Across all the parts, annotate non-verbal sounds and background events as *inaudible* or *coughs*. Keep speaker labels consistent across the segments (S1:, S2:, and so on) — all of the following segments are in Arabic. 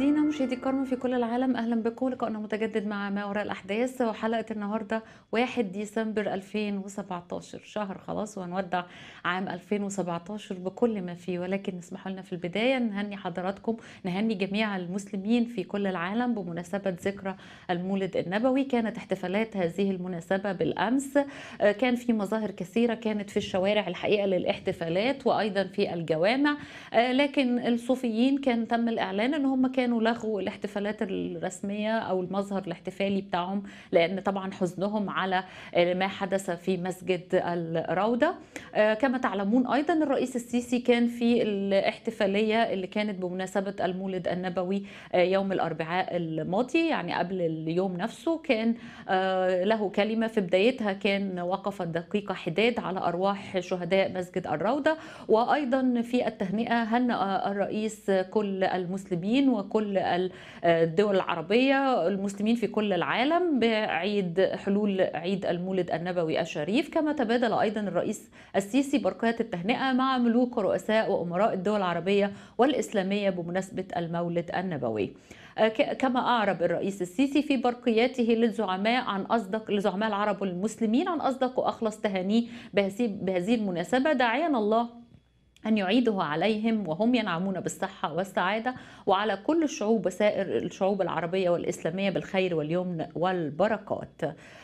S1: مشاهدينا مشاهدي الكرام في كل العالم أهلا بكم لقائنا متجدد مع ما وراء الأحداث وحلقة النهارده 1 ديسمبر 2017 شهر خلاص وهنودع عام 2017 بكل ما فيه. ولكن اسمحوا لنا في البداية نهني حضراتكم نهني جميع المسلمين في كل العالم بمناسبة ذكرى المولد النبوي. كانت احتفالات هذه المناسبة بالأمس. آه، كان في مظاهر كثيرة كانت في الشوارع الحقيقة للاحتفالات وأيضا في الجوامع. آه، لكن الصوفيين كان تم الإعلان إن هم كانوا لغوا الاحتفالات الرسمية أو المظهر الاحتفالي بتاعهم لأن طبعا حزنهم على ما حدث في مسجد الروضة. آه، كما تعلمون أيضا الرئيس السيسي كان في الاحتفالية اللي كانت بمناسبة المولد النبوي آه، يوم الأربعاء الماضي. يعني قبل اليوم نفسه كان آه، له كلمة في بدايتها كان وقف دقيقه حداد على أرواح شهداء مسجد الروضة. وأيضا في التهنئة هنأ الرئيس كل المسلمين وكل الدول العربية المسلمين في كل العالم بعيد حلول عيد المولد النبوي الشريف. كما تبادل أيضا الرئيس السيسي بركات التهنئة مع ملوك ورؤساء وأمراء الدول العربية والإسلامية بمناسبة المولد النبوي. ك- كما أعرب الرئيس السيسي في برقياته للزعماء عن أصدق لزعماء العرب والمسلمين عن أصدق وأخلص تهانيه بهذه المناسبة. داعيا الله أن يعيده عليهم وهم ينعمون بالصحة والسعادة وعلى كل الشعوب وسائر الشعوب العربية والإسلامية بالخير واليمن والبركات.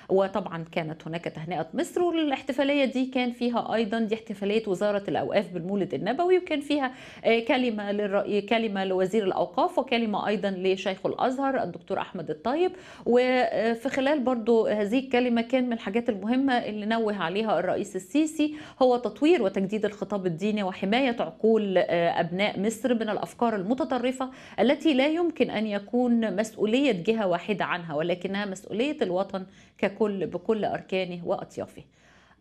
S1: وطبعا كانت هناك تهنئة مصر والاحتفالية دي كان فيها أيضا دي احتفالية وزارة الأوقاف بالمولد النبوي وكان فيها آه، كلمة للرأي كلمة لوزير الأوقاف وكلمة أيضا لشيخ الأزهر الدكتور أحمد الطيب. وفي خلال برضو هذه الكلمة كان من الحاجات المهمة اللي نوه عليها الرئيس السيسي هو تطوير وتجديد الخطاب الديني وحماية عقول آه، أبناء مصر من الأفكار المتطرفة التي لا يمكن أن يكون مسؤولية جهة واحدة عنها ولكنها مسؤولية الوطن ككل. بكل أركانه وأطيافه.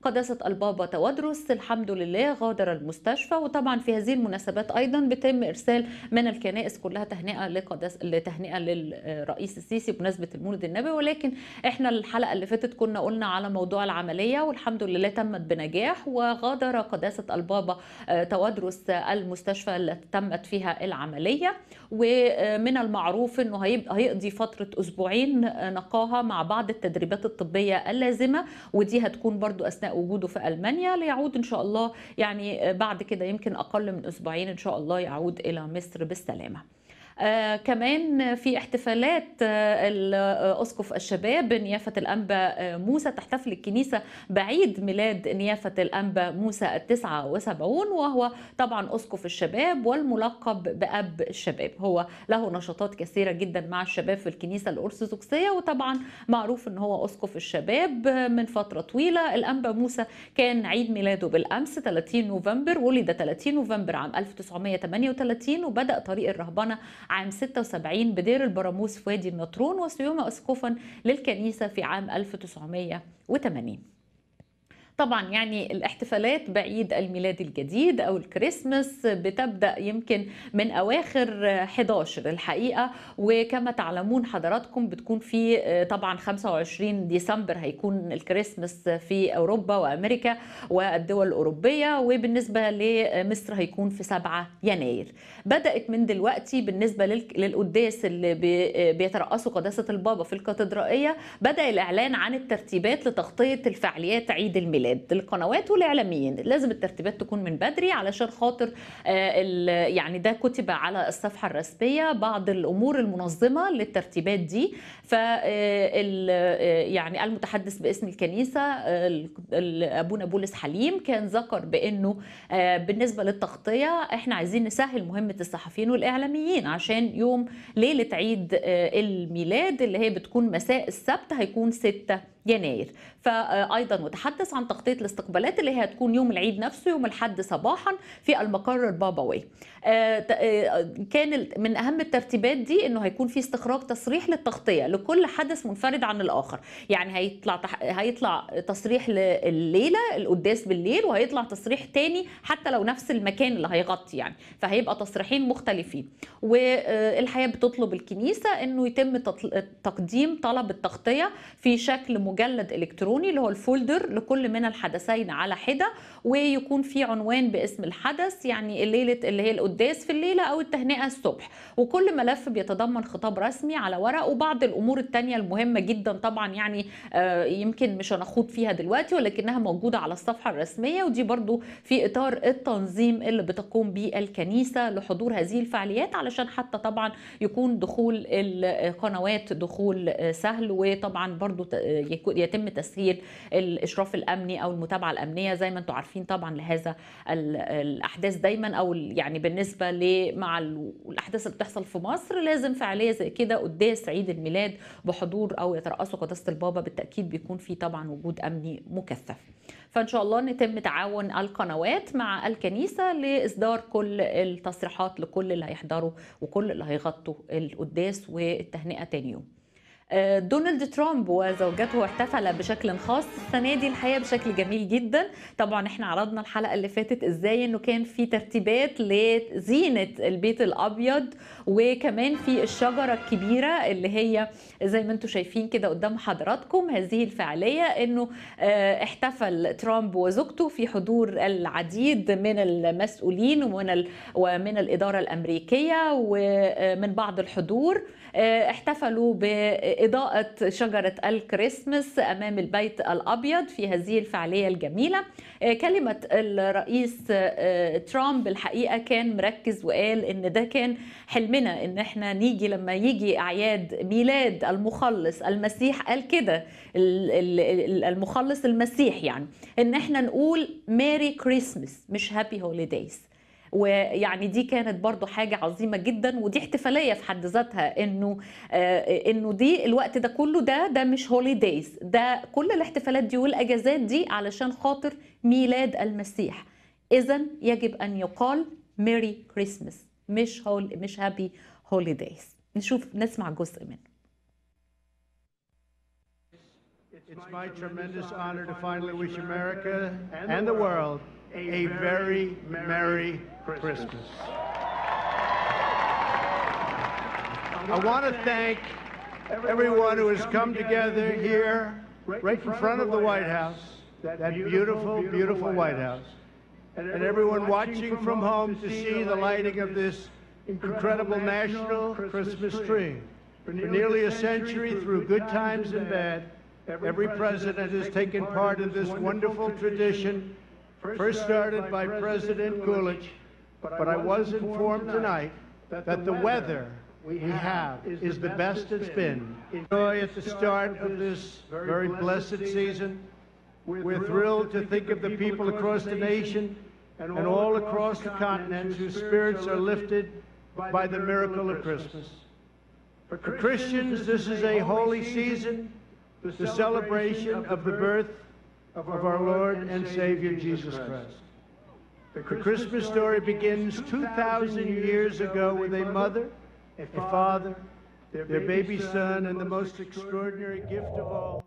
S1: قداسة البابا تودرس الحمد لله غادر المستشفى. وطبعا في هذه المناسبات أيضا بيتم إرسال من الكنائس كلها تهنئة لقداس لتهنئة للرئيس السيسي بمناسبة المولد النبوي. ولكن إحنا الحلقة اللي فاتت كنا قلنا على موضوع العملية والحمد لله تمت بنجاح وغادر قداسة البابا آه، تودرس المستشفى التي تمت فيها العملية. ومن المعروف إنه هيقضي فترة أسبوعين نقاهة مع بعض التدريبات الطبية اللازمة. ودي هتكون برضو أثناء وجوده في ألمانيا ليعود إن شاء الله يعني بعد كده يمكن أقل من أسبوعين إن شاء الله يعود إلى مصر بالسلامة. كمان في احتفالات آه الأسقف الشباب نيافة الأنبا آه موسى تحتفل الكنيسة بعيد ميلاد نيافة الأنبا موسى التسعة وسبعون وهو طبعا أسقف الشباب والملقب بأب الشباب. هو له نشاطات كثيرة جدا مع الشباب في الكنيسة الأرثوذكسية وطبعا معروف أن هو أسقف الشباب من فترة طويلة. الأنبا موسى كان عيد ميلاده بالأمس 30 نوفمبر ولد 30 نوفمبر عام 1938 وبدأ طريق الرهبنة عام 76 بدير البراموس في وادي النطرون وسيوم أسقفا للكنيسة في عام 1980 طبعا يعني الاحتفالات بعيد الميلاد الجديد أو الكريسماس بتبدأ يمكن من أواخر 11 الحقيقة وكما تعلمون حضراتكم بتكون في طبعا 25 ديسمبر هيكون الكريسماس في أوروبا وأمريكا والدول الأوروبية وبالنسبة لمصر هيكون في 7 يناير. بدأت من دلوقتي بالنسبة لل- للقداس اللي بي- بيترأسوا قداسة البابا في الكاتدرائية بدأ الإعلان عن الترتيبات لتغطية الفعاليات عيد الميلاد. القنوات والإعلاميين. لازم الترتيبات تكون من بدري علشان خاطر آه، يعني ده كتب على الصفحة الرسمية بعض الأمور المنظمة للترتيبات دي. ف يعني المتحدث باسم الكنيسة آه، ال- ال- أبونا بولس حليم كان ذكر بأنه آه، بالنسبة للتغطية إحنا عايزين نسهل مهمة الصحفيين والإعلاميين عشان يوم ليلة عيد آه، الميلاد اللي هي بتكون مساء السبت هيكون 6 يناير فايضا متحدث عن تغطية الاستقبالات اللي هي هتكون يوم العيد نفسه يوم الاحد صباحا في المقر البابوي. كان ال- من أهم الترتيبات دي إنه هيكون في استخراج تصريح للتغطية لكل حدث منفرد عن الآخر يعني هيطلع. هيطلع تصريح الليلة القداس بالليل وهيطلع تصريح تاني حتى لو نفس المكان اللي هيغطي يعني فهيبقى تصريحين مختلفين والحقيقة بتطلب الكنيسة إنه يتم تقديم طلب التغطية في شكل مجلد إلكتروني اللي هو الفولدر لكل من الحدثين على حدة ويكون في عنوان باسم الحدث يعني الليلة اللي هي القداس في الليلة أو التهنئة الصبح. وكل ملف بيتضمن خطاب رسمي على ورق وبعض الأمور التانية المهمة جدا طبعا يعني آه، يمكن مش هنخوض فيها دلوقتي ولكنها موجودة على الصفحة الرسمية. ودي برضو في إطار التنظيم اللي بتقوم به الكنيسة لحضور هذه الفعاليات علشان حتى طبعا يكون دخول القنوات دخول سهل. وطبعا برضو يتم تسهيل الإشراف الأمني أو المتابعة الأمنية. زي ما أنتم عارفين طبعا لهذا الأحداث دايما أو يعني بالنسبة مع الاحداث اللي بتحصل في مصر لازم فعالية زي كده قداس عيد الميلاد بحضور أو يترأسه قداسة البابا. بالتأكيد بيكون في طبعا وجود أمني مكثف. فإن شاء الله نتم تعاون القنوات مع الكنيسة لإصدار كل التصريحات لكل اللي هيحضروا وكل اللي هيغطوا القداس والتهنئة تاني يوم. دونالد ترامب وزوجته احتفل بشكل خاص. السنة دي الحقيقة بشكل جميل جدا. طبعا إحنا عرضنا الحلقة اللي فاتت إزاي إنه كان في ترتيبات لزينة البيت الأبيض وكمان في الشجرة الكبيرة اللي هي زي ما أنتم شايفين كده قدام حضراتكم. هذه الفعاليه إنه آه، احتفل ترامب وزوجته في حضور العديد من المسؤولين ومن ومن الإدارة الأمريكية ومن بعض الحضور آه، احتفلوا بإضاءة شجرة الكريسماس أمام البيت الأبيض في هذه الفعالية الجميلة. آه، كلمة الرئيس آه، ترامب الحقيقة كان مركز وقال إن ده كان حلمنا إن إحنا نيجي لما يجي أعياد ميلاد المخلص المسيح. قال كده المخلص المسيح يعني. إن إحنا نقول Merry Christmas مش Happy Holidays ويعني دي كانت برضو حاجة عظيمة جدا ودي احتفالية في حد ذاتها إنه آه إنه دي الوقت ده كله ده ده مش holidays ده كل الاحتفالات دي والأجازات دي علشان خاطر ميلاد المسيح. اذا يجب أن يقال Merry Christmas مش hol- مش Happy Holidays نشوف نسمع جزء منه.
S2: It's my tremendous honor to finally wish America and the world a very Merry Christmas. I want to thank everyone who has come together here, right in front of the White House, that beautiful, beautiful White House, and everyone watching from home to see the lighting of this incredible national Christmas tree. For nearly a century, through good times and bad, every president has taken part in this wonderful tradition first started by President Coolidge, but I was informed tonight that the weather we have is the best it's been. Enjoy at the start of this very blessed season. We're thrilled to think of the people across the nation and all across the continent whose spirits are lifted by the miracle of Christmas. For Christians, this is a holy season, the celebration of the birth of our Lord and Savior Jesus Christ. The Christmas story begins 2,000 years ago with a mother, a father, their baby son, and the most extraordinary gift of all.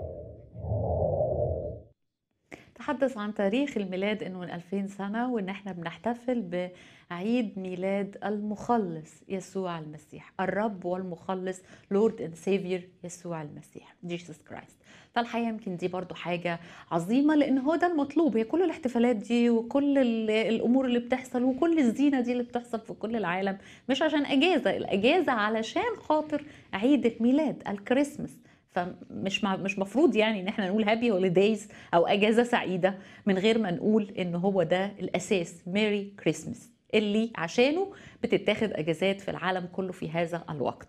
S1: تحدث عن تاريخ الميلاد انه من 2000 سنه وان احنا بنحتفل بعيد ميلاد المخلص يسوع المسيح الرب والمخلص لورد اند سيفير يسوع المسيح جيسوس كرايست فالحقيقة يمكن دي برضو حاجة عظيمة لأن هو ده المطلوب. هي كل الاحتفالات دي وكل الأمور اللي بتحصل وكل الزينة دي اللي بتحصل في كل العالم مش عشان أجازة. الأجازة علشان خاطر عيد الميلاد الكريسماس. فمش مش مفروض يعني إن إحنا نقول Happy Holidays أو أجازة سعيدة من غير ما نقول إن هو ده الأساس. ميري كريسمس اللي عشانه بتتاخد أجازات في العالم كله في هذا الوقت.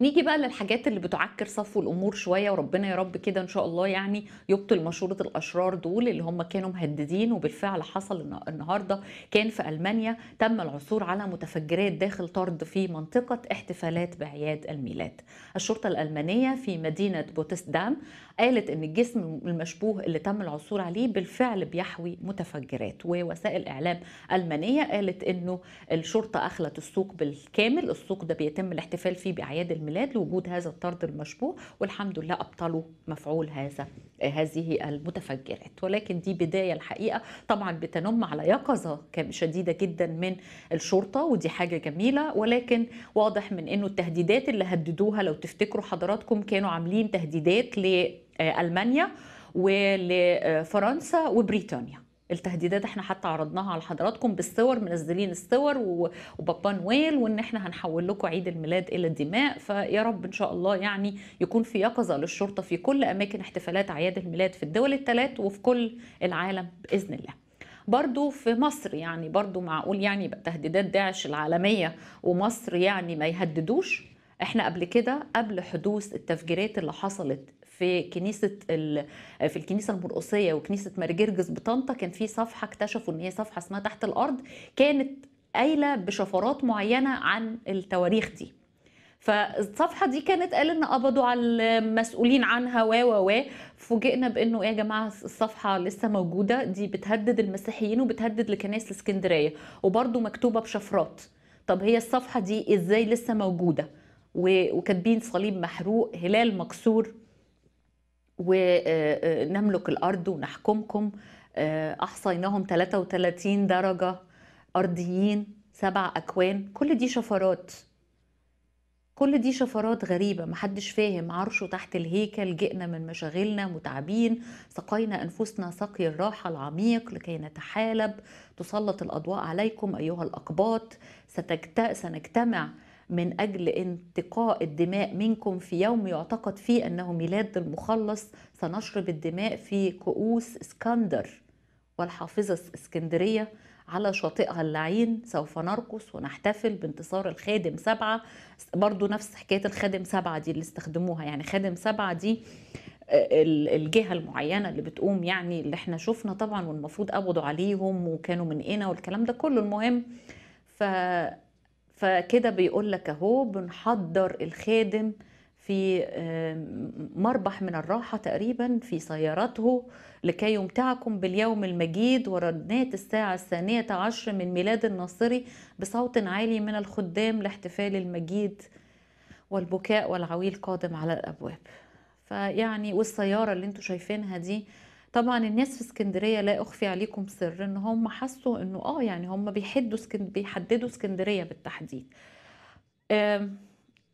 S1: نيجي بقى للحاجات اللي بتعكر صفو الأمور شوية وربنا يا رب كده إن شاء الله يعني يبطل مشورة الأشرار دول اللي هم كانوا مهددين وبالفعل حصل النهارده كان في ألمانيا تم العثور على متفجرات داخل طرد في منطقة احتفالات بأعياد الميلاد. الشرطة الألمانية في مدينة بوتسدام قالت إن الجسم المشبوه اللي تم العثور عليه بالفعل بيحوي متفجرات. ووسائل إعلام ألمانية قالت إنه الشرطة أخلت السوق بالكامل. السوق ده بيتم الاحتفال فيه بأعياد الميلاد لوجود هذا الطرد المشبوه والحمد لله أبطلوا مفعول هذا هذه المتفجرات. ولكن دي بداية الحقيقة طبعا بتنم على يقظة شديدة جدا من الشرطة ودي حاجة جميلة. ولكن واضح من إنه التهديدات اللي هددوها لو تفتكروا حضراتكم كانوا عاملين تهديدات ل ألمانيا ولفرنسا وبريطانيا. التهديدات إحنا حتى عرضناها على حضراتكم بالصور منزلين الصور وبابا نويل وإن إحنا هنحول لكم عيد الميلاد إلى الدماء. فيا رب إن شاء الله يعني يكون في يقظة للشرطة في كل أماكن احتفالات أعياد الميلاد في الدول الثلاث وفي كل العالم بإذن الله. برضو في مصر يعني برضو معقول يعني تهديدات داعش العالمية ومصر يعني ما يهددوش. إحنا قبل كده قبل حدوث التفجيرات اللي حصلت في كنيسة في الكنيسة المرقصيه وكنيسة مارجرجس بطنطا كان في صفحة اكتشفوا إن هي صفحة اسمها تحت الأرض كانت قايلة بشفرات معينة عن التواريخ دي. فالصفحة دي كانت قال إن قبضوا على المسؤولين عنها و و و. فوجئنا بإنه يا جماعة الصفحة لسه موجودة. دي بتهدد المسيحيين وبتهدد لكنائس الإسكندرية وبرده مكتوبة بشفرات. طب هي الصفحة دي إزاي لسه موجودة؟ وكاتبين صليب محروق هلال مكسور ونملك الأرض ونحكمكم. أحصيناهم 33 درجة أرضيين سبع أكوان. كل دي شفرات. كل دي شفرات غريبة محدش فاهم. عرشه تحت الهيكل جئنا من مشاغلنا متعبين. سقينا أنفسنا سقي الراحة العميق لكي نتحالب. تسلط الأضواء عليكم أيها الأقباط. سنجتمع من أجل انتقاء الدماء منكم في يوم يعتقد فيه أنه ميلاد المخلص سنشرب الدماء في كؤوس إسكندر والحافظة اسكندرية على شاطئها اللعين. سوف نرقص ونحتفل بانتصار الخادم سبعة. برضو نفس حكاية الخادم سبعة دي اللي استخدموها. يعني خادم سبعة دي الجهة المعينة اللي بتقوم يعني اللي إحنا شفنا طبعا والمفروض قبضوا عليهم وكانوا من هنا والكلام ده كله. المهم ف فكده بيقول لك اهو بنحضر الخادم في مربح من الراحة تقريبا في سيارته لكي يمتعكم باليوم المجيد ورنات الساعة الثانية عشر من ميلاد الناصري بصوت عالي من الخدام لاحتفال المجيد والبكاء والعويل قادم على الأبواب. فيعني والسيارة اللي أنتوا شايفينها دي طبعا الناس في اسكندرية لا أخفي عليكم سر إن هم حسوا إنه آه يعني هم بيحدوا بيحددوا اسكندرية بالتحديد.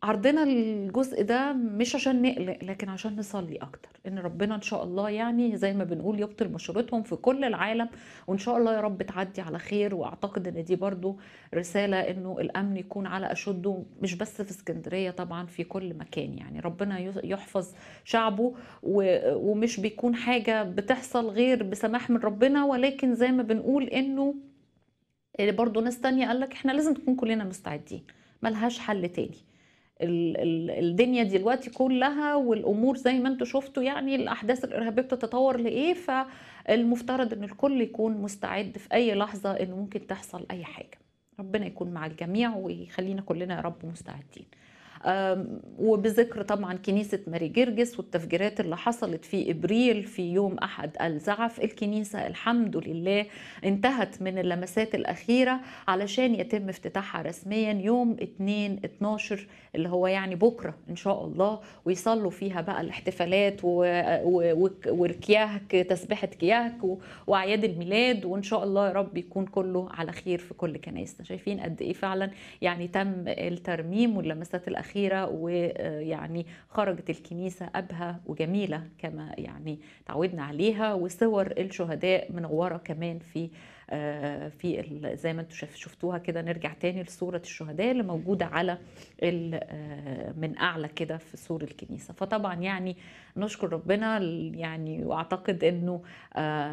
S1: عرضنا الجزء ده مش عشان نقلق لكن عشان نصلي أكتر. إن ربنا إن شاء الله يعني زي ما بنقول يبطل مشورتهم في كل العالم وإن شاء الله يا رب تعدي على خير. وأعتقد إن دي برضو رسالة إنه الأمن يكون على اشده مش بس في اسكندرية طبعا في كل مكان يعني. ربنا يحفظ شعبه ومش بيكون حاجة بتحصل غير بسماح من ربنا. ولكن زي ما بنقول إنه برضو ناس تانية قالك إحنا لازم نكون كلنا مستعدين ملهاش حل تاني. الدنيا دلوقتي كلها والأمور زي ما أنتم شفتوا يعني الأحداث الإرهابية بتتطور لإيه؟ فالمفترض إن الكل يكون مستعد في أي لحظة إن ممكن تحصل أي حاجة. ربنا يكون مع الجميع ويخلينا كلنا يا رب مستعدين. وبذكر طبعا كنيسة ماري جرجس والتفجيرات اللي حصلت في إبريل في يوم أحد الزعف. الكنيسة الحمد لله انتهت من اللمسات الأخيرة علشان يتم افتتاحها رسميا يوم 2 12 اللي هو يعني بكرة إن شاء الله ويصلوا فيها بقى الاحتفالات والكياهك تسبحة كياهك وأعياد الميلاد. وإن شاء الله يا رب يكون كله على خير في كل كنايسنا شايفين قد إيه فعلا يعني تم الترميم واللمسات الأخيرة. الأخيرة ويعني خرجت الكنيسة أبهى وجميلة كما يعني تعودنا عليها وصور الشهداء منورة كمان في في زي ما أنتم شفتوها كده. نرجع تاني لصورة الشهداء اللي موجودة على من أعلى كده في سور الكنيسة. فطبعا يعني نشكر ربنا يعني وأعتقد إنه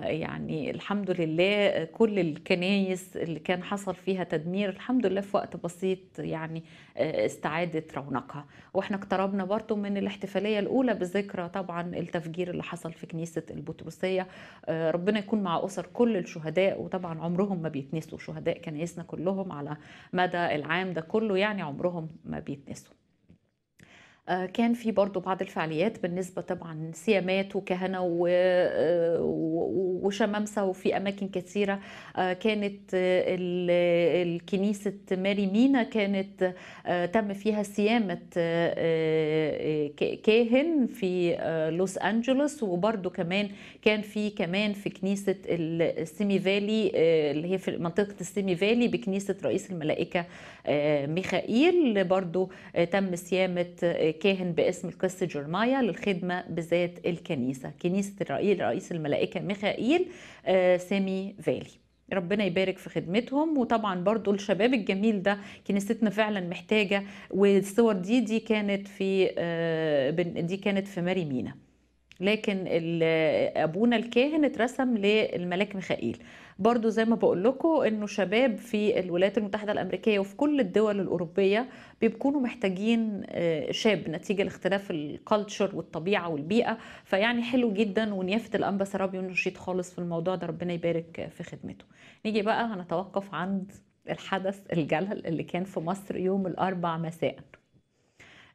S1: يعني الحمد لله كل الكنايس اللي كان حصل فيها تدمير الحمد لله في وقت بسيط يعني استعادت رونقها. وإحنا اقتربنا برضو من الاحتفالية الأولى بذكرى طبعا التفجير اللي حصل في كنيسة البطرسية. ربنا يكون مع أسر كل الشهداء وطبعا عمرهم ما بيتنسوا. شهداء كنايسنا كلهم على مدى العام ده كله يعني عمرهم ما بيتنسوا. كان في برضو بعض الفعاليات بالنسبة طبعا سيامات وكهنة وشمامسة وفي أماكن كثيرة. كانت الكنيسة ماري مينا كانت تم فيها سيامة كاهن في لوس أنجلوس. وبرضو كمان كان في كمان في كنيسة السيمي فالي اللي هي في منطقة السيمي فالي بكنيسة رئيس الملائكة ميخائيل. برضو تم سيامة كاهن باسم القس جرمايا للخدمة بذات الكنيسة. كنيسة رئيس الملائكة ميخائيل آه، سامي فالي. ربنا يبارك في خدمتهم. وطبعا برضو الشباب الجميل ده كنيستنا فعلا محتاجة والصور دي دي كانت في آه، دي كانت في ماري مينا. لكن أبونا الكاهن اترسم للملاك ميخائيل. برضو زي ما بقول لكم إنه شباب في الولايات المتحدة الأمريكية وفي كل الدول الأوروبية بيكونوا محتاجين آه، شاب نتيجة لاختلاف الكالتشر والطبيعة والبيئة. فيعني حلو جدا ونيافه الانبا سرابي نشيط خالص في الموضوع ده. ربنا يبارك في خدمته. نيجي بقى هنتوقف عند الحدث الجلل اللي كان في مصر يوم الأربع مساء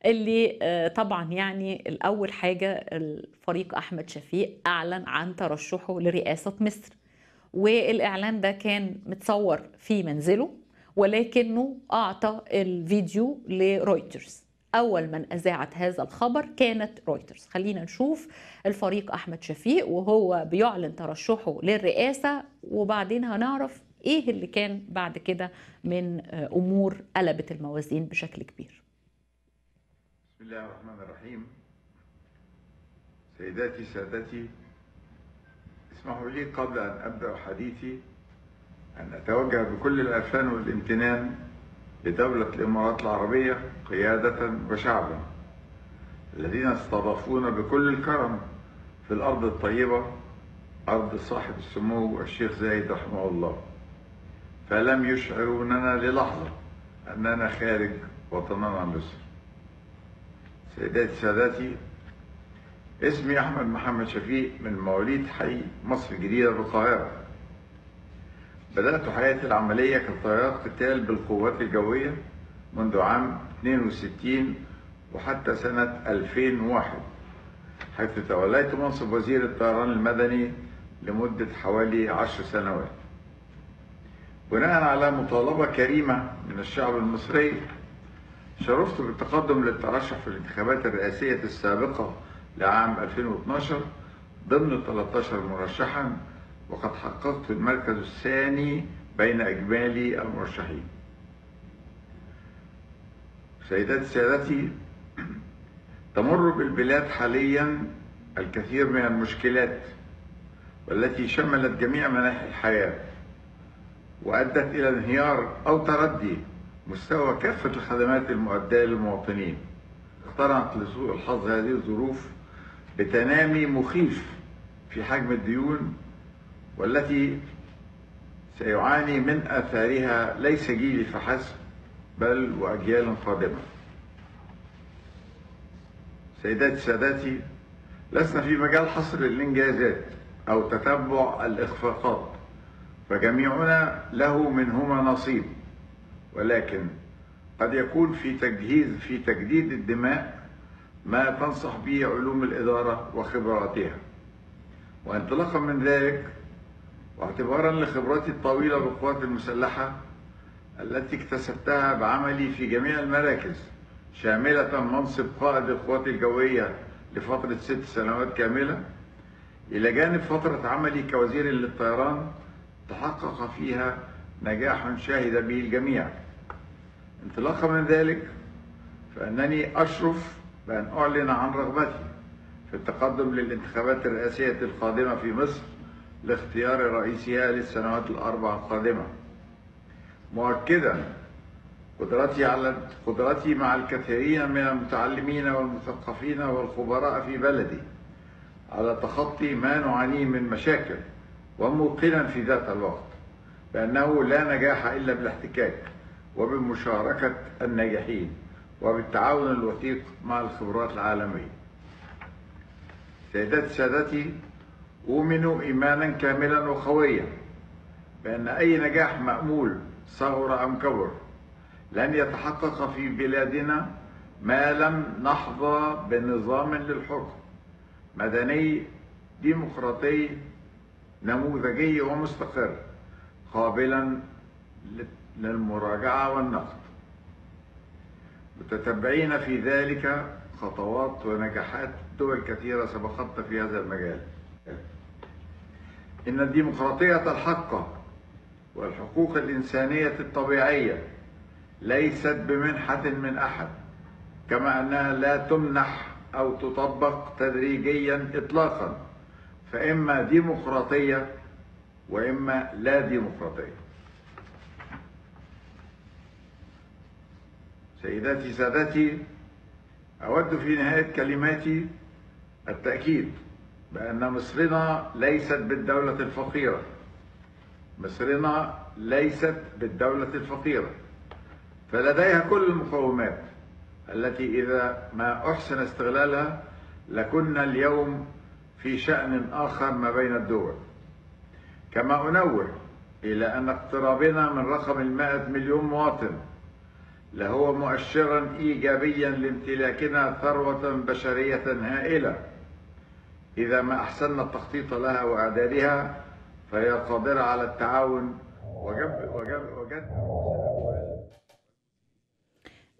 S1: اللي آه، طبعا يعني الأول حاجة الفريق أحمد شفيق أعلن عن ترشحه لرئاسة مصر. والإعلان ده كان متصور في منزله ولكنه أعطى الفيديو لرويترز. أول من أذاعت هذا الخبر كانت رويترز. خلينا نشوف الفريق أحمد شفيق وهو بيعلن ترشحه للرئاسة وبعدين هنعرف إيه اللي كان بعد كده من آه، أمور قلبت الموازين بشكل كبير.
S3: بسم الله الرحمن الرحيم. سيداتي سادتي اسمحوا لي قبل أن أبدأ حديثي أن أتوجه بكل العرفان والامتنان لدولة الإمارات العربية قيادة وشعبا الذين استضافونا بكل الكرم في الأرض الطيبة أرض صاحب السمو الشيخ زايد رحمه الله. فلم يشعروننا للحظة أننا خارج وطننا مصر. سيداتي سادتي اسمي أحمد محمد شفيق من مواليد حي مصر الجديدة بالقاهرة بدأت حياتي العملية كطيار قتال بالقوات الجوية منذ عام 62 وحتى سنة 2001 حيث توليت منصب وزير الطيران المدني لمدة حوالي عشر سنوات. بناء على مطالبة كريمة من الشعب المصري شرفت بالتقدم للترشح في الانتخابات الرئاسية السابقة لعام 2012 ضمن 13 مرشحا وقد حققت المركز الثاني بين إجمالي المرشحين. سيداتي سادتي تمر بالبلاد حاليا الكثير من المشكلات والتي شملت جميع مناحي الحياة وأدت إلى انهيار أو تردي مستوى كافة الخدمات المؤدية للمواطنين. اقترنت لسوء الحظ هذه الظروف بتنامي مخيف في حجم الديون والتي سيعاني من آثارها ليس جيلي فحسب بل وأجيال قادمة. سيداتي سادتي لسنا في مجال حصر الإنجازات أو تتبع الإخفاقات فجميعنا له منهما نصيب ولكن قد يكون في تجهيز في تجديد الدماء ما تنصح به علوم الإدارة وخبراتها. وانطلاقا من ذلك واعتبارا لخبرتي الطويلة بالقوات المسلحة التي اكتسبتها بعملي في جميع المراكز شاملة منصب قائد القوات الجوية لفترة ست سنوات كاملة إلى جانب فترة عملي كوزير للطيران تحقق فيها نجاح شهد به الجميع. انطلاقا من ذلك فإنني أشرف بأن أعلن عن رغبتي في التقدم للانتخابات الرئاسية القادمة في مصر لاختيار رئيسها للسنوات الأربع القادمة. مؤكدا قدرتي على قدرتي مع الكثيرين من المتعلمين والمثقفين والخبراء في بلدي على تخطي ما نعانيه من مشاكل وموقنا في ذات الوقت بأنه لا نجاح إلا بالاحتكاك وبمشاركة الناجحين. وبالتعاون الوثيق مع الخبرات العالمية. سيداتي سادتي أؤمن إيمانا كاملا وقويا بأن أي نجاح مأمول صغر أم كبر لن يتحقق في بلادنا ما لم نحظى بنظام للحكم مدني ديمقراطي نموذجي ومستقر قابلا للمراجعة والنقد. متتبعين في ذلك خطوات ونجاحات دول كثيرة سبقتنا في هذا المجال. إن الديمقراطية الحقة والحقوق الإنسانية الطبيعية ليست بمنحة من أحد كما أنها لا تمنح أو تطبق تدريجيا إطلاقا فإما ديمقراطية وإما لا ديمقراطية. سيداتي سادتي أود في نهاية كلماتي التأكيد بأن مصرنا ليست بالدولة الفقيرة. مصرنا ليست بالدولة الفقيرة. فلديها كل المقومات التي إذا ما أحسن استغلالها لكنا اليوم في شأن آخر ما بين الدول. كما أنوه إلى أن اقترابنا من رقم المائة مليون مواطن لهو مؤشرا إيجابيا لامتلاكنا ثروة بشرية هائلة. إذا ما أحسننا التخطيط لها وإعدادها فهي قادرة على التعاون وجب وجب وجد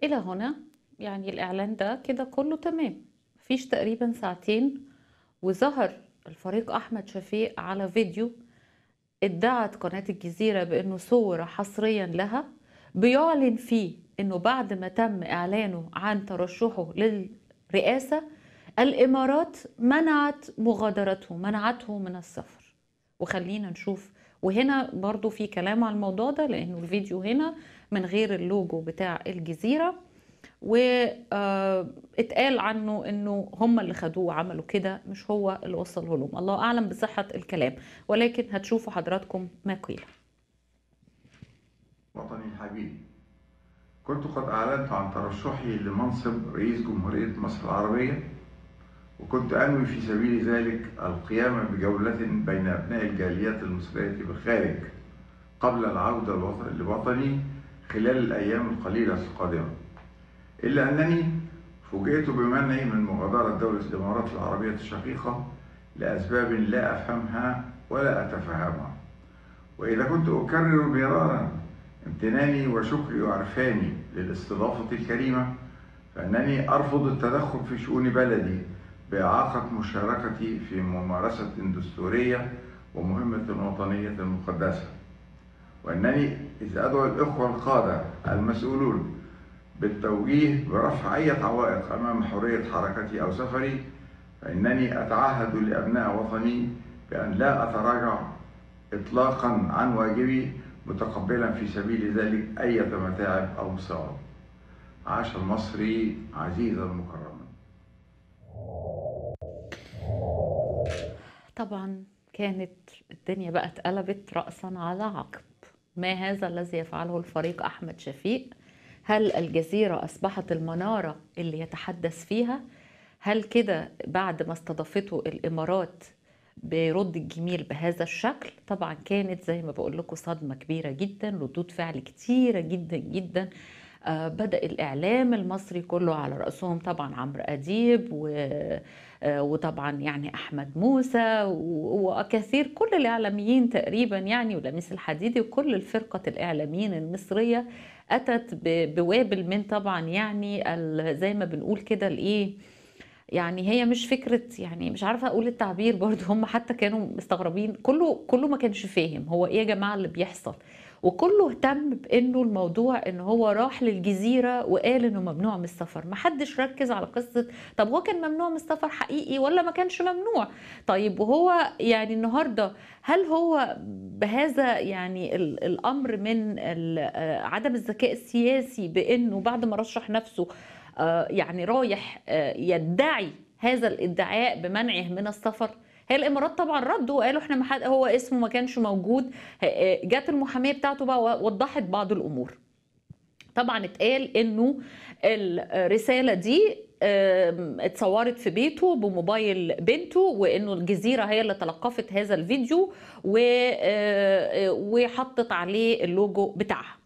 S1: إلى هنا يعني الإعلان ده كده كله تمام. مفيش تقريبا ساعتين وظهر الفريق أحمد شفيق على فيديو ادعت قناة الجزيرة بأنه صور حصريا لها بيعلن فيه أنه بعد ما تم إعلانه عن ترشحه للرئاسة الإمارات منعت مغادرته منعته من السفر. وخلينا نشوف. وهنا برضو في كلام على الموضوع ده لأنه الفيديو هنا من غير اللوجو بتاع الجزيرة. واتقال عنه إنه هم اللي خدوه وعملوا كده مش هو اللي وصله لهم. الله أعلم بصحة الكلام. ولكن هتشوفوا حضراتكم ما قيل.
S3: وطني الحبيب. كنت قد أعلنت عن ترشحي لمنصب رئيس جمهورية مصر العربية وكنت أنوي في سبيل ذلك القيام بجولة بين أبناء الجاليات المصرية بالخارج قبل العودة لوطني خلال الأيام القليلة القادمة. إلا أنني فوجئت بمنعي من مغادرة دولة الإمارات العربية الشقيقة لأسباب لا أفهمها ولا أتفهمها. وإذا كنت أكرر مرارا امتناني وشكري وعرفاني للاستضافة الكريمة فإنني أرفض التدخل في شؤون بلدي بإعاقة مشاركتي في ممارسة دستورية ومهمة وطنية مقدسة. وأنني إذ أدعو الإخوة القادة المسؤولون بالتوجيه برفع أي عوائق أمام حرية حركتي أو سفري فإنني أتعهد لأبناء وطني بأن لا أتراجع إطلاقا عن واجبي متقبلا في سبيل ذلك أي متاعب أو صعاب عاش المصري عزيزا مكرما.
S1: طبعا كانت الدنيا بقى اتقلبت رأسا على عقب. ما هذا الذي يفعله الفريق أحمد شفيق؟ هل الجزيرة أصبحت المنارة اللي يتحدث فيها؟ هل كده بعد ما استضافته الإمارات بيرد الجميل بهذا الشكل. طبعا كانت زي ما بقول لكم صدمة كبيرة جدا ردود فعل كتيرة جدا جدا. آه، بدأ الإعلام المصري كله على رأسهم طبعا عمرو أديب و آه، وطبعا يعني أحمد موسى وكثير كل الإعلاميين تقريبا يعني ولميس الحديدي وكل الفرقة الإعلاميين المصرية أتت ب- بوابل من طبعا يعني زي ما بنقول كده الإيه يعني هي مش فكرة يعني مش عارفة أقول التعبير برضو هم حتى كانوا مستغربين كله كله ما كانش فاهم هو إيه يا جماعة اللي بيحصل. وكله اهتم بإنه الموضوع إن هو راح للجزيرة وقال إنه ممنوع من السفر. ما حدش ركز على قصة طب هو كان ممنوع من السفر حقيقي ولا ما كانش ممنوع؟ طيب وهو يعني النهارده هل هو بهذا يعني ال- الأمر من آه، عدم الذكاء السياسي بإنه بعد ما رشح نفسه يعني رايح آه، يدعي هذا الادعاء بمنعه من السفر. هي الامارات طبعا ردوا وقالوا إحنا ما حد هو اسمه ما كانش موجود. آه، جت المحامية بتاعته بقى وضحت بعض الأمور. طبعا اتقال إنه الرسالة دي اتصورت في بيته بموبايل بنته وإنه الجزيرة هي اللي تلقفت هذا الفيديو آه، وحطت عليه اللوجو بتاعها.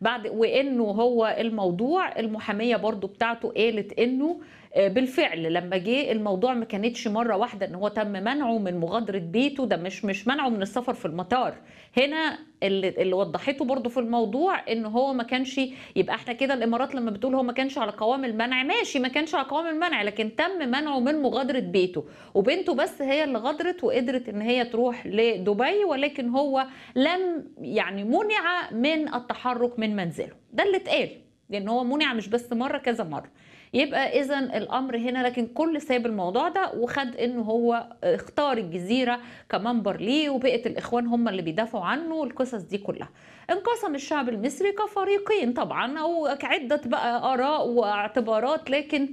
S1: بعد وإنه هو الموضوع المحامية برضو بتاعته قالت إنه بالفعل لما جه الموضوع ما كانتش مرة واحدة إن هو تم منعه من مغادرة بيته. ده مش مش منعه من السفر في المطار. هنا اللي, اللي وضحته برضو في الموضوع إن هو ما كانش يبقى إحنا كده الإمارات لما بتقول هو ما كانش على قوام المنع ماشي ما كانش على قوام المنع لكن تم منعه من مغادرة بيته. وبنته بس هي اللي غادرت وقدرت إن هي تروح لدبي ولكن هو لم يعني منع من التحرك من منزله. ده اللي اتقال لأن هو منع مش بس مرة كذا مرة. يبقى اذا الأمر هنا لكن كل ساب الموضوع ده وخد إنه هو اختار الجزيرة كمنبر ليه وبقت الإخوان هم اللي بيدافعوا عنه والقصص دي كلها. انقسم الشعب المصري كفريقين طبعا أو عده بقى آراء واعتبارات لكن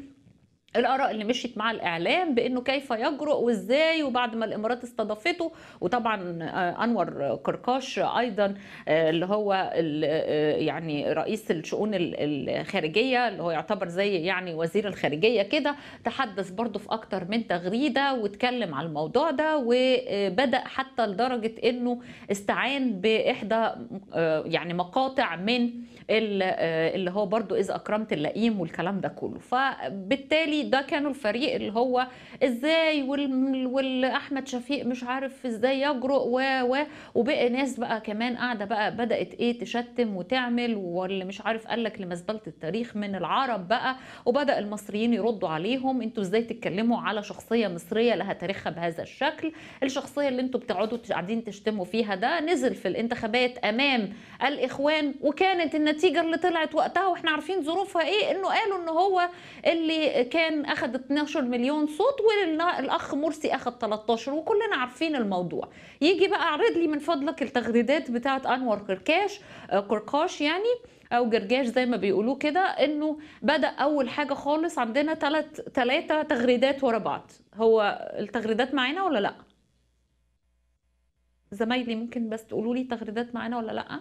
S1: الآراء اللي مشيت مع الإعلام بإنه كيف يجرؤ وإزاي وبعد ما الإمارات استضافته. وطبعا آه، أنور قرقاش أيضا آه، اللي هو آه، يعني رئيس الشؤون ال- الخارجية اللي هو يعتبر زي يعني وزير الخارجية كده تحدث برضه في أكتر من تغريدة واتكلم على الموضوع ده وبدأ حتى لدرجة إنه استعان بإحدى يعني مقاطع من ال- اللي هو برضو إذا أكرمت اللئيم والكلام ده كله. فبالتالي ده كانوا الفريق اللي هو إزاي وال- والأحمد شفيق مش عارف إزاي يجرؤ و و وبقى ناس بقى كمان قاعدة بقى بدأت إيه تشتم وتعمل واللي مش عارف قال لك لمزبلة التاريخ من العرب بقى وبدأ المصريين يردوا عليهم. أنتوا إزاي تتكلموا على شخصية مصرية لها تاريخها بهذا الشكل؟ الشخصية اللي أنتوا بتقعدوا قاعدين تشتموا فيها ده نزل في الانتخابات أمام الإخوان وكانت النتيجة اللي طلعت وقتها وإحنا عارفين ظروفها إيه؟ إنه قالوا إن هو اللي كان أخذ 12 مليون صوت والأخ مرسي أخذ 13 وكلنا عارفين الموضوع. يجي بقى اعرض لي من فضلك التغريدات بتاعت أنور قركاش آه، قرقاش يعني أو جرجاش زي ما بيقولوه كده إنه بدأ أول حاجة خالص عندنا ثلاث ثلاثة تغريدات ورا بعض. هو التغريدات معانا ولا لأ؟ زمايلي ممكن بس تقولوا لي تغريدات معانا ولا لأ؟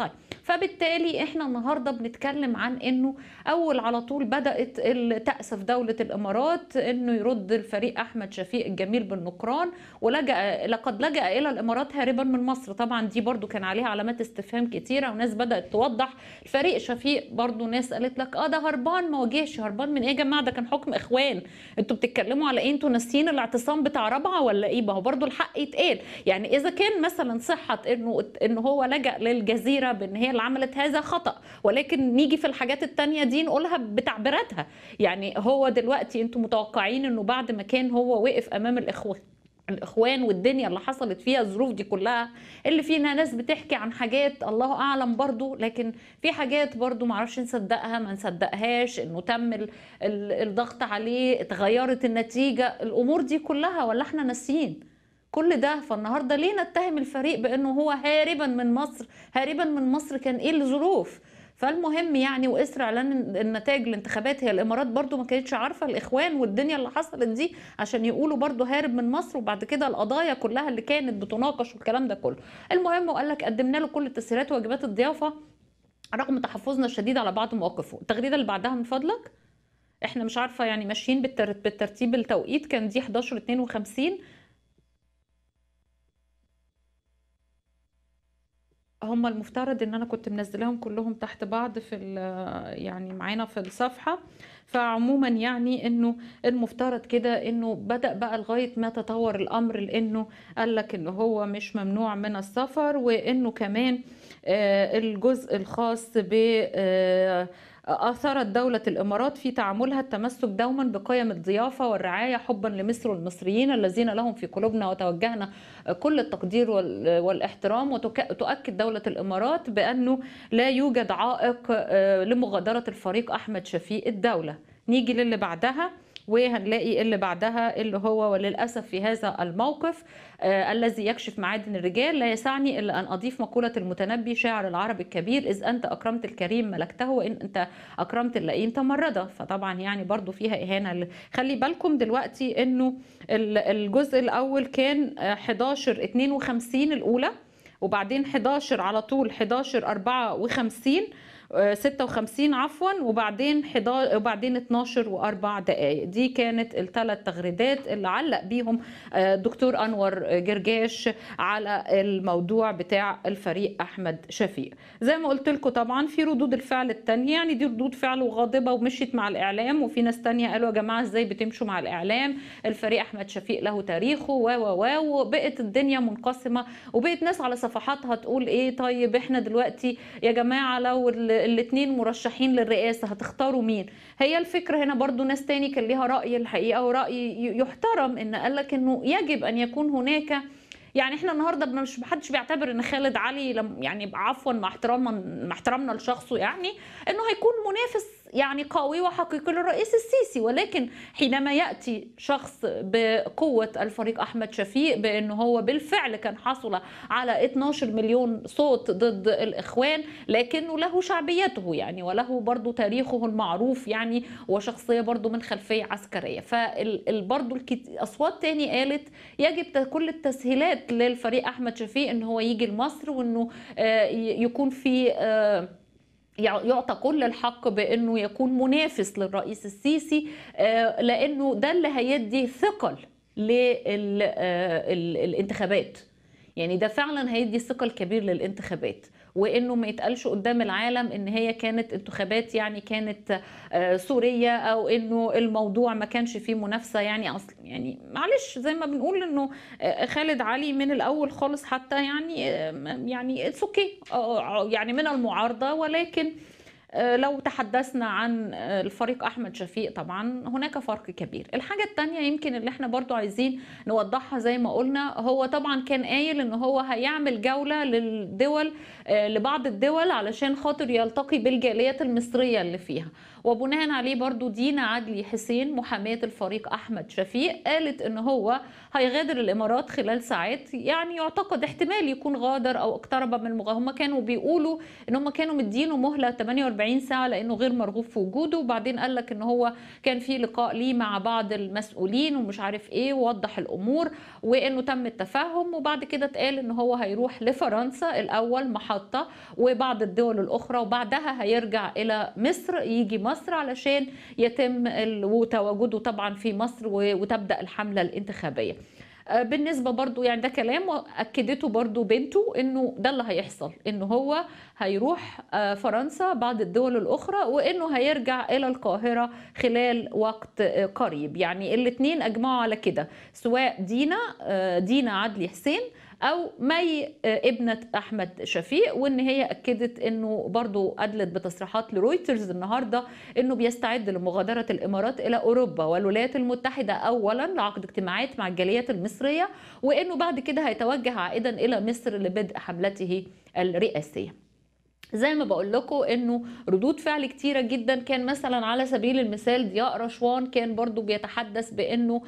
S1: طيب فبالتالي إحنا النهارده بنتكلم عن إنه أول على طول بدأت ال- تأسف دولة الإمارات إنه يرد الفريق أحمد شفيق الجميل بالنكران ولجأ لقد لجأ إلى الإمارات هاربا من مصر. طبعا دي برضو كان عليها علامات استفهام كتيرة وناس بدأت توضح. الفريق شفيق برضو ناس قالت لك آه ده هربان ما واجهش هربان من إيه يا جماعة؟ ده كان حكم إخوان. أنتوا بتتكلموا على إيه؟ أنتوا ناسيين الاعتصام بتاع رابعة ولا إيه؟ ما هو برضو الحق يتقال. يعني إذا كان مثلا صحة إنه انه هو لجأ للجزيرة بإن هي اللي عملت هذا خطأ. ولكن نيجي في الحاجات التانية دي نقولها بتعبيراتها. يعني هو دلوقتي أنتوا متوقعين انه بعد ما كان هو وقف أمام الاخوان الإخوان والدنيا اللي حصلت فيها الظروف دي كلها اللي فينا ناس بتحكي عن حاجات الله أعلم برضو لكن في حاجات برضو معرفش نصدقها ما نصدقهاش إنه تم ال- ال- الضغط عليه اتغيرت النتيجة الأمور دي كلها ولا إحنا ناسيين. كل ده فالنهارده ليه نتهم الفريق بأنه هو هاربا من مصر؟ هاربا من مصر كان إيه الظروف؟ فالمهم يعني وإسر إعلان النتائج الانتخابات هي الإمارات برضو ما كانتش عارفة الإخوان والدنيا اللي حصلت دي عشان يقولوا برضو هارب من مصر وبعد كده القضايا كلها اللي كانت بتناقش والكلام ده كله. المهم وقال لك قدمنا له كل التسهيلات وواجبات الضيافة رغم تحفظنا الشديد على بعض مواقفه. التغريدة اللي بعدها من فضلك؟ إحنا مش عارفة يعني ماشيين بالتر- بالترتيب التوقيت كان دي 11 52 هم المفترض إن أنا كنت منزلاهم كلهم تحت بعض في يعني معانا في الصفحة. فعموما يعني إنه المفترض كده إنه بدأ بقى لغاية ما تطور الأمر لإنه قال لك إن هو مش ممنوع من السفر وإنه كمان آه، الجزء الخاص ب أثرت دولة الإمارات في تعاملها التمسك دوما بقيم الضيافة والرعاية حبا لمصر والمصريين الذين لهم في قلوبنا وتوجهنا كل التقدير وال- والاحترام وتؤكد دولة الإمارات بأنه لا يوجد عائق آه، لمغادرة الفريق أحمد شفيق الدولة. نيجي للي بعدها. وهنلاقي اللي بعدها اللي هو وللأسف في هذا الموقف آه الذي يكشف معادن الرجال. لا يسعني إلا أن أضيف مقولة المتنبي شاعر العرب الكبير إذ أنت أكرمت الكريم ملكته وإن أنت أكرمت اللئيم تمرده فطبعا يعني برضو فيها إهانة خلي بالكم دلوقتي ال- الجزء الأول كان آه، 11 52 الأولى وبعدين 11 على طول 11 54 آه، 56 عفوا وبعدين 11 وبعدين 12 وأربع دقائق دي كانت الثلاث تغريدات اللي علق بيهم آه، دكتور أنور جرجاش على الموضوع بتاع الفريق أحمد شفيق. زي ما قلت لكم طبعا في ردود الفعل التانية يعني دي ردود فعل وغاضبة ومشيت مع الإعلام وفي ناس تانية قالوا يا جماعة إزاي بتمشوا مع الإعلام؟ الفريق أحمد شفيق له تاريخه و و و وبقت الدنيا منقسمة وبقت ناس على صفحاتها تقول إيه طيب إحنا دلوقتي يا جماعة لو الاثنين مرشحين للرئاسة هتختاروا مين؟ هي الفكرة هنا برضو ناس تاني كان ليها رأي الحقيقة ورأي ي- يحترم إن قالك إنه يجب أن يكون هناك يعني إحنا النهارده مش محدش بيعتبر إن خالد علي يعني عفوا مع احترامنا مع احترامنا لشخصه يعني إنه هيكون منافس يعني قوي وحقيقي للرئيس السيسي ولكن حينما يأتي شخص بقوة الفريق أحمد شفيق بأنه هو بالفعل كان حصل على 12 مليون صوت ضد الإخوان لكنه له شعبيته يعني وله برضه تاريخه المعروف يعني وشخصية برضه من خلفية عسكرية. فبرضه أصوات تاني قالت يجب كل التسهيلات للفريق أحمد شفيق إن هو يجي لمصر وإنه يكون في يعطى كل الحق بأنه يكون منافس للرئيس السيسي لأنه ده اللي هيدي ثقل للانتخابات يعني ده فعلا هيدي ثقل كبير للانتخابات. وإنه ما يتقالش قدام العالم إن هي كانت انتخابات يعني كانت صورية أو إنه الموضوع ما كانش فيه منافسة يعني أصلا يعني معلش زي ما بنقول إنه خالد علي من الأول خالص حتى يعني يعني it's okay يعني من المعارضة ولكن لو تحدثنا عن الفريق أحمد شفيق طبعا هناك فرق كبير. الحاجة الثانية يمكن اللي إحنا برضو عايزين نوضحها زي ما قلنا هو طبعا كان قايل إن هو هيعمل جولة للدول لبعض الدول علشان خاطر يلتقي بالجاليات المصرية اللي فيها. وبناء عليه برضو دينا عدلي حسين محامية الفريق أحمد شفيق قالت إن هو هيغادر الإمارات خلال ساعات يعني يعتقد احتمال يكون غادر أو اقترب من المغادرة هم كانوا بيقولوا إن هم كانوا مدينه مهلة 48 ساعة لأنه غير مرغوب في وجوده. وبعدين قال لك إن هو كان في لقاء ليه مع بعض المسؤولين ومش عارف إيه ووضح الأمور وإنه تم التفاهم. وبعد كده اتقال إن هو هيروح لفرنسا الأول محطة وبعض الدول الأخرى وبعدها هيرجع إلى مصر يجي مصر علشان يتم تواجده طبعا في مصر وتبدأ الحملة الانتخابية. بالنسبة برضو يعني ده كلام أكدته برضو بنته إنه ده اللي هيحصل إنه هو هيروح فرنسا بعض الدول الأخرى وإنه هيرجع إلى القاهرة خلال وقت قريب. يعني الاتنين أجمعوا على كده سواء دينا دينا عدلي حسين أو مي ابنة أحمد شفيق وإن هي أكدت إنه برضو أدلت بتصريحات لرويترز النهارده إنه بيستعد لمغادرة الإمارات إلى أوروبا والولايات المتحدة اولا لعقد اجتماعات مع الجاليات المصرية وإنه بعد كده هيتوجه عائدا إلى مصر لبدء حملته الرئاسية. زي ما بقول لكم انه ردود فعل كتيرة جدا. كان مثلا على سبيل المثال ضياء رشوان كان برضو بيتحدث بانه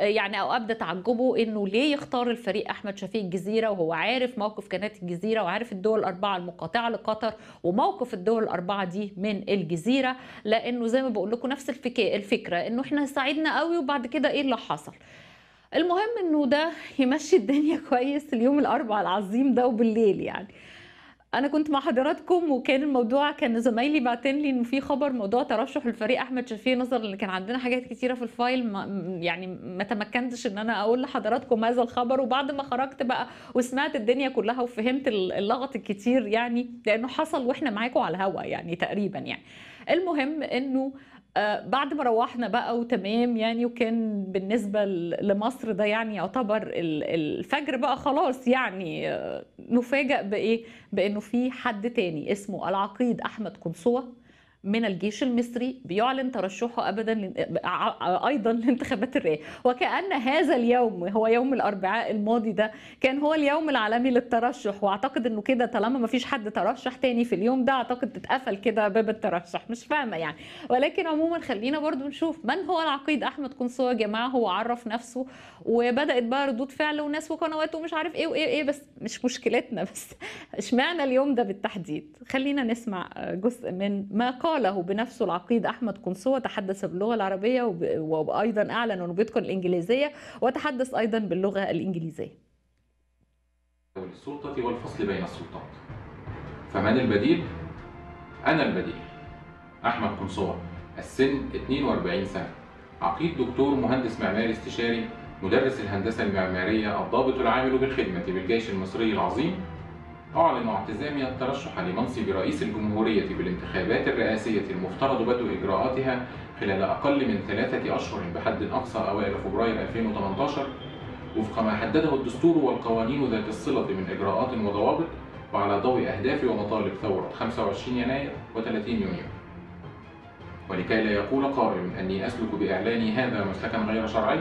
S1: يعني أو أبدى تعجبه إنه ليه يختار الفريق أحمد شفيق الجزيره وهو عارف موقف قناه الجزيرة وعارف الدول الأربعة المقاطعة لقطر وموقف الدول الأربعة دي من الجزيرة. لأنه زي ما بقول لكم نفس الفكرة إنه إحنا ساعدنا قوي وبعد كده إيه اللي حصل؟ المهم إنه ده يمشي الدنيا *laughs* كويس اليوم الأربعاء العظيم ده وبالليل يعني. أنا كنت مع حضراتكم وكان الموضوع كان زمايلي بعتين لي إنه في خبر موضوع ترشح الفريق أحمد شفيق نظرا إن كان عندنا حاجات كتيرة في الفايل ما يعني ما تمكنتش إن أنا أقول لحضراتكم هذا الخبر. وبعد ما خرجت بقى وسمعت الدنيا كلها وفهمت اللغط الكتير يعني لأنه حصل وإحنا معاكم على الهوا يعني تقريبا يعني. المهم إنه بعد ما روحنا بقى وتمام يعني وكان بالنسبة لمصر ده يعني يعتبر الفجر بقى خلاص يعني آه نفاجأ بإيه؟ بإنه في حد تاني اسمه العقيد أحمد قنصوه من الجيش المصري بيعلن ترشحه ابدا أيضا لانتخابات الرئاسة. وكأن هذا اليوم هو يوم الأربعاء الماضي ده كان هو اليوم العالمي للترشح. وأعتقد إنه كده طالما ما فيش حد ترشح تاني في اليوم ده أعتقد اتقفل كده باب الترشح. مش فاهمة يعني. ولكن عموما خلينا برضو نشوف من هو العقيد؟ أحمد قنصوه يا جماعة هو عرف نفسه وبدأت بقى ردود فعل وناس وقنوات ومش عارف إيه وإيه إيه بس مش مشكلتنا. *laughs* بس اشمعنى اليوم ده بالتحديد؟ خلينا نسمع جزء من ما قال قاله بنفسه العقيد أحمد قنصوه تحدث باللغة العربية وأيضا أعلن انه بيتقن الإنجليزية وتحدث أيضا باللغة الإنجليزية.
S4: السلطه والفصل بين السلطات. فمن البديل؟ أنا البديل. أحمد قنصوه السن 42 سنة. عقيد دكتور مهندس معماري استشاري مدرس الهندسة المعمارية الضابط العامل بالخدمة بالجيش المصري العظيم أعلن اعتزامي الترشح لمنصب رئيس الجمهورية بالانتخابات الرئاسية المفترض بدء إجراءاتها خلال أقل من ثلاثة أشهر بحد أقصى أوائل فبراير 2018 وفق ما حدده الدستور والقوانين ذات الصلة من إجراءات وضوابط وعلى ضوء أهداف ومطالب ثورة 25 يناير و30 يونيو. ولكي لا يقول قائل أني أسلك بإعلاني هذا مسلكا غير شرعي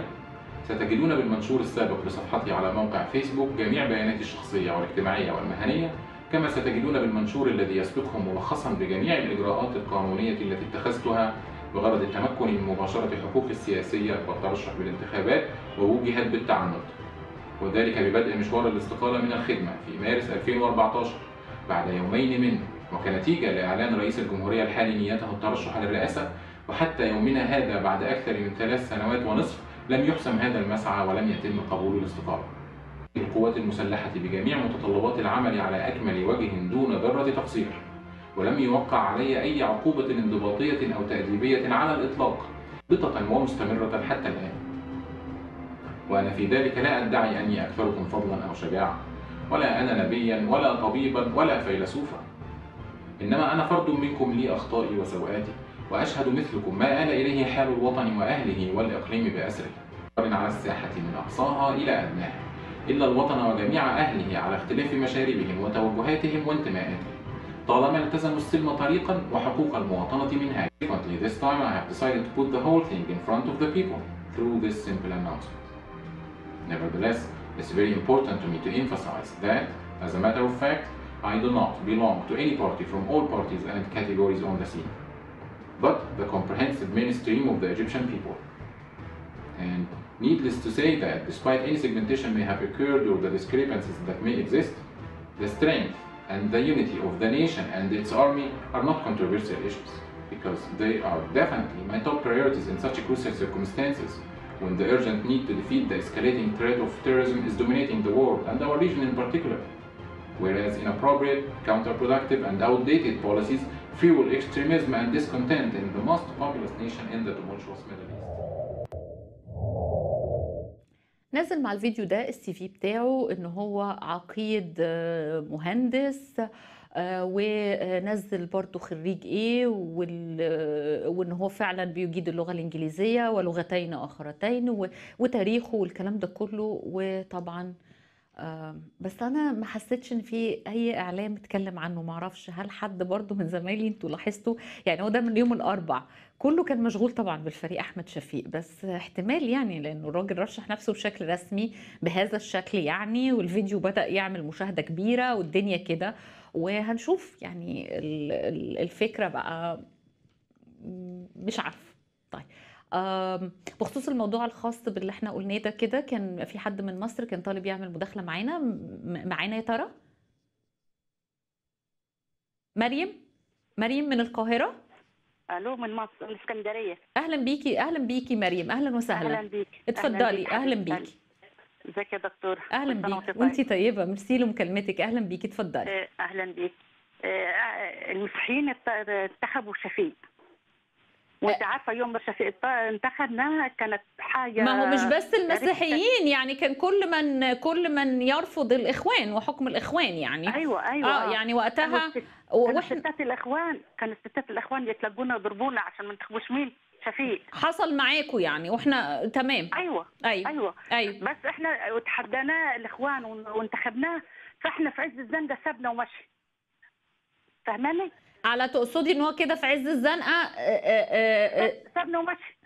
S4: ستجدون بالمنشور السابق لصفحتي على موقع فيسبوك جميع بياناتي الشخصية والاجتماعية والمهنية كما ستجدون بالمنشور الذي يسبقه ملخصا بجميع الإجراءات القانونية التي اتخذتها بغرض التمكن من مباشرة حقوقي السياسية والترشح بالانتخابات ووجهت بالتعنت. وذلك ببدء مشوار الاستقالة من الخدمة في مارس 2014 بعد يومين منه. وكنتيجة لإعلان رئيس الجمهورية الحالي نيته الترشح للرئاسة وحتى يومنا هذا بعد أكثر من ثلاث سنوات ونصف لم يحسم هذا المسعى ولم يتم قبول الاستقالة. القوات المسلحة بجميع متطلبات العمل على أكمل وجه دون ذرة تقصير ولم يوقع علي أي عقوبة انضباطية أو تأديبية على الإطلاق ضبطة ومستمرة حتى الآن وأنا في ذلك لا أدعي أني أكثركم فضلا أو شجاعة ولا أنا نبيا ولا طبيبا ولا فيلسوفا إنما أنا فرد منكم لي أخطائي وسوءاتي وأشهد مثلكم ما آل إليه حال الوطن وأهله والإقليم بأسره على الساحة من أقصاها إلى أدناها إلا الوطن وجميع أهله على اختلاف مشاربهم وتوجهاتهم وانتماءاتهم طالما التزموا السلم طريقا وحقوق المواطنة منها. Consequently, this time I have decided to put the whole thing in front of the people through this simple announcement. Nevertheless, it's very important to me to emphasize that, as a matter of fact, I do not belong to any party from all parties and categories on the scene, but the comprehensive mainstream of the Egyptian people. And needless to say that, despite any segmentation may have occurred or the discrepancies that may exist, the strength and the unity of the nation and its army are not controversial issues, because they are definitely my top priorities in such crucial circumstances when the urgent need to defeat the escalating threat of terrorism is dominating the world and our region in particular. Whereas inappropriate, counterproductive, and outdated policies fuel extremism and discontent in the most populous nation in the tumultuous Middle East.
S1: نزل مع الفيديو ده السي في بتاعه إن هو عقيد آه، مهندس آه، ونزل برضه خريج إيه وإن هو فعلا بيجيد اللغة الإنجليزية ولغتين آخرتين وتاريخه والكلام ده كله وطبعا بس أنا ما حسيتش إن في أي إعلام اتكلم عنه ما أعرفش هل حد برضه من زمايلي أنتوا لاحظتوا؟ يعني هو ده من يوم الأربع. كله كان مشغول طبعا بالفريق أحمد شفيق بس احتمال يعني لأنه الراجل رشح نفسه بشكل رسمي بهذا الشكل يعني والفيديو بدأ يعمل مشاهدة كبيرة والدنيا كده. وهنشوف يعني ال- ال- الفكرة بقى مش عارفة طيب بخصوص الموضوع الخاص باللي إحنا قلناه ده كده كان في حد من مصر كان طالب يعمل مداخلة معانا. معانا يا ترى؟ مريم؟ مريم من القاهرة؟
S5: ألو من مصر من اسكندرية.
S1: أهلا بيكي أهلا بيكي مريم. أهلا وسهلا.
S5: أهلا بيك
S1: اتفضلي.
S5: أهلا.
S1: بيكي.
S5: ازيك يا دكتور؟ أهلا
S1: بيكي.
S5: طيب.
S1: طيبة. ميرسي لمكالمتك. أهلا بيكي. اتفضلي.
S5: آه، أهلا بيك آه، المسيحيين ات- انتخبوا شفيق وانت عارفة يوم ما شفيق ات- انتخبنا كانت حاجة
S1: ما هو مش بس المسيحيين يعني كان كل من كل من يرفض الإخوان وحكم الإخوان يعني.
S5: أيوه أيوه.
S1: آه يعني وقتها وإحنا
S5: ستات الإخوان كانوا ستات الإخوان يتلقونا ويضربونا عشان ما ننتخبوش مين؟ شفيق.
S1: حصل معاكوا يعني وإحنا تمام.
S5: أيوه
S1: أيوه
S5: أيوه.
S1: أيوه.
S5: بس إحنا تحديناه الإخوان وانتخبناه فإحنا في عز الزنقة سابنا ومشي. فاهماني؟
S1: على تقصدي إن هو كده في عز الزنقة آه، آه، آه،
S5: سابنا ومشي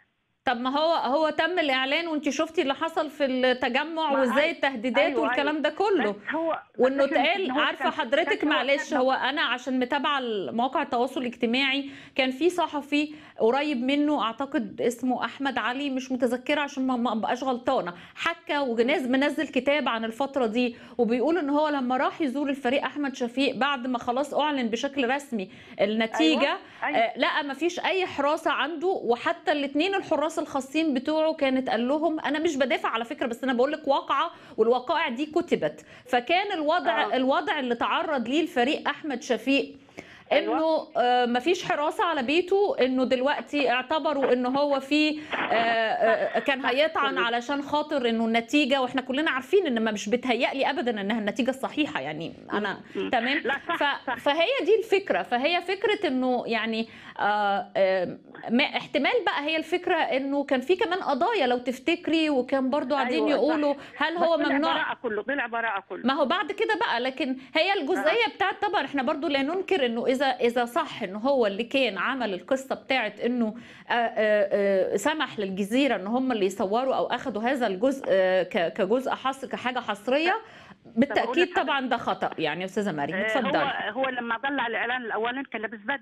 S1: طب ما هو هو تم الإعلان وأنت شفتي اللي حصل في التجمع
S5: ما
S1: وإزاي
S5: أيوة،
S1: التهديدات
S5: أيوة،
S1: والكلام ده كله
S5: بس هو وإنه
S1: اتقال
S5: عارفة
S1: حضرتك معلش. هو أنا عشان متابعة مواقع التواصل الاجتماعي كان في صحفي قريب منه أعتقد اسمه أحمد علي مش متذكرة عشان ما ما ابقاش غلطانة حكى وناس منزل كتاب عن الفترة دي وبيقول إن هو لما راح يزور الفريق أحمد شفيق بعد ما خلاص أعلن بشكل رسمي النتيجة
S5: أيوة، أيوة.
S1: آه، لقى مفيش أي حراسة عنده وحتى الاثنين الحراس الخاصين بتوعه كانت قال لهم أنا مش بدافع على فكرة بس أنا بقول لك واقعة والوقائع دي كتبت فكان الوضع
S5: آه.
S1: الوضع اللي تعرض ليه الفريق أحمد شفيق. إنه آه، مفيش حراسة على بيته إنه دلوقتي اعتبروا إنه هو في آه، آه، كان هيطعن علشان خاطر إنه النتيجة وإحنا كلنا عارفين إن ما مش بتهيألي ابدا إنها النتيجة الصحيحة يعني
S5: أنا.
S1: تمام؟ فهي دي الفكرة فهي فكرة إنه يعني ما احتمال بقى هي الفكرة إنه كان في كمان قضايا لو تفتكري وكان برضو قاعدين
S5: أيوة،.
S1: يقولوا هل هو ممنوع؟
S5: كله طلع براءة كله.
S1: ما هو بعد كده بقى لكن هي الجزئية بتاعت طبعا إحنا برضو لا ننكر إنه إذا إذا صح إنه هو اللي كان عمل القصة بتاعت إنه آه، آه، آه، سمح للجزيرة إن هم اللي يصوروا أو اخذوا هذا الجزء كجزء حصر كحاجة
S5: حصرية بالتأكيد.
S1: طبعا ده خطأ يعني يا أستاذة مريم. اتفضلي.
S5: هو هو لما طلع الإعلان الأولاني كان لابس بدله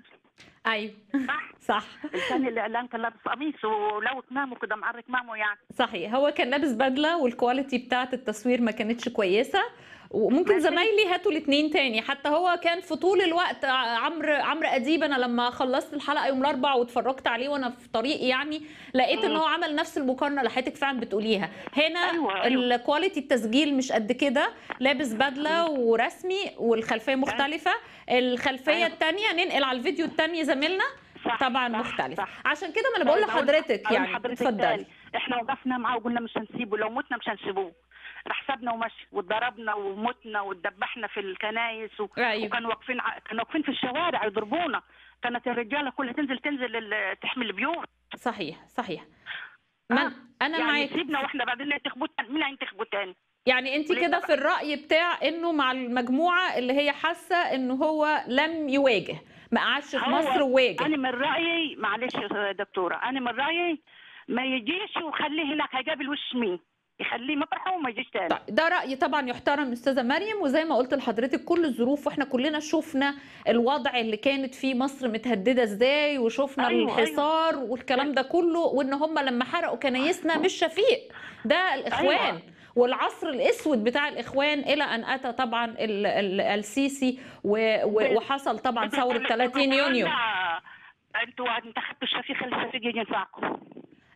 S1: أيوه.
S5: صح؟ *laughs*
S1: صح.
S5: الثاني الإعلان كان لابس قميص ولو كمامه كده معرك مامه يعني.
S1: صحيح. هو كان لابس بدلة والكواليتي بتاعه التصوير ما كانتش كويسة. وممكن. زمايلي هاتوا الاثنين تاني حتى هو كان في طول الوقت عمرو عمرو أديب أنا لما خلصت الحلقة يوم الاربعاء واتفرجت عليه وأنا في طريقي يعني لقيت
S5: إن.
S1: هو عمل نفس المقارنة اللي حضرتك فعلا بتقوليها هنا
S5: أيوة، أيوة.
S1: الكواليتي التسجيل مش قد كده لابس بدلة ورسمي والخلفية مختلفة الخلفية
S5: أيوة.
S1: الثانية ننقل على الفيديو الثاني زميلنا
S5: صح
S1: طبعا
S5: صح،
S1: مختلف
S5: صح.
S1: عشان كده ما أنا بقول
S5: طيب، أقول-
S1: لحضرتك يعني اتفضلي.
S5: إحنا وقفنا معاه وقلنا مش هنسيبه لو متنا مش هنسيبوه راح سابنا ومشي واتضربنا ومتنا واتدبحنا في الكنايس و...
S1: أيوه.
S5: وكانوا واقفين ع- كانوا واقفين في الشوارع يضربونا. كانت الرجالة كلها تنزل تنزل ال- تحمي البيوت.
S1: صحيح صحيح. من
S5: آه،
S1: أنا
S5: يعني
S1: معاك.
S5: سيبنا وإحنا بعدين تاني. مين هينتخبوا تاني؟
S1: يعني
S5: أنت
S1: كده؟ في الرأي بتاع إنه مع المجموعة اللي هي حاسة انه هو لم يواجه ما قعدش في مصر وواجه.
S5: أنا من رأيي معلش يا دكتورة أنا من رأيي ما يجيش وخليه هناك هيقابل وش مين؟ يخليه مطرحة وما يجيش تاني.
S1: طيب ده رأي طبعا يحترم أستاذة مريم وزي ما قلت لحضرتك كل الظروف وإحنا كلنا شفنا الوضع اللي كانت فيه مصر متهددة إزاي وشفنا
S5: أيوة،
S1: الحصار والكلام ده كله وإن هم لما حرقوا كنايسنا مش شفيق ده الإخوان.
S5: أيوة.
S1: والعصر الأسود بتاع الإخوان إلى أن أتى طبعا ال- ال- السيسي وحصل طبعا ثورة 30 يونيو.
S5: أنتوا انتخبتوا الشفيق خلي الشفيق ينفعكم.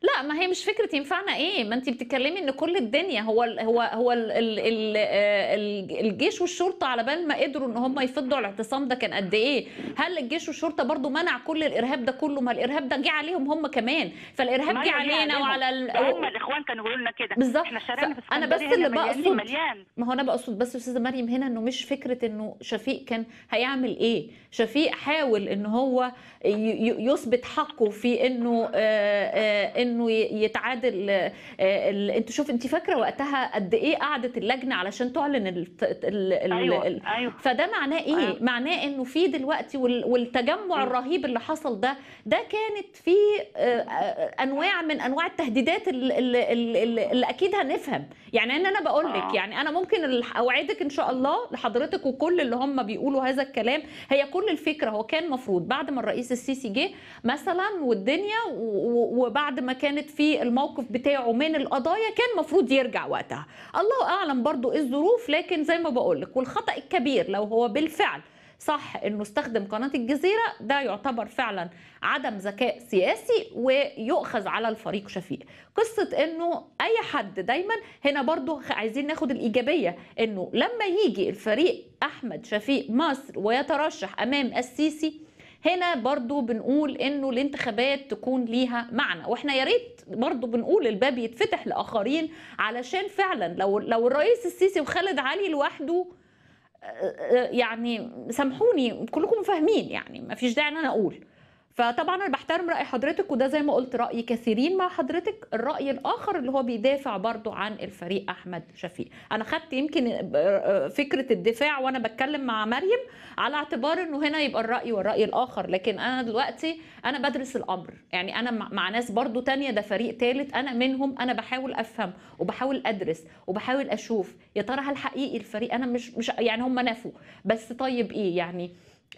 S1: لا ما هي مش فكرة ينفعنا إيه؟ ما انت بتتكلمي إن كل الدنيا هو ال هو هو ال ال ال ال الجيش والشرطة على بال ما قدروا إن هم يفضوا الاعتصام ده كان قد إيه؟ هل الجيش والشرطة برضو منع كل الإرهاب ده كله؟ ما الإرهاب ده جه عليهم هم كمان.
S5: فالإرهاب
S1: جه
S5: هي
S1: علينا. وعلى ال...
S5: هم الإخوان كانوا بيقولوا لنا كده.
S1: بالظبط.
S5: إحنا شارعنا في
S1: أنا بس اللي بقصد-
S5: مليان.
S1: ما هو أنا بقصد بس أستاذة مريم هنا إنه مش فكرة إنه شفيق كان هيعمل إيه. شفيق حاول إن هو يثبت حقه في إنه آه، آه، إنه يتعادل آه، ال- أنت شوف أنت فاكرة وقتها قد إيه قعدت اللجنة علشان تعلن ال ال ال
S5: أيوه
S1: ال
S5: أيوه
S1: فده معناه إيه؟
S5: أيوة.
S1: معناه إنه في دلوقتي وال- والتجمع الرهيب اللي حصل ده ده كانت في أنواع من أنواع التهديدات اللي, اللي, اللي, اللي أكيد هنفهم يعني إن أنا بقول لك. يعني أنا ممكن أوعدك إن شاء الله لحضرتك وكل اللي هم بيقولوا هذا الكلام هي كل الفكرة هو كان مفروض بعد ما الرئيس السيسي جه مثلا والدنيا وبعد ما كانت في الموقف بتاعه من القضايا كان مفروض يرجع وقتها. الله أعلم برضو إيه الظروف لكن زي ما بقول لك والخطأ الكبير لو هو بالفعل صح انه استخدم قناة الجزيرة ده يعتبر فعلا عدم ذكاء سياسي ويؤخذ على الفريق شفيق. قصة انه اي حد دايما هنا برضو عايزين ناخد الإيجابية انه لما يجي الفريق أحمد شفيق مصر ويترشح أمام السيسي هنا برضو بنقول انه الانتخابات تكون ليها معنى. وإحنا يا ريت برضو بنقول الباب يتفتح لآخرين علشان فعلا لو لو الرئيس السيسي وخالد علي لوحده يعني سامحوني كلكم فاهمين يعني ما فيش داعي إن أنا أقول. فطبعا أنا بحترم رأي حضرتك وده زي ما قلت رأي كثيرين مع حضرتك. الرأي الآخر اللي هو بيدافع برضو عن الفريق أحمد شفيق. أنا خدت يمكن فكرة الدفاع وأنا بتكلم مع مريم على اعتبار إنه هنا يبقى الرأي والرأي الآخر. لكن أنا دلوقتي أنا بدرس الأمر. يعني أنا مع ناس برضو تانية ده فريق ثالث أنا منهم أنا بحاول أفهم وبحاول أدرس وبحاول أشوف يا ترى هل حقيقي الفريق أنا مش مش يعني هم نفوا. بس طيب إيه يعني؟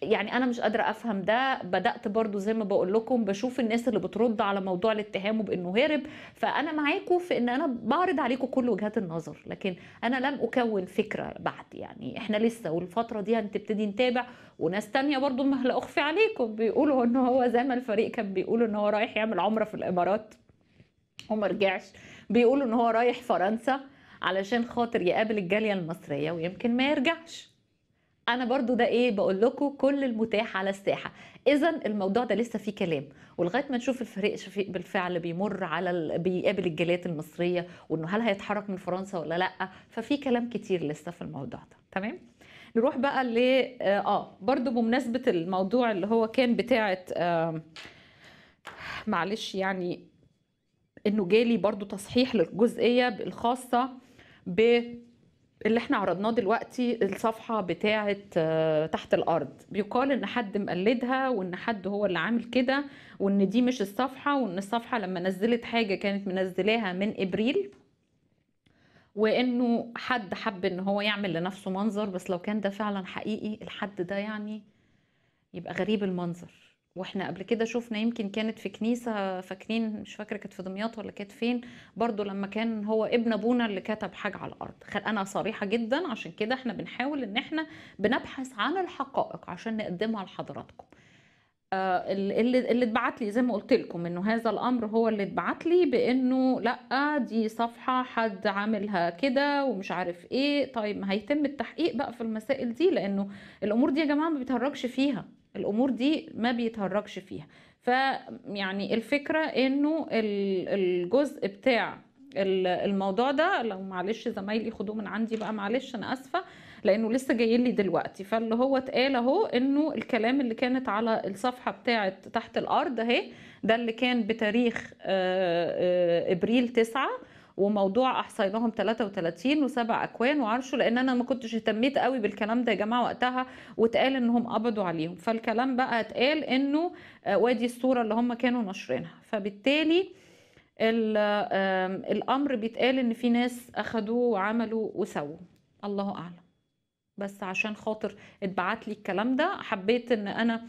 S1: يعني أنا مش قادرة أفهم ده. بدأت برضو زي ما بقول لكم بشوف الناس اللي بترد على موضوع الاتهام بانه هرب. فأنا معاكم في إن أنا بعرض عليكم كل وجهات النظر لكن أنا لم أكون فكرة بعد. يعني إحنا لسه والفترة دي هنبتدي نتابع وناس تانية برضو ما لا أخفي عليكم. بيقولوا إن هو زي ما الفريق كان بيقولوا إن هو رايح يعمل عمرة في الإمارات. وما رجعش. بيقولوا إن هو رايح فرنسا علشان خاطر يقابل الجالية المصرية ويمكن ما يرجعش. أنا برضو ده إيه بقول لكم كل المتاح على الساحة. إذا الموضوع ده لسه فيه كلام ولغاية ما نشوف الفريق بالفعل بيمر على ال... بيقابل الجاليات المصرية وإنه هل هيتحرك من فرنسا ولا لأ ففي كلام كتير لسه في الموضوع ده. تمام؟ نروح بقى ل آه برضو بمناسبة الموضوع اللي هو كان بتاعه آه معلش يعني إنه جالي برضو تصحيح للجزئية الخاصة ب اللي إحنا عرضناه دلوقتي الصفحة بتاعة تحت الأرض. بيقال إن حد مقلدها وإن حد هو اللي عامل كده وإن دي مش الصفحة وإن الصفحة لما نزلت حاجة كانت منزلاها من إبريل وإنه حد حب إن هو يعمل لنفسه منظر بس لو كان ده فعلا حقيقي الحد ده يعني يبقى غريب المنظر. وإحنا قبل كده شفنا يمكن كانت في كنيسة فاكرين مش فاكرة كانت في دمياط ولا كانت فين برضو لما كان هو ابن أبونا اللي كتب حاجة على الأرض. أنا صريحة جدا عشان كده إحنا بنحاول إن إحنا بنبحث عن الحقائق عشان نقدمها لحضراتكم. آه، اللي اللي اتبعت لي زي ما قلت لكم إنه هذا الأمر هو اللي اتبعت لي بإنه لأ دي صفحة حد عاملها كده ومش عارف إيه طيب ما هيتم التحقيق بقى في المسائل دي لإنه الأمور دي يا جماعة ما بيتهرجش فيها. الأمور دي ما بيتهرجش فيها. فيعني الفكرة إنه ال- الجزء بتاع ال- الموضوع ده لو معلش زمايلي خدوه من عندي بقى معلش أنا آسفة لأنه لسه جاي لي دلوقتي. فاللي هو اتقال أهو إنه الكلام اللي كانت على الصفحة بتاعه تحت الأرض أهي ده اللي كان بتاريخ إبريل 9 وموضوع احصيناهم 33 وسبع أكوان وعرشه لأن أنا ما كنتش اهتميت قوي بالكلام ده يا جماعة وقتها واتقال إنهم قبضوا عليهم. فالكلام بقى اتقال إنه آه، وادي الصورة اللي هم كانوا ناشرينها. فبالتالي الأمر بيتقال إن في ناس اخدوا وعملوا وسووا. الله أعلم. بس عشان خاطر اتبعت لي الكلام ده حبيت إن أنا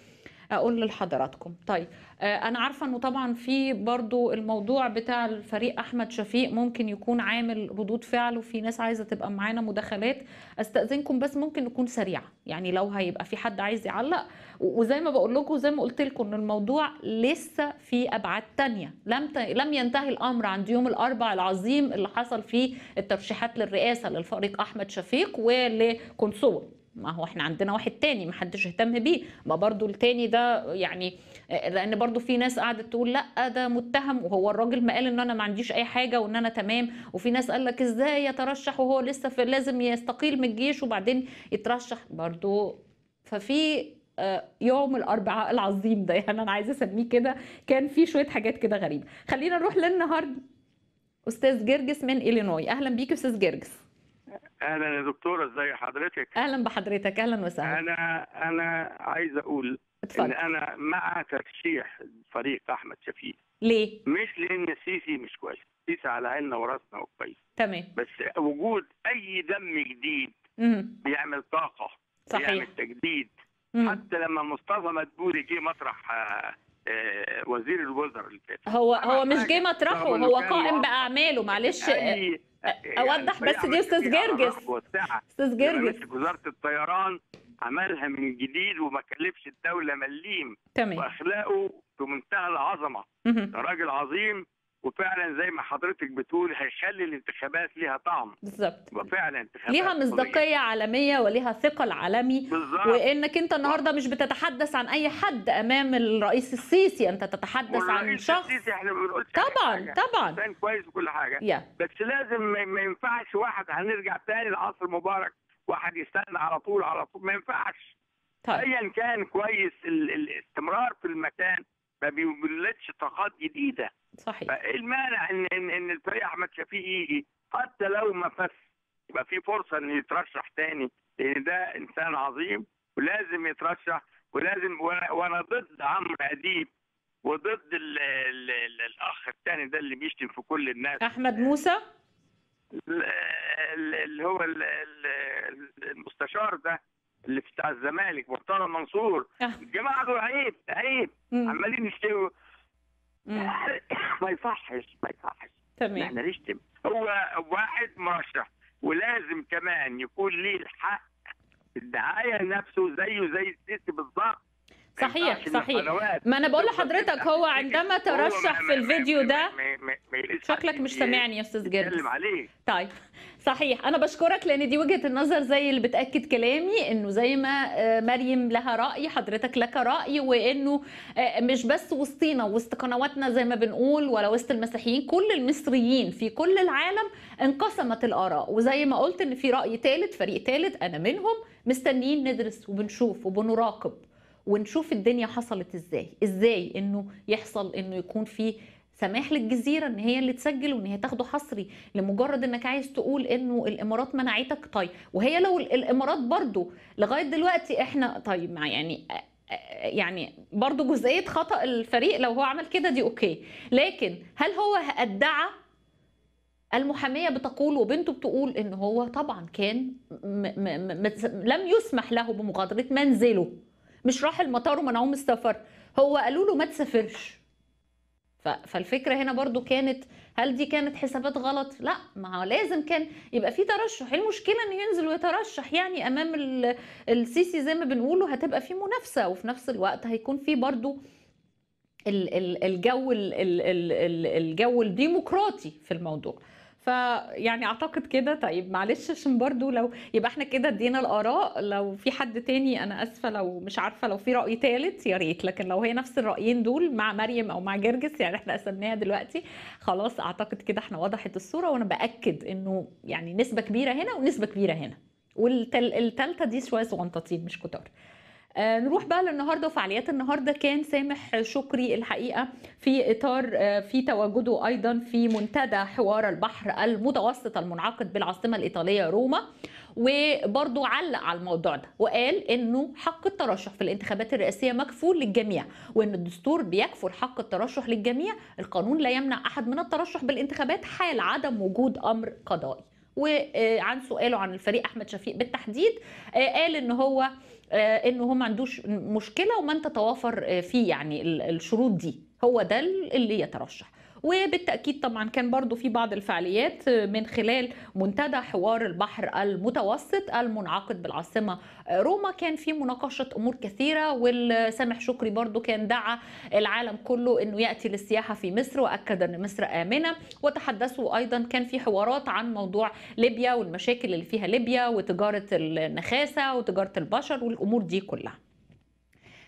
S1: أقول لحضراتكم. طيب آه، أنا عارفة إنه طبعا في برضو الموضوع بتاع الفريق أحمد شفيق ممكن يكون عامل ردود فعل وفي ناس عايزة تبقى معانا مداخلات. أستأذنكم بس ممكن نكون سريعة. يعني لو هيبقى في حد عايز يعلق وزي ما بقول لكم زي ما قلت لكم إن الموضوع لسه في أبعاد تانية. لم ت... لم ينتهي الأمر عند يوم الاربع العظيم اللي حصل فيه الترشيحات للرئاسة للفريق أحمد شفيق ولكونسول. ما هو إحنا عندنا واحد تاني ما حدش اهتم بيه. ما برضو التاني ده يعني لأن برضو في ناس قعدت تقول لا ده متهم. وهو الراجل ما قال إن أنا ما عنديش أي حاجة وإن أنا تمام. وفي ناس قال لك إزاي يترشح وهو لسه في لازم يستقيل من الجيش وبعدين يترشح. برضو ففي آه، يوم الأربعاء العظيم ده. *laughs* يعني أنا عايزة أسميه كده. كان في شوية حاجات كده غريبة. خلينا نروح للنهاردة. أستاذ جرجس من إلينوي. أهلا بيك أستاذ جرجس.
S6: أهلا يا دكتوره ازي حضرتك؟
S1: أهلا بحضرتك أهلا وسهلا.
S6: أنا أنا عايز أقول إن
S1: اتفضل.
S6: أنا مع ترشيح فريق أحمد شفيق.
S1: ليه؟
S6: مش لأن السيسي مش كويس السيسي على عيننا وراسنا وكويس.
S1: تمام.
S6: بس وجود أي دم جديد
S1: مم.
S6: بيعمل طاقة
S1: صحيح.
S6: بيعمل تجديد.
S1: مم.
S6: حتى لما مصطفى مدبولي جه مطرح آه، وزير الوزراء اللي فات.
S1: هو هو مش جه. مطرحه هو قائم. بأعماله معلش.
S6: أي-
S1: أوضح
S6: فريق
S1: بس
S6: أحمد
S1: دي أستاذ
S6: شفيق على
S1: جرجس.
S6: أستاذ
S1: جرجس.
S6: وزارة الطيران عملها من جديد وما كلفش الدولة مليم.
S1: تمام.
S6: وأخلاقه في منتهى العظمة. راجل عظيم. وفعلا زي ما حضرتك بتقول هيخلي الانتخابات ليها طعم.
S1: بالظبط.
S6: وفعلا انتخابات
S1: ليها. مصداقية عالمية وليها ثقل عالمي
S6: بالظبط.
S1: وإنك أنت النهارده مش بتتحدث عن أي حد أمام الرئيس السيسي أنت تتحدث عن شخص.
S6: السيسي إحنا ما بنقولش
S1: طبعا
S6: حاجة.
S1: طبعا.
S6: انسان كويس وكل حاجة.
S1: يا.
S6: بس لازم ما ينفعش واحد هنرجع تاني لعصر مبارك واحد يستنى على طول على طول. ما ينفعش.
S1: طيب.
S6: ايا كان كويس ال- ال- الاستمرار في المكان ما بيولدش طاقات جديدة.
S1: صحيح.
S6: فايه المانع ان ان إن الفريق أحمد شفيق يجي حتى لو ما فاز يبقى في فرصة إنه يترشح تاني لأن ده إنسان عظيم ولازم يترشح ولازم وأنا ضد عمرو أديب وضد ال ال ال الأخ الثاني ده اللي بيشتم في كل الناس.
S1: أحمد موسى؟
S6: ال- ال- اللي هو ال- ال- المستشار ده. اللي بتاع الزمالك مرتضى منصور.
S1: آه.
S6: الجماعة دول عيب عيب. عمالين يشتموا. *coughs* ما يصحش ما يصحش.
S1: تمام.
S6: إحنا نشتم هو واحد مرشح ولازم كمان يكون ليه الحق في الدعاية لنفسه زيه زي السيسي بالظبط.
S1: صحيح صحيح. ما أنا بقول لحضرتك هو. عندما ترشح في الفيديو ده شكلك. مش سامعني يا
S6: أستاذ عليه.
S1: طيب صحيح. أنا بشكرك لأن دي وجهة النظر زي اللي بتأكد كلامي إنه زي ما آه، مريم لها رأي حضرتك لك رأي وإنه آه، مش بس وسطينا وسط قنواتنا زي ما بنقول ولا وسط المسيحيين كل المصريين في كل العالم انقسمت الآراء. وزي ما قلت إن في رأي ثالث فريق ثالث أنا منهم مستنيين ندرس وبنشوف وبنراقب. ونشوف الدنيا حصلت إزاي. إزاي؟ إنه يحصل إنه يكون في سماح للجزيرة إن هي اللي تسجل وإن هي تاخده حصري لمجرد إنك عايز تقول إنه الإمارات منعتك طيب. وهي لو ال- الإمارات برضو لغاية دلوقتي إحنا طيب مع يعني يعني برضو جزئية خطأ الفريق لو هو عمل كده دي أوكي. لكن هل هو ادعى المحامية بتقول وبنته بتقول إن هو طبعا كان م م م لم يسمح له بمغادرة منزله. مش راح المطار ومنعوه من السفر. هو قالوا له ما تسافرش. ف- فالفكرة هنا برضو كانت هل دي كانت حسابات غلط؟ لا ما هو لازم كان يبقى في ترشح، إيه المشكلة إنه ينزل ويترشح؟ يعني أمام ال- السيسي زي ما بنقوله هتبقى في منافسة وفي نفس الوقت هيكون في برضو ال- ال- الجو ال- ال- ال- ال- الجو الديمقراطي في الموضوع. فيعني أعتقد كده. طيب معلش عشان برضو لو يبقى إحنا كده ادينا الآراء لو في حد تاني أنا آسفة لو مش عارفة لو في رأي ثالث يا ريت. لكن لو هي نفس الرأيين دول مع مريم أو مع جرجس يعني إحنا قسمناها دلوقتي خلاص أعتقد كده إحنا وضحت الصورة وأنا بأكد إنه يعني نسبة كبيرة هنا ونسبة كبيرة هنا. والثالثه دي شوية صغنطاطين مش كتار. آه، نروح بقى للنهارده وفعاليات النهارده كان سامح شكري الحقيقة في إطار آه، في تواجده أيضا في منتدى حوار البحر المتوسط المنعقد بالعاصمة الإيطالية روما وبرضه علق على الموضوع ده وقال إنه حق الترشح في الانتخابات الرئاسية مكفول للجميع وإن الدستور بيكفل حق الترشح للجميع القانون لا يمنع أحد من الترشح بالانتخابات حال عدم وجود أمر قضائي. وعن سؤاله عن الفريق أحمد شفيق بالتحديد آه، قال إن هو آه، إنه هو ما عندوش مشكلة ومن تتوافر آه، فيه يعني ال- الشروط دي. هو ده اللي يترشح. وبالتأكيد طبعا كان برضو في بعض الفعاليات من خلال منتدى حوار البحر المتوسط المنعقد بالعاصمة روما. كان في مناقشة أمور كثيرة والسامح شكري برضو كان دعا العالم كله إنه يأتي للسياحة في مصر وأكد إن مصر آمنة. وتحدثوا أيضا كان في حوارات عن موضوع ليبيا والمشاكل اللي فيها ليبيا وتجارة النخاسة وتجارة البشر والأمور دي كلها.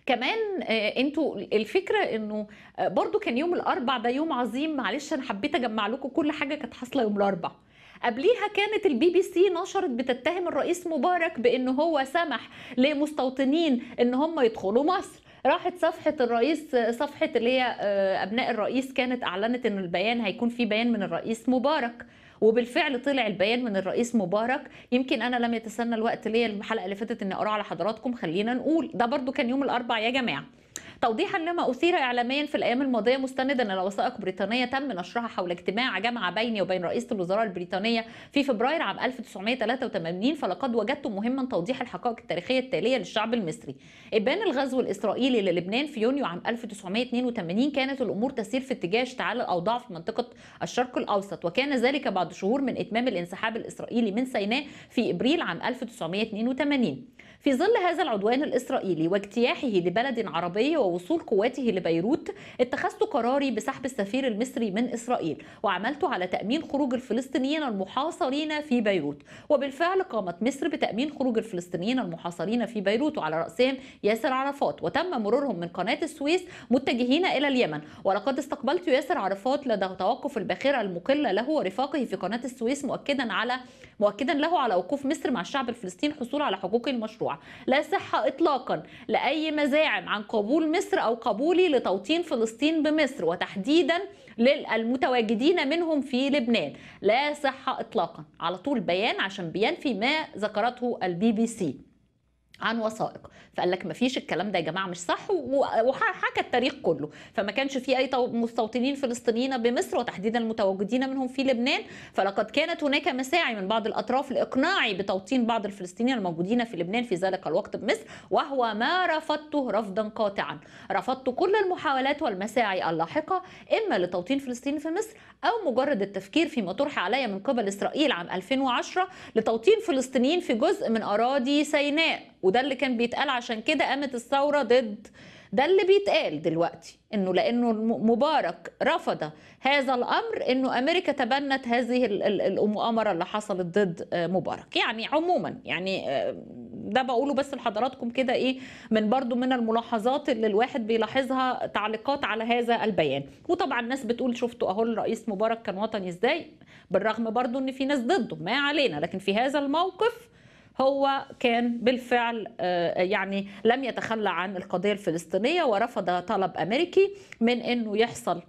S1: كمان آه، أنتوا الفكرة انه آه، برضو كان يوم الأربع ده يوم عظيم معلش أنا حبيت أجمع لكم كل حاجة كانت حاصلة يوم الأربع. قبليها كانت البي بي سي نشرت بتتهم الرئيس مبارك بإن هو سمح لمستوطنين إن هم يدخلوا مصر. راحت صفحة الرئيس صفحة اللي هي آه، أبناء الرئيس كانت أعلنت إن البيان هيكون فيه بيان من الرئيس مبارك. وبالفعل طلع البيان من الرئيس مبارك. يمكن أنا لم يتسنى الوقت ليا الحلقة اللي فاتت إني اقراه على حضراتكم خلينا نقول. ده برضو كان يوم الاربع يا جماعة. توضيحا لما أثير اعلاميا في الأيام الماضية مستندا إلى وثائق بريطانية تم نشرها حول اجتماع جمع بيني وبين رئيسة الوزراء البريطانية في فبراير عام 1983 فلقد وجدت مهما توضيح الحقائق التاريخية التالية للشعب المصري. إبان الغزو الإسرائيلي للبنان في يونيو عام 1982 كانت الأمور تسير في اتجاه اشتعال الأوضاع في منطقة الشرق الأوسط وكان ذلك بعد شهور من إتمام الانسحاب الإسرائيلي من سيناء في إبريل عام 1982. في ظل هذا العدوان الإسرائيلي واجتياحه لبلد عربي ووصول قواته لبيروت اتخذت قراري بسحب السفير المصري من إسرائيل وعملت على تأمين خروج الفلسطينيين المحاصرين في بيروت. وبالفعل قامت مصر بتأمين خروج الفلسطينيين المحاصرين في بيروت وعلى رأسهم ياسر عرفات وتم مرورهم من قناة السويس متجهين إلى اليمن. ولقد استقبلت ياسر عرفات لدى توقف الباخرة المقلة له ورفاقه في قناة السويس مؤكدا على مؤكدا له على وقوف مصر مع الشعب الفلسطيني الحصول على حقوقه المشروعة لا صحة إطلاقا لأي مزاعم عن قبول مصر أو قبولي لتوطين فلسطين بمصر وتحديدا للمتواجدين منهم في لبنان. لا صحة إطلاقا. على طول بيان عشان بينفي ما ذكرته البي بي سي. عن وثائق. فقال لك ما فيش الكلام ده يا جماعة مش صح وحكى التاريخ كله. فما كانش في أي تو- مستوطنين فلسطينيين بمصر وتحديدا المتواجدين منهم في لبنان. فلقد كانت هناك مساعي من بعض الأطراف لإقناعي بتوطين بعض الفلسطينيين الموجودين في لبنان في ذلك الوقت بمصر وهو ما رفضته رفضا قاطعا. رفضت كل المحاولات والمساعي اللاحقة إما لتوطين فلسطين في مصر أو مجرد التفكير فيما طرح علي من قبل إسرائيل عام 2010 لتوطين فلسطينيين في جزء من أراضي سيناء. وده اللي كان بيتقال عشان كده قامت الثورة ضد ده اللي بيتقال دلوقتي إنه لأنه مبارك رفض هذا الأمر إنه أمريكا تبنت هذه ال- ال- المؤامرة اللي حصلت ضد آه، مبارك. يعني عموما يعني آه، ده بقوله بس لحضراتكم كده إيه من برضو من الملاحظات اللي الواحد بيلاحظها تعليقات على هذا البيان. وطبعا الناس بتقول شفتوا أهو الرئيس مبارك كان وطني إزاي بالرغم برضو إن في ناس ضده ما علينا لكن في هذا الموقف هو كان بالفعل آه، يعني لم يتخلى عن القضية الفلسطينية ورفض طلب أمريكي من أنه يحصل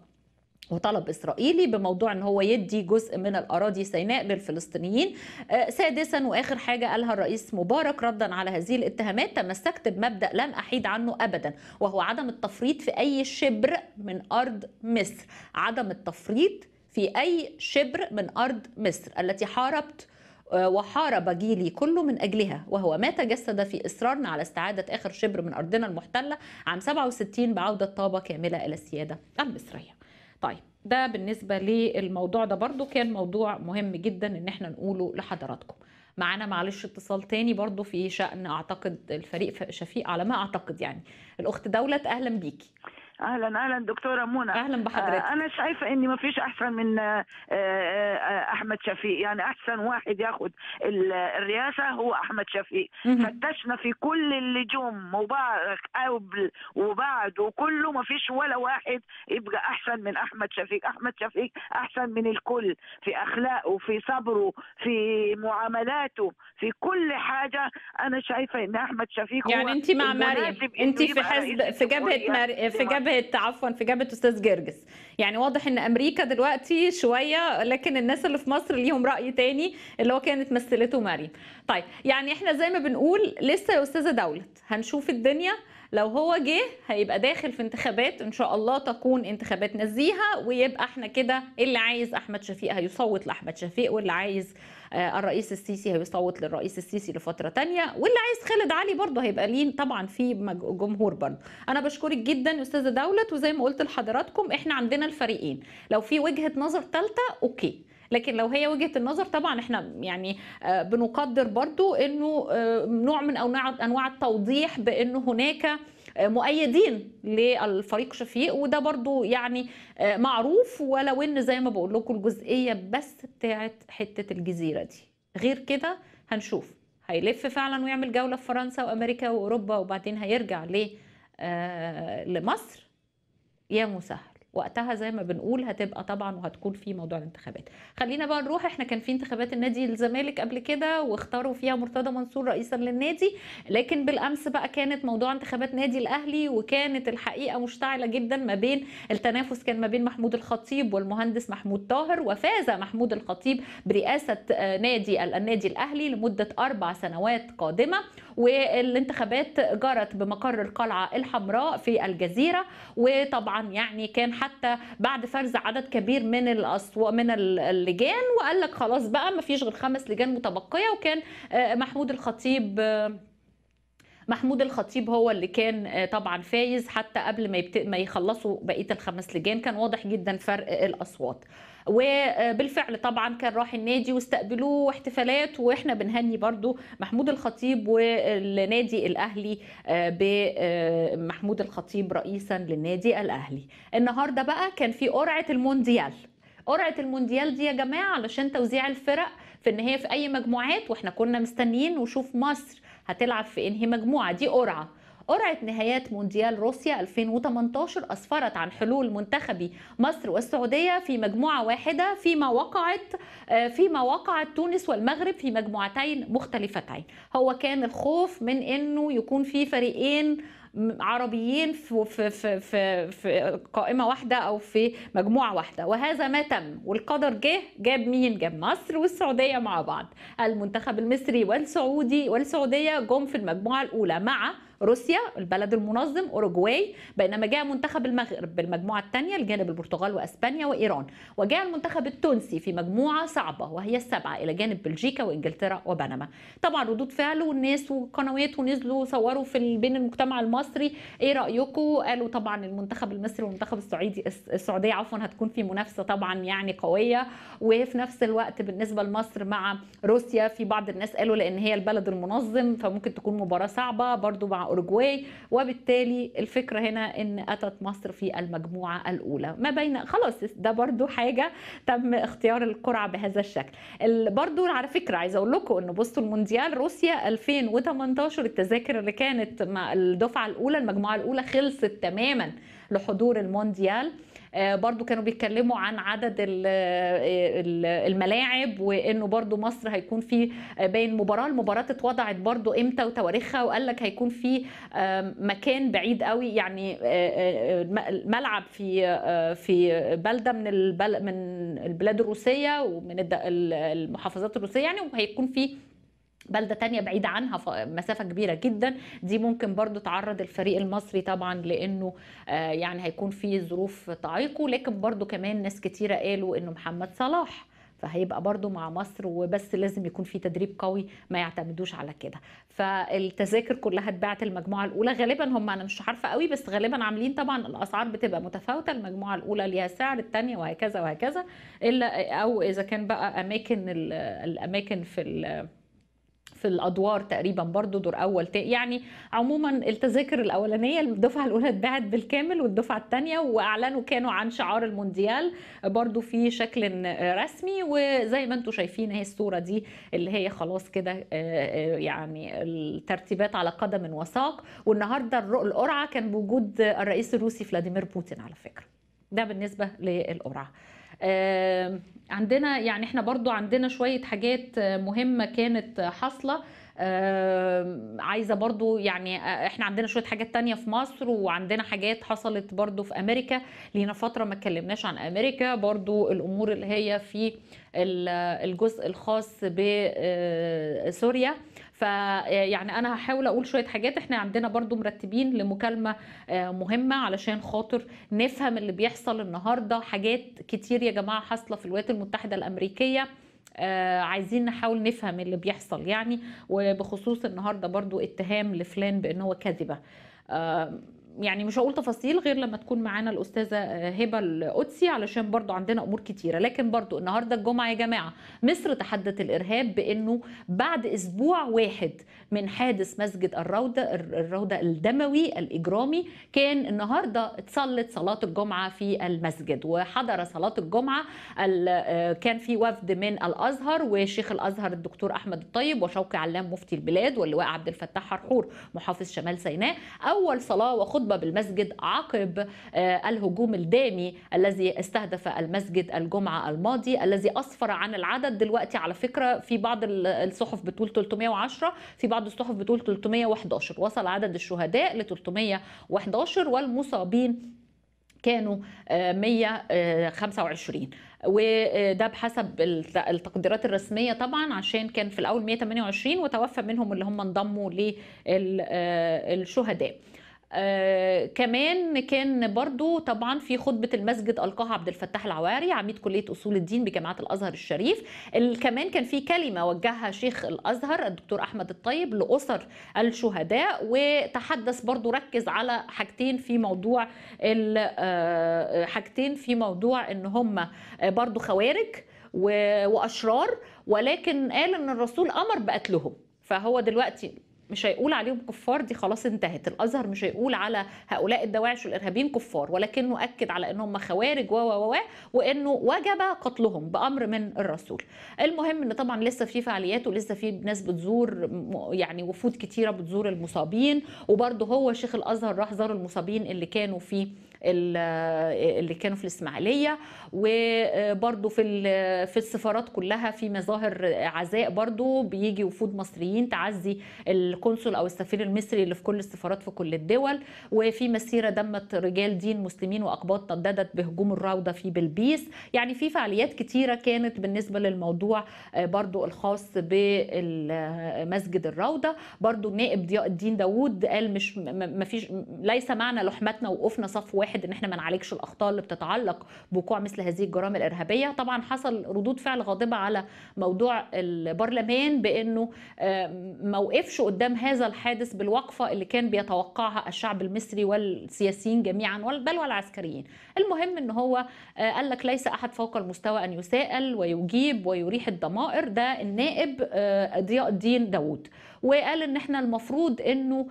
S1: وطلب إسرائيلي بموضوع إن هو يدي جزء من الأراضي سيناء للفلسطينيين. آه، سادسا وآخر حاجة قالها الرئيس مبارك ردا على هذه الاتهامات تمسكت بمبدأ لم أحيد عنه ابدا وهو عدم التفريط في أي شبر من أرض مصر. عدم التفريط في أي شبر من أرض مصر التي حاربت وحارب جيلي كله من أجلها وهو ما تجسد في إصرارنا على استعادة آخر شبر من أرضنا المحتلة عام 67 بعودة طابة كاملة إلى السيادة المصرية. طيب ده بالنسبة للموضوع ده برضو كان موضوع مهم جدا إن إحنا نقوله لحضراتكم. معانا معلش اتصال تاني برضو في شأن أعتقد الفريق شفيق على ما أعتقد يعني. الأخت دولة أهلا بيكي.
S7: أهلا أهلا دكتورة منى.
S1: أهلا بحضرتك.
S7: آه، أنا شايفة ان ما فيش أحسن من آه، آه، أحمد شفيق. يعني أحسن واحد ياخد ال- الرئاسة هو أحمد شفيق. فتشنا في كل اللجوم مبارك قبل وبعد وكله. ما فيش ولا واحد يبقى أحسن من أحمد شفيق. أحمد شفيق أحسن من الكل في أخلاقه في صبره في معاملاته في كل حاجة. أنا شايفة إن أحمد شفيق
S1: يعني انت مع مريم. انت في حزب في جبهة. في جبهة *laughs* عفوا في جبهه أستاذ جرجس. يعني واضح إن أمريكا دلوقتي شوية لكن الناس اللي في مصر ليهم رأي تاني اللي هو كانت مثلته مريم طيب يعني إحنا زي ما بنقول لسه يا أستاذة دولت. هنشوف الدنيا. لو هو جه هيبقى داخل في انتخابات إن شاء الله تكون انتخابات نزيهة ويبقى إحنا كده اللي عايز أحمد شفيق هيصوت لأحمد شفيق واللي عايز آه، الرئيس السيسي هيصوت للرئيس السيسي لفترة تانية واللي عايز خالد علي برضه هيبقى ليه طبعا في جمهور برضه. أنا بشكرك جدا أستاذة دولت وزي ما قلت لحضراتكم إحنا عندنا الفريقين. لو في وجهة نظر ثالثه أوكي. لكن لو هي وجهة النظر طبعا إحنا يعني آه، بنقدر برضو إنه آه، نوع من أنواع التوضيح بإنه هناك آه، مؤيدين للفريق شفيق وده برضو يعني معروف ولو ان زي ما بقول لكم الجزئية بس بتاعت حتة الجزيرة دي. غير كده هنشوف. هيلف فعلا ويعمل جولة في فرنسا وأمريكا وأوروبا وبعدين هيرجع ل آه، لمصر. يا مسهل وقتها زي ما بنقول هتبقى طبعا وهتكون في موضوع الانتخابات. خلينا بقى نروح إحنا كان في انتخابات النادي الزمالك قبل كده واختاروا فيها مرتضى منصور رئيسا للنادي لكن بالأمس بقى كانت موضوع انتخابات نادي الأهلي وكانت الحقيقة مشتعلة جدا ما بين التنافس كان ما بين محمود الخطيب والمهندس محمود طاهر وفاز محمود الخطيب برئاسة آه، نادي النادي الأهلي لمدة أربع سنوات قادمة. والانتخابات جرت بمقر القلعة الحمراء في الجزيرة وطبعا يعني كان حتى بعد فرز عدد كبير من الأصو... من اللجان وقال لك خلاص بقى ما فيش غير خمس لجان متبقية وكان آه، محمود الخطيب آه، محمود الخطيب هو اللي كان آه، طبعا فايز حتى قبل. ما يخلصوا بقية الخمس لجان كان واضح جدا فرق الأصوات وبالفعل طبعا كان راح النادي واستقبلوه احتفالات وإحنا بنهني برضو محمود الخطيب والنادي الأهلي آه، بمحمود الخطيب رئيسا للنادي الأهلي. النهارده بقى كان في قرعة المونديال. قرعة المونديال دي يا جماعة علشان توزيع الفرق في ان هي في أي مجموعات وإحنا كنا مستنيين نشوف مصر هتلعب في إنهي مجموعة. دي قرعة. قرعة نهايات مونديال روسيا 2018 أسفرت عن حلول منتخبي مصر والسعودية في مجموعة واحدة فيما وقعت آه، فيما وقعت تونس والمغرب في مجموعتين مختلفتين. هو كان الخوف من إنه يكون في فريقين عربيين في في في في, قائمة واحدة أو في مجموعة واحدة. وهذا ما تم. والقدر جه جاب مين؟ جاب مصر والسعودية مع بعض. المنتخب المصري والسعودي والسعودية جم في المجموعة الأولى مع روسيا البلد المنظم اوروجواي بينما جاء منتخب المغرب بالمجموعة الثانية لجانب البرتغال وأسبانيا وإيران. وجاء المنتخب التونسي في مجموعة صعبة وهي السبعة إلى جانب بلجيكا وإنجلترا وبنما. طبعا ردود فعل والناس وقنوات ونزلوا صوروا في بين المجتمع المصري. إيه رأيكم؟ قالوا طبعا المنتخب المصري والمنتخب السعودي السعودية عفوا هتكون في منافسة طبعا يعني قوية. وفي نفس الوقت بالنسبة لمصر مع روسيا في بعض الناس قالوا لأن هي البلد المنظم فممكن تكون مباراة صعبة. برضو مع اوروجواي وبالتالي الفكرة هنا إن أتت مصر في المجموعة الأولى. ما بين خلاص ده برضو حاجة تم اختيار القرعة بهذا الشكل. ال- برضو على فكرة عايزة أقول لكم ان بصوا المونديال روسيا 2018 التذاكر اللي كانت مع الدفعة الأولى المجموعة الأولى خلصت تماما لحضور المونديال. برضو كانوا بيتكلموا عن عدد ال- الملاعب وإنه برضو مصر هيكون في آه، باين مباراة المباراه اتوضعت برضو إمتى وتواريخها وقال لك هيكون في مكان بعيد قوي يعني آه، آه، ملعب في آه، في بلدة من البل من البلاد الروسية ومن المحافظات الروسية يعني وهيكون في بلدة تانية بعيدة عنها مسافة كبيرة جدا. دي ممكن برضو تعرض الفريق المصري طبعا لأنه آه، يعني هيكون في ظروف تعيقه. لكن برضو كمان ناس كتيرة قالوا أنه محمد صلاح فهيبقى برضو مع مصر وبس لازم يكون في تدريب قوي ما يعتمدوش على كده. فالتذاكر كلها اتباعت المجموعة الأولى. غالبا هم أنا مش عارفة قوي بس غالبا عاملين طبعا الأسعار بتبقى متفاوتة. المجموعة الأولى ليها سعر التانية وهكذا وهكذا. إلا أو إذا كان بقى أماكن ال- الأماكن في في الأدوار تقريبا برضو دور أول تا- يعني عموما التذاكر الأولانية الدفعة الأولى اتباعت بالكامل والدفعة الثانية وأعلنوا كانوا عن شعار المونديال برضو في شكل رسمي. وزي ما أنتم شايفين اهي الصورة دي اللي هي خلاص كده آه، آه، يعني الترتيبات على قدم وساق. والنهاردة القرعة كان بوجود الرئيس الروسي فلاديمير بوتين على فكرة. ده بالنسبة للقرعة. عندنا يعني إحنا برضو عندنا شوية حاجات مهمة كانت حاصلة. آه، عايزة برضو يعني إحنا عندنا شوية حاجات تانية في مصر وعندنا حاجات حصلت برضو في أمريكا. لينا فترة ما اتكلمناش عن أمريكا. برضو الأمور اللي هي في ال- الجزء الخاص بسوريا فيعني أنا هحاول أقول شوية حاجات. إحنا عندنا برضو مرتبين لمكالمة آه، مهمة علشان خاطر نفهم اللي بيحصل النهارده. حاجات كتير يا جماعة حاصلة في الولايات المتحدة الأمريكية آه عايزين نحاول نفهم اللي بيحصل يعني. وبخصوص النهارده برضو اتهام لفلان بأن هو كاذبة. آه يعني مش هقول تفاصيل غير لما تكون معانا الأستاذة آه، هبة القدسي علشان برضو عندنا أمور كتيرة. لكن برضو النهارده الجمعة يا جماعة مصر تحدت الإرهاب بإنه بعد أسبوع واحد من حادث مسجد الروضة الروضة الدموي الإجرامي كان النهارده اتصلت صلاة الجمعة في المسجد وحضر صلاة الجمعة ال- آه، كان في وفد من الأزهر وشيخ الأزهر الدكتور أحمد الطيب وشوقي علام مفتي البلاد واللواء عبد الفتاح حرحور محافظ شمال سيناء. أول صلاة وخطبة بالمسجد عقب آه، الهجوم الدامي الذي استهدف المسجد الجمعة الماضي الذي أسفر عن العدد دلوقتي على فكرة في بعض ال- الصحف بتقول 310 في بعض الصحف بتقول 311 وصل عدد الشهداء ل 311 والمصابين كانوا آه، 125 وده بحسب الت- التقديرات الرسمية طبعا عشان كان في الأول 128 وتوفى منهم اللي هم انضموا للشهداء آه كمان كان برضو طبعا في خطبة المسجد ألقاها عبد الفتاح العواري عميد كلية أصول الدين بجامعة الأزهر الشريف. ال- كمان كان في كلمة وجهها شيخ الأزهر الدكتور أحمد الطيب لأسر الشهداء وتحدث برضو ركز على حاجتين في موضوع آه، حاجتين في موضوع إن هم برضو خوارج وأشرار ولكن قال إن الرسول أمر بقتلهم. فهو دلوقتي مش هيقول عليهم كفار دي خلاص انتهت. الأزهر مش هيقول على هؤلاء الدواعش والإرهابيين كفار ولكنه أكد على انهم خوارج و و وإنه وجب قتلهم بأمر من الرسول. المهم إن طبعا لسه في فعاليات ولسه في ناس بتزور يعني وفود كتيرة بتزور المصابين وبرضه هو شيخ الأزهر راح زار المصابين اللي كانوا في اللي كانوا في الإسماعيلية وبرضه في في السفارات كلها في مظاهر عزاء برضه بيجي وفود مصريين تعزي القنصل أو السفير المصري اللي في كل السفارات في كل الدول. وفي مسيرة دمت رجال دين مسلمين وأقباط نددت بهجوم الروضة في بلبيس. يعني في فعاليات كتيرة كانت بالنسبة للموضوع برضو الخاص بمسجد الروضة. برضو النائب ضياء الدين داوود قال مش مفيش ليس معنى لحمتنا وقوفنا صف واحد. إن إحنا ما نعالجش الأخطاء اللي بتتعلق بوقوع مثل هذه الجرائم الإرهابية. طبعا حصل ردود فعل غاضبة على موضوع البرلمان بإنه آه، ما وقفش قدام هذا الحادث بالوقفة اللي كان بيتوقعها الشعب المصري والسياسيين جميعا بل والعسكريين. المهم إن هو آه، قال لك ليس أحد فوق المستوى أن يساءل ويجيب ويريح الضمائر. ده النائب آه، ضياء الدين داوود. وقال إن إحنا المفروض إنه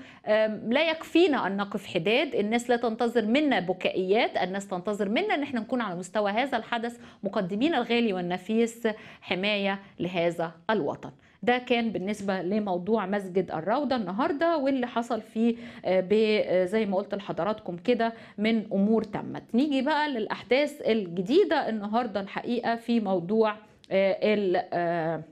S1: لا يكفينا أن نقف حداد الناس لا تنتظر منا بكائيات الناس تنتظر منا إن إحنا نكون على مستوى هذا الحدث مقدمين الغالي والنفيس حماية لهذا الوطن. ده كان بالنسبة لموضوع مسجد الروضة النهاردة واللي حصل فيه آه، آه، زي ما قلت لحضراتكم كده من أمور تمت. نيجي بقى للأحداث الجديدة النهاردة الحقيقة في موضوع آه، ال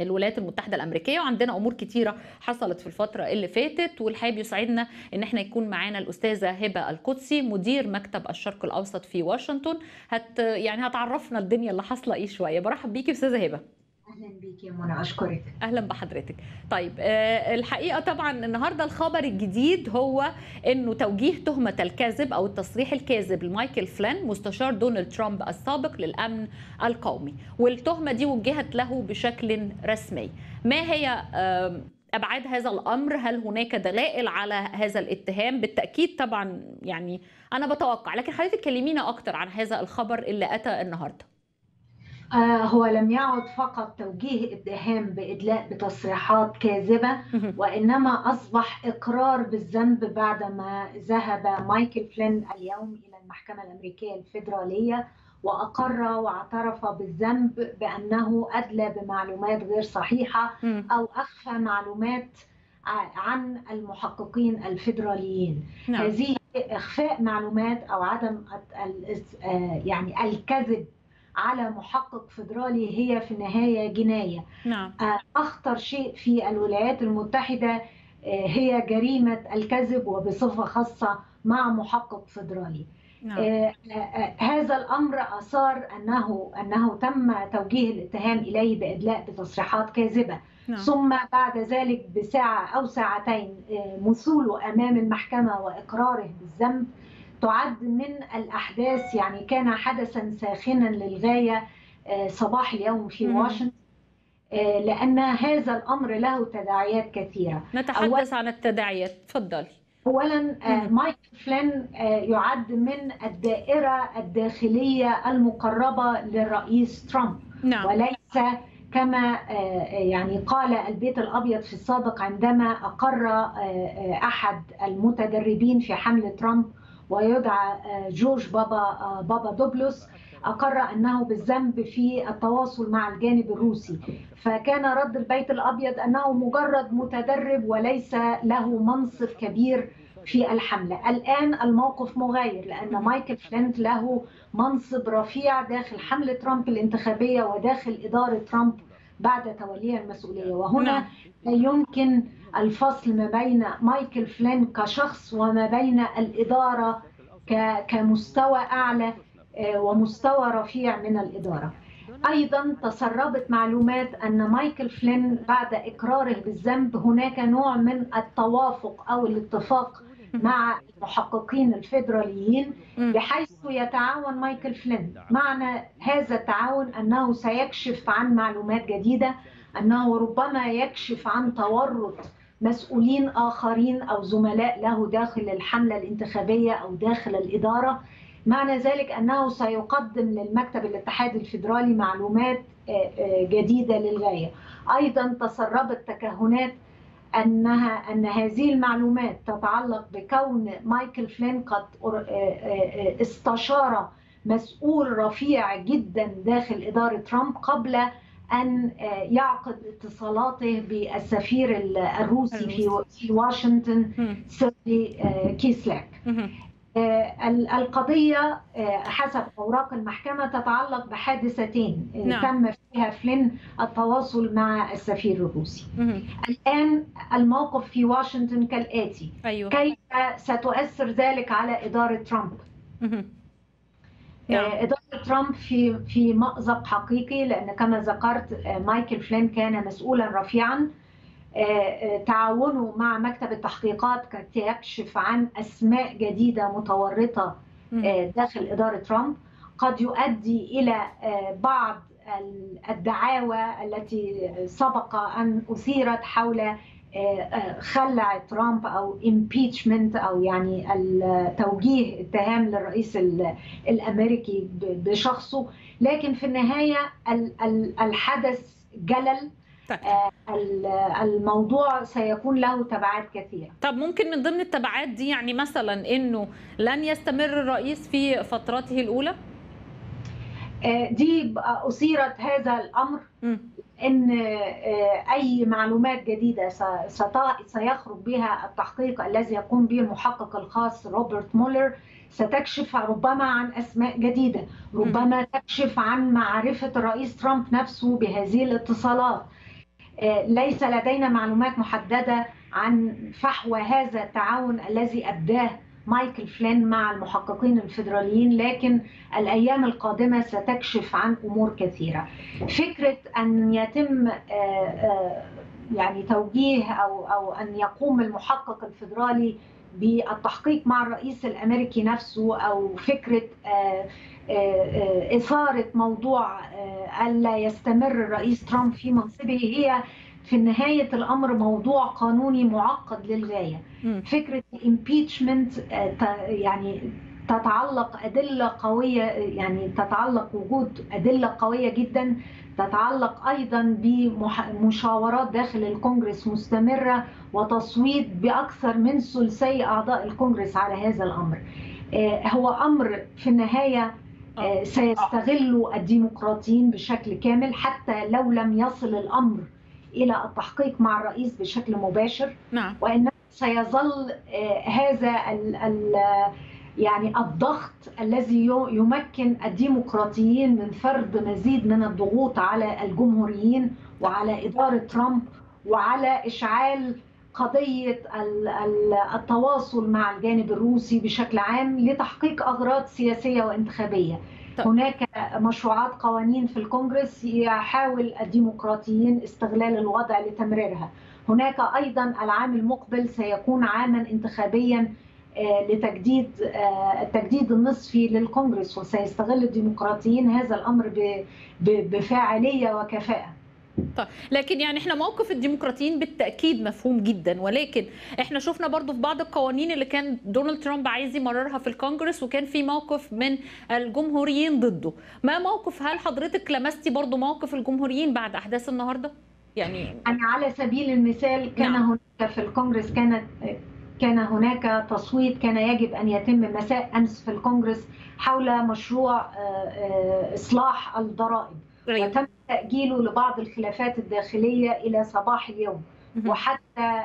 S1: الولايات المتحدة الأمريكية وعندنا أمور كتيرة حصلت في الفترة اللي فاتت والحقيقة بيسعدنا إن إحنا يكون معانا الأستاذة هبة القدسي مدير مكتب الشرق الأوسط في واشنطن. هت يعني هتعرفنا الدنيا اللي حاصلة إيه شوية. برحب بيكي أستاذة هبة.
S8: أهلا بيك يا منى أشكرك.
S1: أهلا بحضرتك. طيب آه، الحقيقة طبعا النهارده الخبر الجديد هو إنه توجيه تهمة الكذب أو التصريح الكاذب لمايكل فلان مستشار دونالد ترامب السابق للأمن القومي. والتهمة دي وجهت له بشكل رسمي. ما هي أبعاد هذا الأمر؟ هل هناك دلائل على هذا الاتهام؟ بالتأكيد طبعا يعني أنا بتوقع لكن حضرتك كلمينا أكتر عن هذا الخبر اللي أتى النهارده.
S8: هو لم يعد فقط توجيه اتهام بإدلاء بتصريحات كاذبة وإنما أصبح إقرار بالذنب بعدما ذهب مايكل فلين اليوم إلى المحكمة الأمريكية الفيدرالية وأقر واعترف بالذنب بأنه أدلى بمعلومات غير
S1: صحيحة.
S8: أو أخفى معلومات ع- عن المحققين الفيدراليين.
S1: نعم.
S8: هذه إخفاء معلومات أو عدم آه، يعني الكذب على محقق فيدرالي هي في النهاية جناية.
S1: نعم.
S8: آه، أخطر شيء في الولايات المتحدة آه، هي جريمة الكذب وبصفة خاصة مع محقق فيدرالي
S1: نعم.
S8: آه، هذا الأمر أثار أنه أنه تم توجيه الاتهام إليه بإدلاء بتصريحات كاذبة.
S1: نعم.
S8: ثم بعد ذلك بساعة أو ساعتين مثوله أمام المحكمة وإقراره بالذنب. تعد من الأحداث يعني كان حدثا ساخنا للغاية آه، صباح اليوم في. واشنطن آه، لأن هذا الأمر له تداعيات كثيرة.
S1: نتحدث عن التداعيات. تفضلي
S8: اولا آه،
S1: مم.
S8: مايكل فلين يعد من الدائرة الداخلية المقربة للرئيس ترامب.
S1: نعم.
S8: وليس كما يعني قال البيت الأبيض في السابق عندما أقر أحد المتدربين في حملة ترامب ويدعى آه، جورج بابا آه، بابا دوبلوس أقر أنه بالذنب في التواصل مع الجانب الروسي. فكان رد البيت الأبيض أنه مجرد متدرب وليس له منصب كبير في الحملة. الآن الموقف مغاير لأن مايكل فلينت له منصب رفيع داخل حملة ترامب الانتخابية وداخل إدارة ترامب بعد توليه المسؤولية وهنا
S1: نعم.
S8: لا يمكن الفصل ما بين مايكل فلين كشخص وما بين الإدارة كمستوى أعلى آه، ومستوى رفيع من الإدارة. أيضا تسربت معلومات أن مايكل فلين بعد إقراره بالذنب هناك نوع من التوافق أو الاتفاق مع المحققين الفيدراليين. بحيث يتعاون مايكل فلين. معنى هذا التعاون أنه سيكشف عن معلومات جديدة أنه ربما يكشف عن تورط مسؤولين آخرين أو زملاء له داخل الحملة الانتخابية أو داخل الإدارة. معنى ذلك أنه سيقدم للمكتب الاتحاد الفيدرالي معلومات آه، آه، جديدة للغاية. أيضا تسربت تكهنات انها أن هذه المعلومات تتعلق بكون مايكل فلين قد استشار مسؤول رفيع جدا داخل إدارة ترامب قبل أن يعقد اتصالاته بالسفير الروسي في واشنطن. سيرجي كيسلاك. آه، القضية آه، حسب أوراق المحكمة تتعلق بحادثتين آه،
S1: نعم.
S8: تم فيها فلين التواصل مع السفير الروسي
S1: مم.
S8: الآن الموقف في واشنطن كالآتي
S1: أيوه
S8: كيف ستؤثر ذلك على إدارة ترامب
S1: مم. نعم.
S8: آه، إدارة ترامب في في مأزق حقيقي لأن كما ذكرت آه، مايكل فلين كان مسؤولا رفيعا تعاونه مع مكتب التحقيقات كي يكشف عن أسماء جديدة متورطة
S1: مم.
S8: آه، داخل إدارة ترامب. قد يؤدي إلى آه، بعض ال- الدعاوى التي سبق أن أثيرت حول آه، خلع ترامب أو impeachment أو يعني توجيه اتهام للرئيس ال- الأمريكي ب- بشخصه. لكن في النهاية ال- ال- الحدث جلل.
S1: طيب.
S8: آه، ال- الموضوع سيكون له تبعات كثيرة
S1: طب ممكن من ضمن التبعات دي يعني مثلا إنه لن يستمر الرئيس في فترته الأولى
S8: آه، دي بقى أثيرت هذا الأمر
S1: مم.
S8: إن آه، أي معلومات جديدة سيخرج بها التحقيق الذي يقوم به المحقق الخاص روبرت مولر ستكشف ربما عن أسماء جديدة ربما تكشف عن معرفة الرئيس ترامب نفسه بهذه الاتصالات ليس لدينا معلومات محددة عن فحوى هذا التعاون الذي ابداه مايكل فلين مع المحققين الفيدراليين لكن الأيام القادمة ستكشف عن أمور كثيرة. فكرة أن يتم يعني توجيه أو, أو أن يقوم المحقق الفيدرالي بالتحقيق مع الرئيس الأمريكي نفسه أو فكرة إثارة موضوع ألا يستمر الرئيس ترامب في منصبه. هي في نهاية الأمر موضوع قانوني معقد للغاية. فكرة الامبيتشمنت يعني تتعلق أدلة قوية يعني تتعلق وجود أدلة قوية جدا. تتعلق أيضا بمشاورات داخل الكونغرس مستمرة وتصويت بأكثر من ثلثي أعضاء الكونغرس على هذا الأمر. هو أمر في النهاية سيستغل الديمقراطيين بشكل كامل حتى لو لم يصل الأمر إلى التحقيق مع الرئيس بشكل مباشر
S1: نعم.
S8: وانه سيظل هذا ال ال يعني الضغط الذي يمكن الديمقراطيين من فرض مزيد من الضغوط على الجمهوريين وعلى إدارة ترامب وعلى إشعال قضية التواصل مع الجانب الروسي بشكل عام لتحقيق أغراض سياسية وانتخابية. طب. هناك مشروعات قوانين في الكونغرس يحاول الديمقراطيين استغلال الوضع لتمريرها هناك أيضا العام المقبل سيكون عاما انتخابيا لتجديد التجديد النصفي للكونغرس وسيستغل الديمقراطيين هذا الأمر بفاعلية وكفاءة
S1: طيب لكن يعني إحنا موقف الديمقراطيين بالتأكيد مفهوم جدا ولكن إحنا شفنا برضو في بعض القوانين اللي كان دونالد ترامب عايز يمررها في الكونجرس وكان في موقف من الجمهوريين ضده. ما موقف؟ هل حضرتك لمستي برضو موقف الجمهوريين بعد أحداث النهارده؟ يعني
S8: أنا على سبيل المثال كان نعم. هناك في الكونجرس كانت كان هناك تصويت كان يجب أن يتم مساء أمس في الكونجرس حول مشروع إصلاح الضرائب. وتم تأجيله لبعض الخلافات الداخلية إلى صباح اليوم. وحتى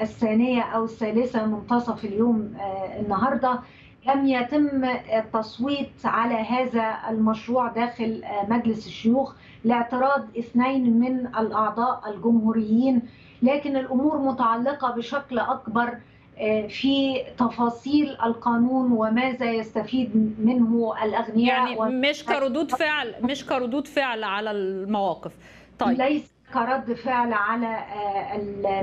S8: الثانية أو الثالثة منتصف اليوم النهاردة لم يتم التصويت على هذا المشروع داخل مجلس الشيوخ لاعتراض اثنين من الأعضاء الجمهوريين. لكن الأمور متعلقة بشكل أكبر في تفاصيل القانون وماذا يستفيد منه الأغنياء
S1: يعني مش كردود فعل مش كردود فعل على المواقف.
S8: طيب. ليس كرد فعل على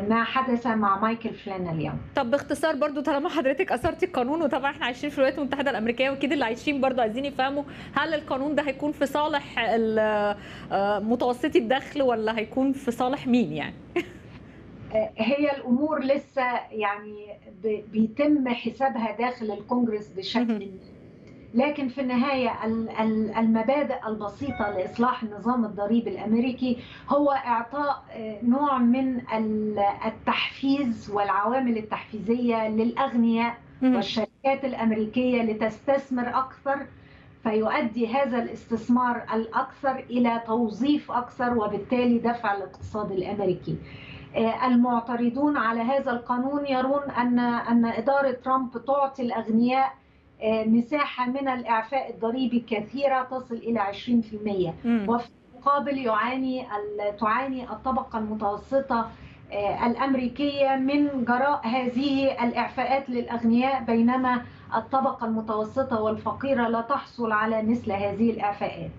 S8: ما حدث مع مايكل فلان اليوم
S1: طب باختصار برضو طالما حضرتك أثرتي القانون وطبعا إحنا عايشين في الولايات المتحدة الأمريكية وأكيد اللي عايشين برضو عايزين يفهموا هل القانون ده هيكون في صالح متوسطي الدخل ولا هيكون في صالح مين يعني؟ *laughs*
S8: هي الأمور لسه يعني بيتم حسابها داخل الكونجرس بشكل لكن في النهاية المبادئ البسيطة لإصلاح النظام الضريبي الأمريكي هو إعطاء نوع من التحفيز والعوامل التحفيزية للأغنياء والشركات الأمريكية لتستثمر أكثر فيؤدي هذا الاستثمار الأكثر إلى توظيف أكثر وبالتالي دفع الاقتصاد الأمريكي. المعترضون على هذا القانون يرون ان أن إدارة ترامب تعطي الأغنياء مساحة من الإعفاء الضريبي كثيره تصل إلى 20% وفي المقابل يعاني تعاني الطبقة المتوسطة الأمريكية من جراء هذه الإعفاءات للأغنياء بينما الطبقة المتوسطة والفقيرة لا تحصل على مثل هذه الإعفاءات.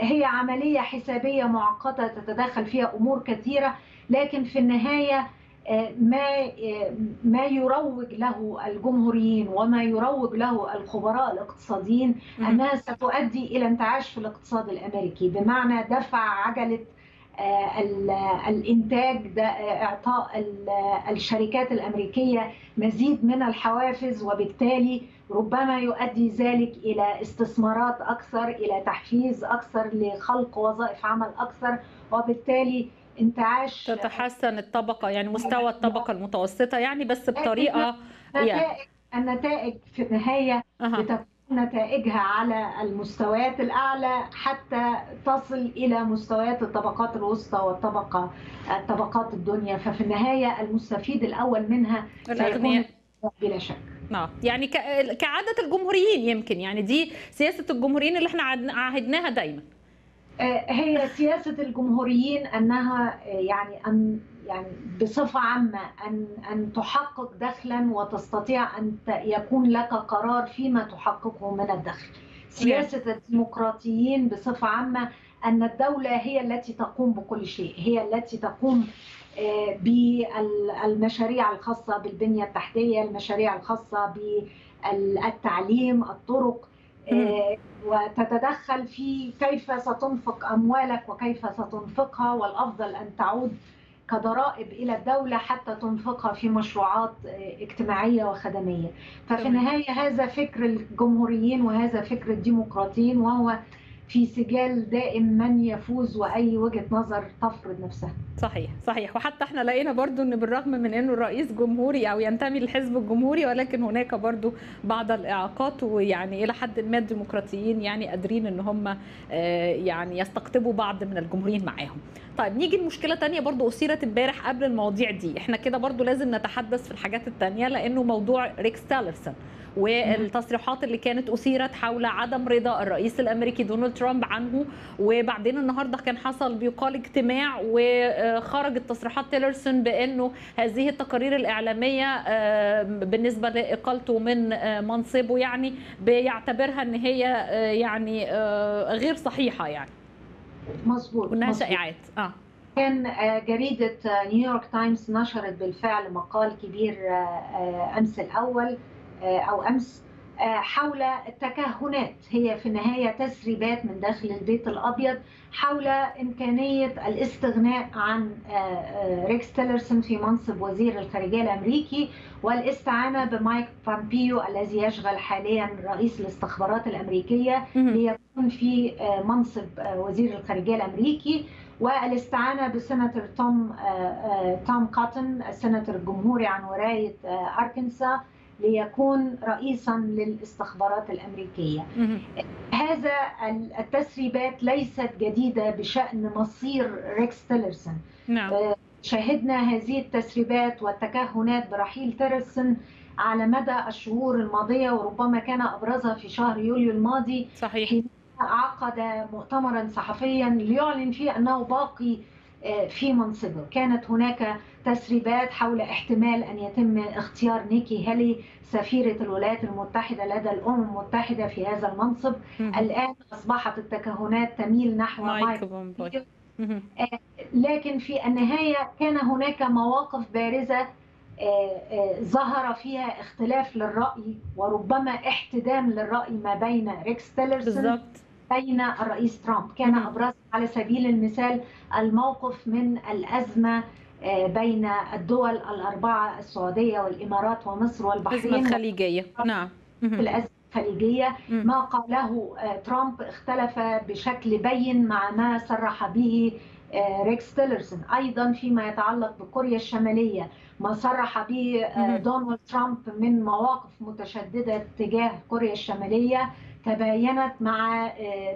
S8: هي عملية حسابية معقدة تتدخل فيها أمور كثيرة. لكن في النهاية ما ما يروج له الجمهوريين وما يروج له الخبراء الاقتصاديين أنها ستؤدي إلى انتعاش في الاقتصاد الأمريكي. بمعنى دفع عجلة الإنتاج إعطاء الشركات الأمريكية مزيد من الحوافز وبالتالي ربما يؤدي ذلك إلى استثمارات أكثر إلى تحفيز أكثر لخلق وظائف عمل أكثر وبالتالي انتعاش
S1: تتحسن الطبقة يعني مستوى الطبقة المتوسطة يعني بس بطريقة
S8: يعني النتائج في النهاية أه. بتكون نتائجها على المستويات الأعلى حتى تصل إلى مستويات الطبقات الوسطى والطبقة الطبقات الدنيا. ففي النهاية المستفيد الأول منها سيكون بلا شك.
S1: نعم يعني كعادة الجمهوريين يمكن يعني دي سياسة الجمهوريين اللي إحنا عهدناها دايما.
S8: هي سياسة الجمهوريين أنها يعني أن يعني بصفة عامة أن أن تحقق دخلا وتستطيع أن يكون لك قرار فيما تحققه من الدخل. سياسة الديمقراطيين بصفة عامة أن الدولة هي التي تقوم بكل شيء، هي التي تقوم بالمشاريع الخاصة بالبنية التحتية، المشاريع الخاصة بالتعليم، الطرق، وتتدخل في كيف ستنفق أموالك وكيف ستنفقها والأفضل أن تعود كضرائب إلى الدولة حتى تنفقها في مشروعات اجتماعية وخدمية. ففي النهاية هذا فكر الجمهوريين وهذا فكر الديمقراطيين وهو في سجال دائم من يفوز وأي وجهة نظر تفرض نفسها.
S1: صحيح صحيح. وحتى إحنا لقينا برضو إن بالرغم من إنه الرئيس جمهوري أو ينتمي للحزب الجمهوري ولكن هناك برضو بعض الإعاقات ويعني إلى حد ما الديمقراطيين يعني قادرين إن هم يعني يستقطبوا بعض من الجمهوريين معاهم. طيب نيجي لمشكلة تانية برضو أثيرت امبارح قبل المواضيع دي. إحنا كده برضو لازم نتحدث في الحاجات التانية لأنه موضوع ريكس تيلرسون. والتصريحات اللي كانت أثيرت حول عدم رضا الرئيس الأمريكي دونالد ترامب عنه. وبعدين النهارده كان حصل بيقال اجتماع وخرجت تصريحات تيلرسون بأنه هذه التقارير الإعلامية بالنسبة لإقالته من منصبه يعني بيعتبرها إن هي يعني غير صحيحة يعني.
S8: مظبوط
S1: وانها شائعات آه.
S8: كان جريدة نيويورك تايمز نشرت بالفعل مقال كبير أمس الأول. أو أمس حول التكهنات. هي في النهاية تسريبات من داخل البيت الأبيض حول إمكانية الاستغناء عن ريكس تيلرسون في منصب وزير الخارجية الأمريكي والاستعانة بمايك بومبيو الذي يشغل حاليا رئيس الاستخبارات الأمريكية ليكون في منصب وزير الخارجية الأمريكي والاستعانة بسناتور توم توم كوتن السناتور الجمهوري عن ولايه أركنسا. ليكون رئيسا للاستخبارات الأمريكية. هذا التسريبات ليست جديدة بشأن مصير ريكس تيلرسون.
S1: نعم.
S8: شاهدنا هذه التسريبات والتكهنات برحيل تيلرسون على مدى الشهور الماضية وربما كان أبرزها في شهر يوليو الماضي
S1: صحيح.
S8: عقد مؤتمرا صحفيا ليعلن فيه أنه باقي في منصبه كانت هناك تسريبات حول احتمال أن يتم اختيار نيكي هيلي سفيرة الولايات المتحدة لدى الأمم المتحدة في هذا المنصب
S1: مم.
S8: الآن أصبحت التكهنات تميل نحو
S1: مايك بومبيو. مهم.
S8: لكن في النهاية كان هناك مواقف بارزة آه، آه، ظهر فيها اختلاف للرأي وربما احتدام للرأي ما بين ريكس تيلرسون بين الرئيس ترامب كان. أبرز على سبيل المثال الموقف من الأزمة آه، بين الدول الأربعة السعودية والإمارات ومصر
S1: الأزمة
S8: والبحرين
S1: الخليجية نعم
S8: في
S1: مهم.
S8: الأزمة
S1: الخليجية.
S8: ما قاله آه، ترامب اختلف بشكل بين مع ما صرح به آه، ريكس تيلرسون أيضا فيما يتعلق بكوريا الشمالية ما صرح به. دونالد ترامب من مواقف متشددة تجاه كوريا الشمالية تباينت مع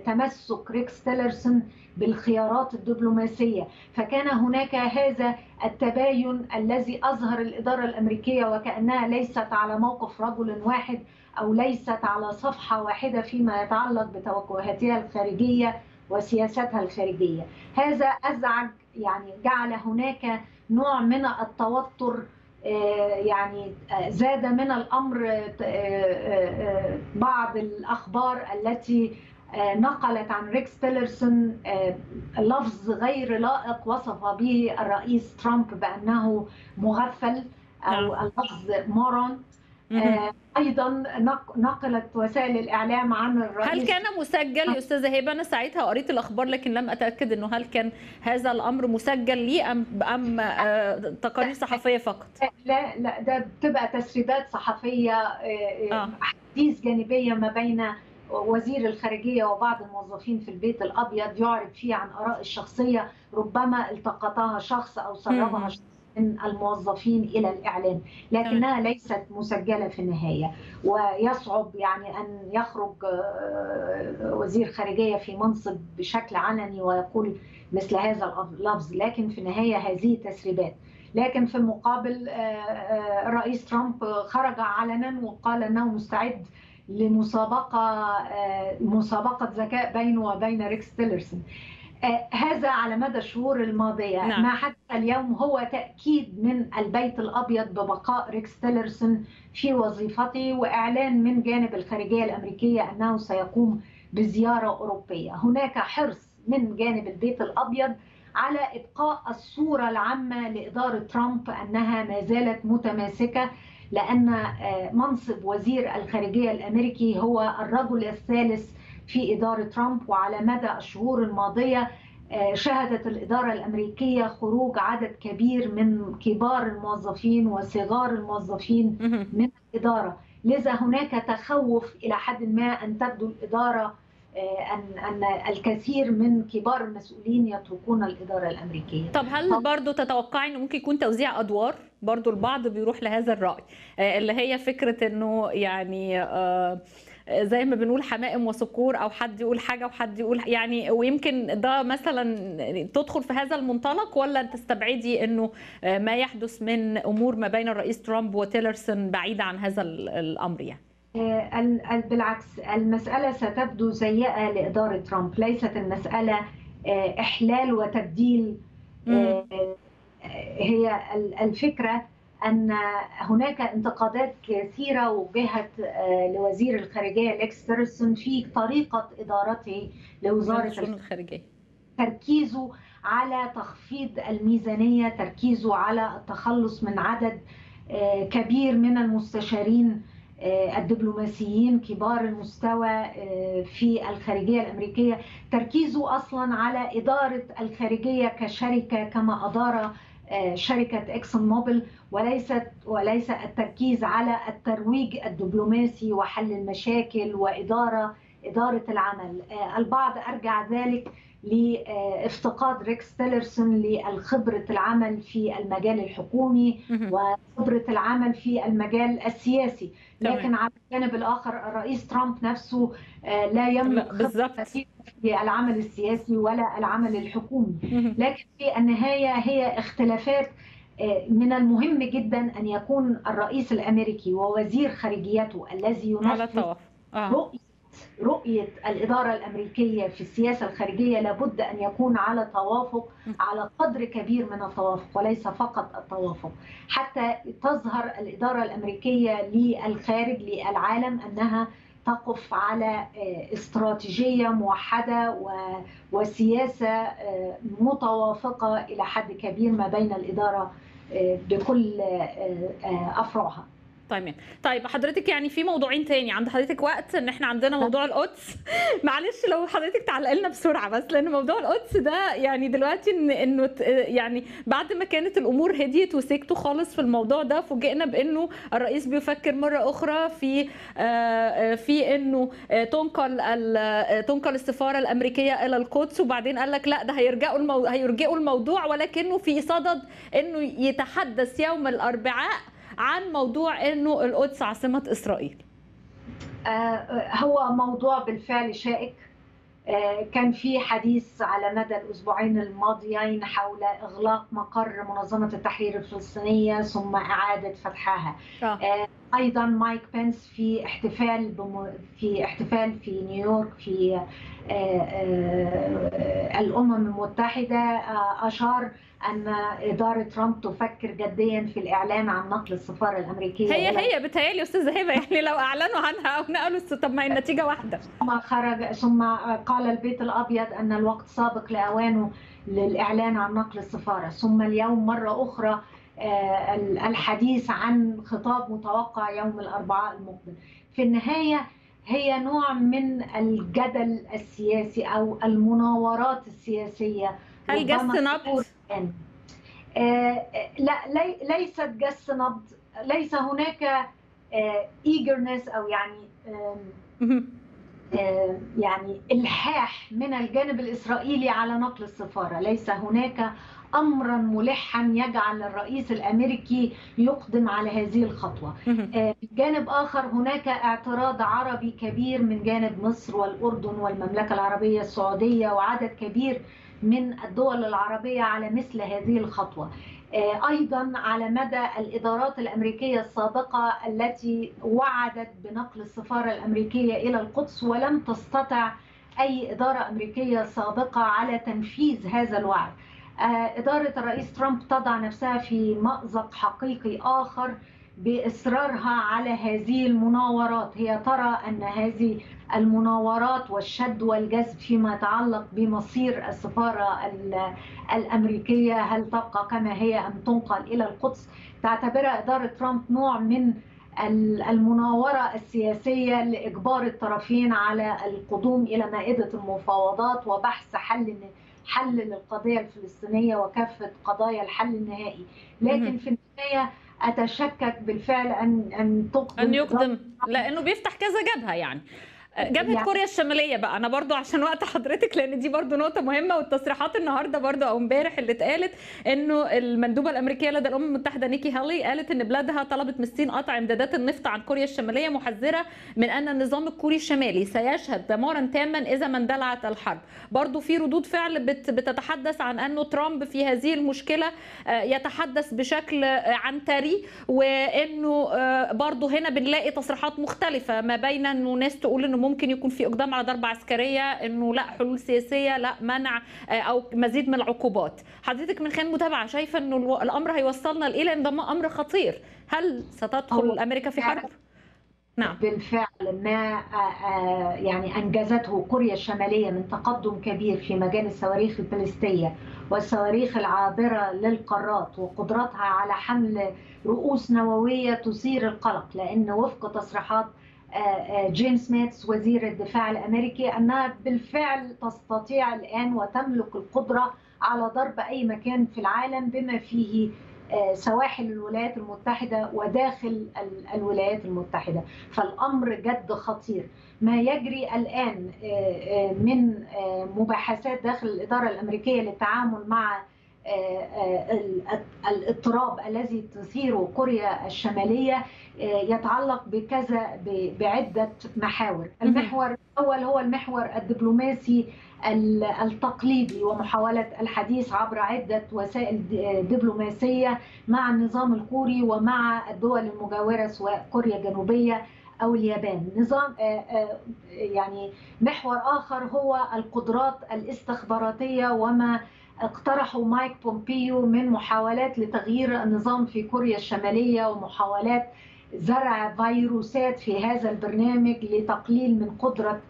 S8: تمسك ريكس تيلرسون بالخيارات الدبلوماسية. فكان هناك هذا التباين الذي أظهر الإدارة الأمريكية وكأنها ليست على موقف رجل واحد أو ليست على صفحة واحدة فيما يتعلق بتوجهاتها الخارجية وسياستها الخارجية. هذا أزعج يعني جعل هناك نوع من التوتر آه، يعني آه، زاد من الأمر آه، بعض الأخبار التي نقلت عن ريكس تيلرسون آه، لفظ غير لائق وصف به الرئيس ترامب بأنه مغفل أو اللفظ مورون. آه، أيضا نق- نقلت وسائل الإعلام عن الرئيس
S1: هل كان مسجل؟ يا أستاذة هبة أنا ساعتها قريت الأخبار لكن لم أتأكد إنه هل كان هذا الأمر مسجل لي أم أم آه، تقارير صحفية فقط؟
S8: لا لا ده بتبقى تسريبات صحفية آه،
S1: آه.
S8: آه، احاديث جانبية ما بين وزير الخارجية وبعض الموظفين في البيت الأبيض يعرض فيه عن آراء الشخصية ربما التقطها شخص أو
S1: مم.
S8: سربها شخص من الموظفين إلى الإعلام لكنها ليست مسجلة في النهاية. ويصعب يعني أن يخرج آه، وزير خارجية في منصب بشكل علني ويقول مثل هذا اللفظ لكن في النهاية هذه تسريبات. لكن في المقابل آه، آه، الرئيس ترامب خرج علنا وقال إنه مستعد لمسابقة آه، مسابقة ذكاء بينه وبين ريكس تيلرسون آه، هذا على مدى الشهور الماضية.
S1: نعم.
S8: ما حدث اليوم هو تأكيد من البيت الأبيض ببقاء ريكس تيلرسون في وظيفته وإعلان من جانب الخارجية الأمريكية أنه سيقوم بزيارة أوروبية. هناك حرص من جانب البيت الأبيض على إبقاء الصورة العامة لإدارة ترامب أنها ما زالت متماسكة لأن آه، منصب وزير الخارجية الأمريكي هو الرجل الثالث في إدارة ترامب وعلى مدى الشهور الماضية آه، شهدت الإدارة الأمريكية خروج عدد كبير من كبار الموظفين وصغار الموظفين. من الإدارة لذا هناك تخوف إلى حد ما أن تبدو الإدارة آه، أن أن الكثير من كبار المسؤولين يتركون الإدارة الأمريكية.
S1: طب هل برضو تتوقعي انه ممكن يكون توزيع أدوار؟ برضو البعض بيروح لهذا الرأي آه، اللي هي فكرة إنه يعني آه، زي ما بنقول حمائم وصقور أو حد يقول حاجة وحد يقول يعني ويمكن ده مثلا تدخل في هذا المنطلق ولا تستبعدي إنه ما يحدث من أمور ما بين الرئيس ترامب وتيلرسون بعيده عن هذا ال- الأمر يعني؟
S8: بالعكس المسألة ستبدو سيئة لإدارة ترامب. ليست المسألة آه، إحلال وتبديل آه، آه، هي ال- الفكرة أن هناك انتقادات كثيرة وجهت آه، لوزير الخارجية ليكس تيرسون في طريقة إدارته لوزارة
S1: الشؤون الخارجية.
S8: تركيزه على تخفيض الميزانية تركيزه على التخلص من عدد آه، كبير من المستشارين آه، الدبلوماسيين كبار المستوى آه، في الخارجية الأمريكية تركيزه أصلا على إدارة الخارجية كشركة كما أدار آه، شركة إكسون موبل وليست وليس التركيز على الترويج الدبلوماسي وحل المشاكل وإدارة إدارة العمل آه، البعض أرجع ذلك لافتقاد ريكس تيلرسون لخبرة العمل في المجال الحكومي. وخبرة العمل في المجال السياسي. لكن على الجانب الآخر الرئيس ترامب نفسه آه، لا يملك
S1: بالظبط.
S8: في العمل السياسي ولا العمل الحكومي. لكن في النهاية هي اختلافات آه، من المهم جدا أن يكون الرئيس الأمريكي ووزير خارجيته الذي ينفذ
S1: التوافق آه
S8: رؤية الإدارة الأمريكية في السياسة الخارجية لابد أن يكون على توافق على قدر كبير من التوافق وليس فقط التوافق. حتى تظهر الإدارة الأمريكية للخارج للعالم أنها تقف على آه، استراتيجية موحدة وسياسة آه، متوافقة إلى حد كبير ما بين الإدارة آه، بكل أفرعها
S1: تمام طيب حضرتك يعني في موضوعين تاني. عند حضرتك وقت إن إحنا عندنا موضوع القدس. *laughs* معلش لو حضرتك تعلق لنا بسرعة بس لأن موضوع القدس ده يعني دلوقتي إن إنه يعني بعد ما كانت الأمور هديت وسكتوا خالص في الموضوع ده فوجئنا بإنه الرئيس بيفكر مرة أخرى في آه، آه، في إنه آه، تنقل تنقل السفارة الأمريكية إلى القدس. وبعدين قال لك لا ده هيرجعوا المو... هيرجعوا الموضوع ولكنه في صدد إنه يتحدث يوم الأربعاء عن موضوع إنه القدس عاصمة إسرائيل.
S8: آه، هو موضوع بالفعل شائك. آه، كان في حديث على مدى الأسبوعين الماضيين حول إغلاق مقر منظمة التحرير الفلسطينية ثم إعادة فتحها.
S1: آه.
S8: آه، أيضا مايك بنس في احتفال بم... في احتفال في نيويورك في آه، آه، الأمم المتحدة آه، أن إدارة ترامب تفكر جديا في الإعلان عن نقل السفارة الأمريكية
S1: هي هي بتهيألي أستاذة هبة يعني لو أعلنوا عنها أو نقلوا طب ما هي النتيجة واحدة.
S8: ثم خرج ثم قال البيت الأبيض أن الوقت سابق لأوانه للإعلان عن نقل السفارة. ثم اليوم مرة أخرى آه، الحديث عن خطاب متوقع يوم الأربعاء المقبل. في النهاية هي نوع من الجدل السياسي أو المناورات السياسية.
S1: هل جس
S8: ربما
S1: نبض؟
S8: الآن. آه، آه، لا لي- ليست جس نبض ليس هناك eagerness أو يعني آم،
S1: مهم.
S8: آه، يعني إلحاح من الجانب الإسرائيلي على نقل السفارة، ليس هناك امرا ملحا يجعل الرئيس الأمريكي يقدم على هذه
S1: الخطوة.
S8: آه، من جانب آخر هناك اعتراض عربي كبير من جانب مصر والأردن والمملكة العربية السعودية وعدد كبير من الدول العربية على مثل هذه الخطوة. آه، أيضا على مدى الإدارات الأمريكية السابقة التي وعدت بنقل السفارة الأمريكية إلى القدس ولم تستطع أي إدارة أمريكية سابقة على تنفيذ هذا الوعد. إدارة الرئيس ترامب تضع نفسها في مأزق حقيقي آخر بإصرارها على هذه المناورات، هي ترى أن هذه المناورات والشد والجذب فيما يتعلق بمصير السفارة الأمريكية هل تبقى كما هي أم تنقل إلى القدس؟ تعتبرها إدارة ترامب نوع من المناورة السياسية لإجبار الطرفين على القدوم إلى مائدة المفاوضات وبحث حل حل للقضية الفلسطينية وكافة قضايا الحل النهائي. لكن في النهاية أتشكك بالفعل ان أن تقدم.
S1: أن يقدم. لأنه بيفتح كذا جبهة يعني. جبهه يعني كوريا الشمالية بقى. أنا برضو عشان وقت حضرتك لأن دي برضو نقطة مهمة والتصريحات النهارده برضو أو امبارح اللي اتقالت إنه المندوبة الأمريكية لدى الأمم المتحدة نيكي هالي قالت إن بلادها طلبت من الصين قطع امدادات النفط عن كوريا الشمالية محذرة من أن النظام الكوري الشمالي سيشهد دمارا تاما إذا ما اندلعت الحرب. برضو في ردود فعل بتتحدث عن أنه ترامب في هذه المشكلة يتحدث بشكل عنتري وإنه برضو هنا بنلاقي تصريحات مختلفة ما بين إنه ناس تقول إنه ممكن يكون في إقدام على ضربة عسكرية إنه لا حلول سياسية لا منع أو مزيد من العقوبات. حضرتك من خلال متابعة شايفة إنه الأمر هيوصلنا لايه لأن ده أمر خطير. هل ستدخل أمريكا في حرب؟
S8: نعم. بالفعل ما يعني أنجزته كوريا الشمالية من تقدم كبير في مجال الصواريخ البالستيه والصواريخ العابرة للقارات وقدرتها على حمل رؤوس نووية تثير القلق لأن وفق تصريحات جيمس ميتس وزير الدفاع الأمريكي أنها بالفعل تستطيع الآن وتملك القدرة على ضرب أي مكان في العالم بما فيه سواحل الولايات المتحدة وداخل الولايات المتحدة. فالأمر جد خطير. ما يجري الآن من مباحثات داخل الإدارة الأمريكية للتعامل مع الاضطراب الذي تثيره كوريا الشمالية يتعلق بكذا بعدة محاور، المحور الأول هو المحور الدبلوماسي التقليدي ومحاولة الحديث عبر عدة وسائل دبلوماسية مع النظام الكوري ومع الدول المجاورة سواء كوريا الجنوبية أو اليابان، نظام يعني محور آخر هو القدرات الاستخباراتية وما اقترحوا مايك بومبيو من محاولات لتغيير النظام في كوريا الشمالية ومحاولات زرع فيروسات في هذا البرنامج لتقليل من قدرة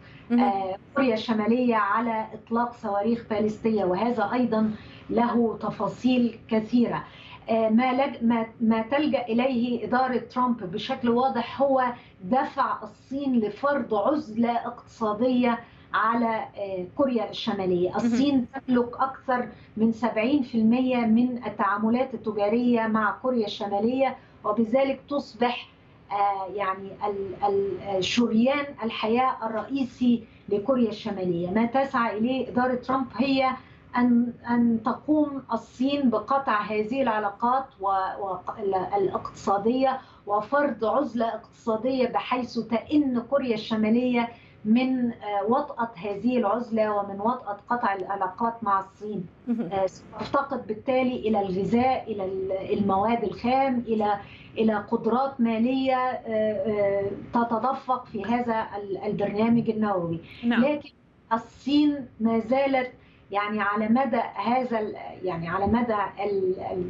S8: كوريا الشمالية على إطلاق صواريخ باليستية وهذا أيضا له تفاصيل كثيرة. ما لج... ما ما تلجأ إليه إدارة ترامب بشكل واضح هو دفع الصين لفرض عزلة اقتصادية على كوريا الشمالية. الصين تملك أكثر من 70% من التعاملات التجارية مع كوريا الشمالية وبذلك تصبح يعني الشريان الحياة الرئيسي لكوريا الشمالية. ما تسعى إليه إدارة ترامب هي أن أن تقوم الصين بقطع هذه العلاقات الاقتصادية وفرض عزلة اقتصادية بحيث تئن كوريا الشمالية من وطأة هذه العزلة ومن وطأة قطع العلاقات مع الصين. تفتقد بالتالي إلى الغذاء إلى المواد الخام إلى إلى قدرات مالية تتدفق في هذا البرنامج النووي.
S1: نعم.
S8: لكن الصين ما زالت يعني على مدى هذا يعني على مدى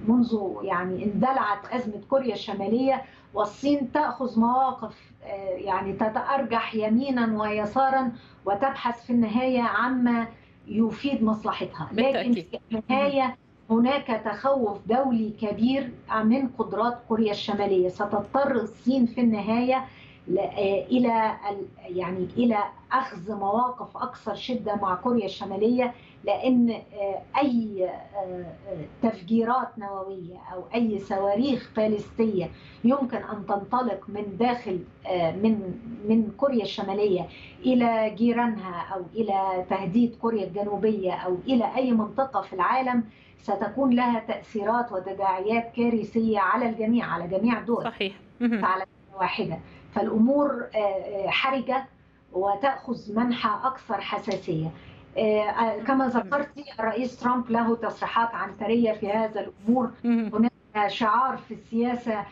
S8: منذ يعني اندلعت أزمة كوريا الشمالية والصين تأخذ مواقف يعني تتأرجح يمينا ويسارا وتبحث في النهاية عما يفيد مصلحتها. لكن في النهاية هناك تخوف دولي كبير من قدرات كوريا الشمالية. ستضطر الصين في النهاية إلى يعني إلى أخذ مواقف أكثر شدة مع كوريا الشمالية لأن أي تفجيرات نووية أو أي صواريخ باليستية يمكن أن تنطلق من داخل من من كوريا الشمالية إلى جيرانها أو إلى تهديد كوريا الجنوبية أو إلى أي منطقة في العالم ستكون لها تأثيرات وتداعيات كارثية على الجميع على جميع الدول
S1: صحيح.
S8: على واحدة. فالأمور حرجة وتأخذ منحى أكثر حساسية. كما ذكرتي الرئيس ترامب له تصريحات عنترية في هذا الأمور. هناك شعار في السياسة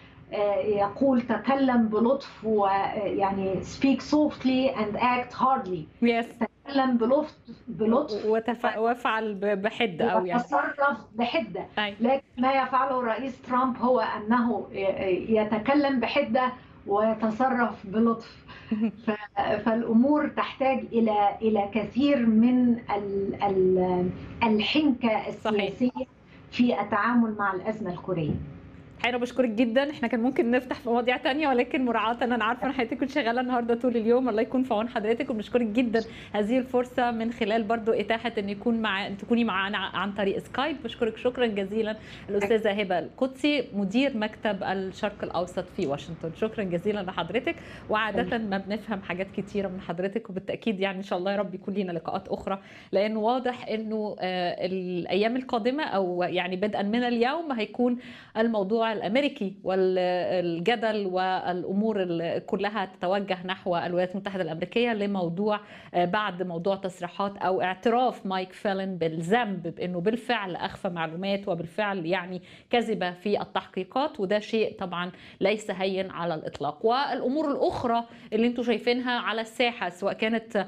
S8: يقول تكلم بلطف ويعني speak softly and act hardly.
S1: Yes.
S8: يتكلم بلطف بلطف
S1: وتف... وافعل بحدة أو يعني.
S8: ويتصرف بحدة.
S1: أي.
S8: لكن ما يفعله الرئيس ترامب هو أنه يتكلم بحدة ويتصرف بلطف. فالأمور تحتاج إلى إلى كثير من ال- ال- الحنكة السياسية في التعامل مع الأزمة الكورية.
S1: حلو بشكرك جدا. إحنا كان ممكن نفتح في مواضيع تانية ولكن مراعاة أنا عارفة ان حضرتك كنت شغالة النهارده طول اليوم. الله يكون في عون حضرتك وبنشكرك جدا هذه الفرصة من خلال برضو إتاحة إن يكون مع تكوني معانا عن طريق سكايب بشكرك شكرا جزيلا الأستاذة هبة القدسي مدير مكتب الشرق الأوسط في واشنطن. شكرا جزيلا لحضرتك. وعاده ما بنفهم حاجات كتيرة من حضرتك وبالتأكيد يعني إن شاء الله يا رب يكون لينا لقاءات أخرى. لأنه واضح إنه آه، الأيام القادمة أو يعني بدءا من اليوم هيكون الموضوع الأمريكي والجدل والأمور ال- كلها تتوجه نحو الولايات المتحدة الأمريكية لموضوع آه، بعد موضوع تصريحات أو اعتراف مايك فيلن بالذنب بأنه بالفعل أخفى معلومات وبالفعل يعني كذب في التحقيقات وده شيء طبعا ليس هين على الإطلاق. والأمور الأخرى اللي أنتم شايفينها على الساحة سواء كانت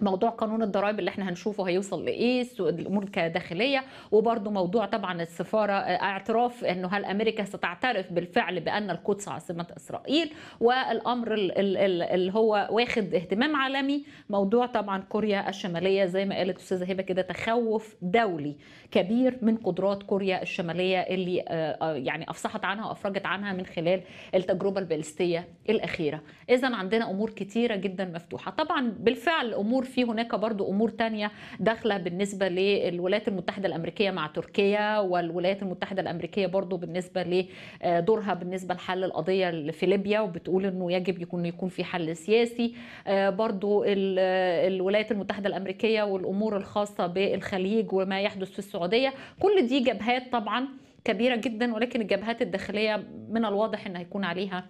S1: موضوع قانون الضرائب اللي إحنا هنشوفه هيوصل لإيه الأمور كداخلية وبرضه موضوع طبعا السفارة آه، اعتراف إنه هل أمريكا ستعترف بالفعل بأن القدس عاصمة إسرائيل والأمر ال- ال- ال- اللي هو واخد اهتمام عالمي موضوع طبعا كوريا الشمالية زي ما قالت أستاذة هبة كده تخوف دولي. كبير من قدرات كوريا الشمالية اللي آه، آه، يعني أفصحت عنها وأفرجت عنها من خلال التجربة البالستية الأخيرة. اذا عندنا أمور كتيرة جدا مفتوحة. طبعا بالفعل أمور في هناك برضو أمور تانية داخلة بالنسبة للولايات المتحدة الأمريكية مع تركيا والولايات المتحدة الأمريكية برضو بالنسبة لدورها بالنسبة لحل القضية اللي في ليبيا وبتقول إنه يجب يكون يكون في حل سياسي. آه، برضو ال- الولايات المتحدة الأمريكية والأمور الخاصة بالخليج وما يحدث في السعودية كل دي جبهات طبعا كبيرة جدا ولكن الجبهات الداخلية من الواضح إن هيكون عليها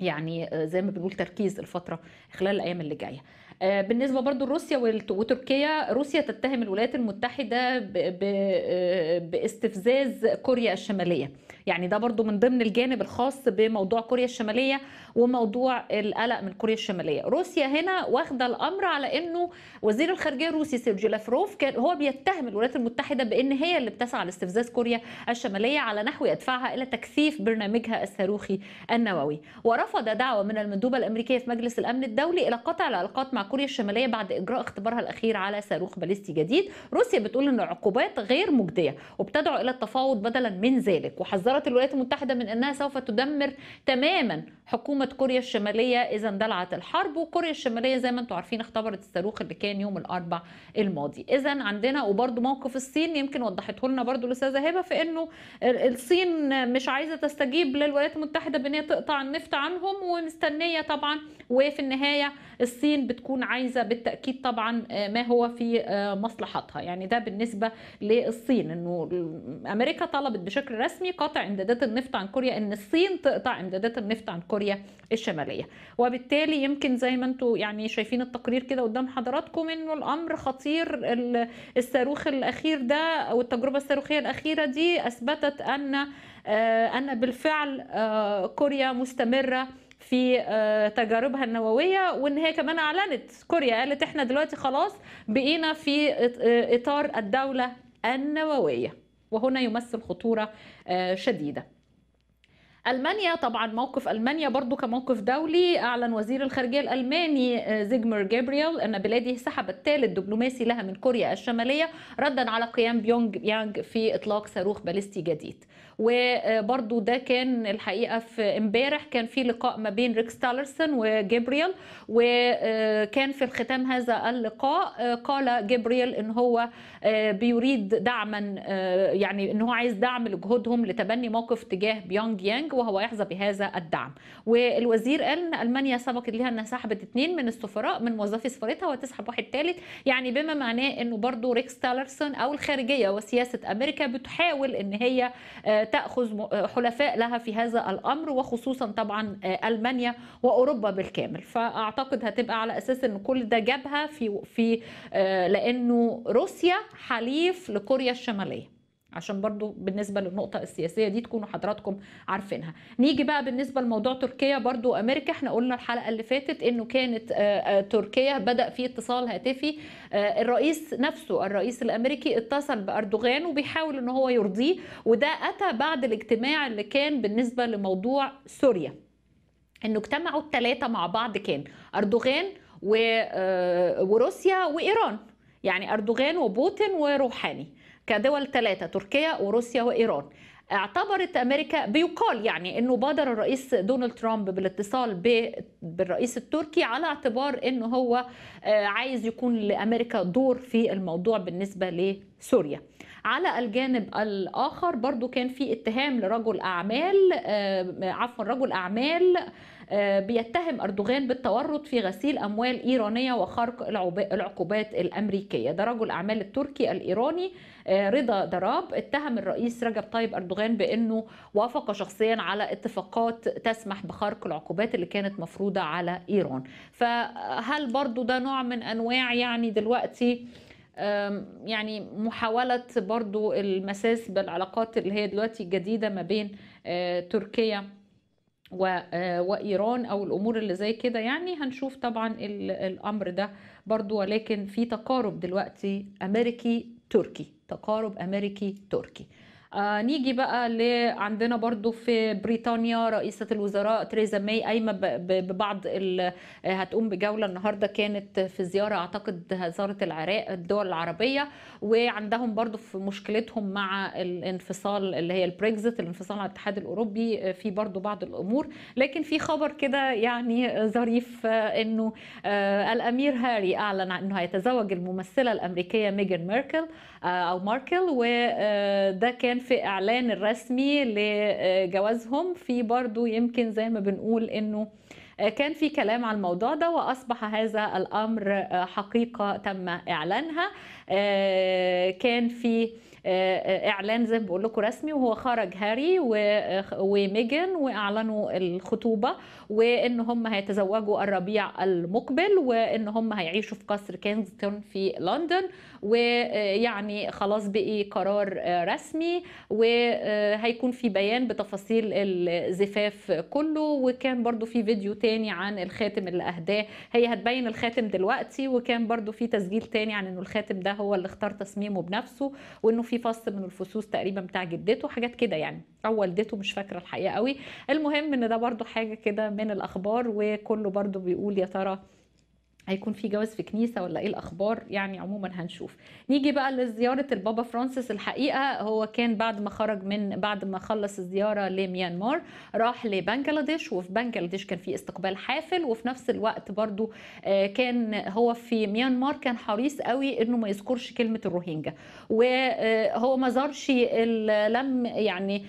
S1: يعني آه، زي ما بنقول تركيز الفترة خلال الأيام اللي جاية. آه، بالنسبة برضو لروسيا وتركيا روسيا تتهم الولايات المتحدة آه، باستفزاز كوريا الشمالية. يعني ده برضو من ضمن الجانب الخاص بموضوع كوريا الشمالية وموضوع القلق من كوريا الشمالية. روسيا هنا واخدة الأمر على إنه وزير الخارجية الروسي سيرجي لافروف كان هو بيتهم الولايات المتحدة بإن هي اللي بتسعى لاستفزاز كوريا الشمالية على نحو يدفعها إلى تكثيف برنامجها الصاروخي النووي. ورفض دعوة من المندوبه الامريكيه في مجلس الأمن الدولي إلى قطع العلاقات مع كوريا الشمالية بعد إجراء اختبارها الأخير على صاروخ باليستي جديد. روسيا بتقول إن العقوبات غير مجدية وبتدعو إلى التفاوض بدلا من ذلك. وحذرت الولايات المتحدة من إنها سوف تدمر تماما حكومة كوريا الشمالية اذا اندلعت الحرب وكوريا الشمالية زي ما أنتم عارفين اختبرت الصاروخ اللي كان يوم الأربع الماضي. اذا عندنا وبرده موقف الصين يمكن وضحته لنا برده الأستاذة هبة في ال- الصين مش عايزة تستجيب للولايات المتحدة بإن هي تقطع النفط عنهم ومستنية طبعا وفي النهاية الصين بتكون عايزة بالتأكيد طبعا آه، ما هو في آه، مصلحتها. يعني ده بالنسبة للصين إنه أمريكا طلبت بشكل رسمي قطع امدادات النفط عن كوريا إن الصين تقطع امدادات النفط عن كوريا الشمالية. وبالتالي يمكن زي ما أنتم يعني شايفين التقرير كده قدام حضراتكم إنه الأمر خطير. ال- الصاروخ الأخير ده أو التجربة الصاروخية الأخيرة دي أثبتت أن آه، أن بالفعل آه، كوريا مستمرة في آه، تجاربها النووية. وإن هي كمان أعلنت كوريا قالت إحنا دلوقتي خلاص بقينا في إطار الدولة النووية. وهنا يمثل خطورة آه، شديدة. ألمانيا طبعا موقف ألمانيا برضو كموقف دولي. أعلن وزير الخارجية الألماني آه، زيجمر جابرييل أن بلاده سحبت ثالث دبلوماسي لها من كوريا الشمالية ردا على قيام بيونج يانج في إطلاق صاروخ باليستي جديد. وبرضو ده كان الحقيقة في امبارح كان في لقاء ما بين ريكس تيلرسون وجابرييل وكان في الختام هذا اللقاء آه، قال جابرييل إن هو آه، بيريد دعما آه، يعني إن هو عايز دعم لجهودهم لتبني موقف تجاه بيونج يانج وهو يحظى بهذا الدعم. والوزير قال إن ألمانيا سبقت لها إنها سحبت اثنين من السفراء من موظفي سفارتها وتسحب واحد ثالث يعني بما معناه إنه برضو ريكس تالرسون أو الخارجية وسياسة أمريكا بتحاول إن هي م- آه، حلفاء لها في هذا الأمر وخصوصا طبعا آه، ألمانيا وأوروبا بالكامل. فأعتقد هتبقى على أساس إن كل ده جابها في في آه، لأنه روسيا حليف لكوريا الشمالية. عشان برضو بالنسبة للنقطة السياسية دي تكونوا حضراتكم عارفينها. نيجي بقى بالنسبة لموضوع تركيا برضو أمريكا إحنا قلنا الحلقة اللي فاتت إنه كانت آه، آه، تركيا بدأ في اتصال هاتفي. آه، الرئيس نفسه الرئيس الأمريكي اتصل بأردوغان وبيحاول إن هو يرضيه وده أتى بعد الاجتماع اللي كان بالنسبة لموضوع سوريا. إنه اجتمعوا الثلاثه مع بعض كان أردوغان وروسيا وإيران. يعني أردوغان وبوتين وروحاني. كدول ثلاثة تركيا وروسيا وإيران. اعتبرت أمريكا بيقال يعني إنه بادر الرئيس دونالد ترامب بالاتصال بالرئيس التركي على اعتبار إنه هو آه، عايز يكون لأمريكا دور في الموضوع بالنسبة لسوريا. على الجانب الآخر برضو كان في اتهام لرجل أعمال آه، عفوا رجل أعمال بيتهم أردوغان بالتورط في غسيل أموال إيرانية وخرق العقوبات الأمريكية. ده رجل أعمال التركي الإيراني آه، رضا دراب. اتهم الرئيس رجب طيب أردوغان بأنه وافق شخصيا على اتفاقات تسمح بخرق العقوبات اللي كانت مفروضة على إيران. فهل برضو ده نوع من أنواع يعني دلوقتي يعني محاولة برضو المساس بالعلاقات اللي هي دلوقتي الجديدة ما بين آه، تركيا آه، وإيران أو الأمور اللي زي كده يعني هنشوف طبعا ال- الأمر ده برضو. ولكن في تقارب دلوقتي أمريكي تركي تقارب أمريكي تركي آه نيجي بقى عندنا برضو في بريطانيا رئيسة الوزراء تريزا ماي قايمة ببعض هتقوم بجولة النهاردة كانت في زيارة أعتقد زارت العراق الدول العربية وعندهم برضو في مشكلتهم مع الانفصال اللي هي البريكست الانفصال عن الاتحاد الأوروبي آه، في برضو بعض الأمور. لكن في خبر كده يعني ظريف آه، إنه آه، الأمير هاري أعلن عن انه هيتزوج الممثلة الأمريكية ميغان ميركل. أو ماركل وده كان في إعلان الرسمي لجوازهم. في برضو يمكن زي ما بنقول إنه آه، كان في كلام على الموضوع ده وأصبح هذا الأمر آه، حقيقة تم إعلانها. آه، كان في آه، إعلان زي ما بقول لكم رسمي وهو خرج هاري وميجن وأعلنوا الخطوبة وإن هم هيتزوجوا الربيع المقبل وإن هم هيعيشوا في قصر كينغستون في لندن. ويعني خلاص بقي قرار رسمي وهيكون في بيان بتفاصيل الزفاف كله. وكان برضو في فيديو تاني عن الخاتم اللي أهداه. هي هتبين الخاتم دلوقتي وكان برضو في تسجيل تاني عن إنه الخاتم ده هو اللي اختار تصميمه بنفسه وإنه في فص من الفصوص تقريبا بتاع جدته حاجات كده يعني. أو والدته مش فاكرة الحقيقة قوي المهم إن ده برضو حاجة كده من الأخبار وكله برضو بيقول يا ترى هيكون في جواز في كنيسة ولا إيه الأخبار؟ يعني عموما هنشوف. نيجي بقى لزيارة البابا فرانسيس الحقيقة. هو كان بعد ما خرج من بعد ما خلص الزيارة لميانمار راح لبنجلاديش وفي بنجلاديش كان في استقبال حافل وفي نفس الوقت برضو آه، كان هو في ميانمار كان حريص قوي إنه ما يذكرش كلمة الروهينجا. وهو ما زارش لم يعني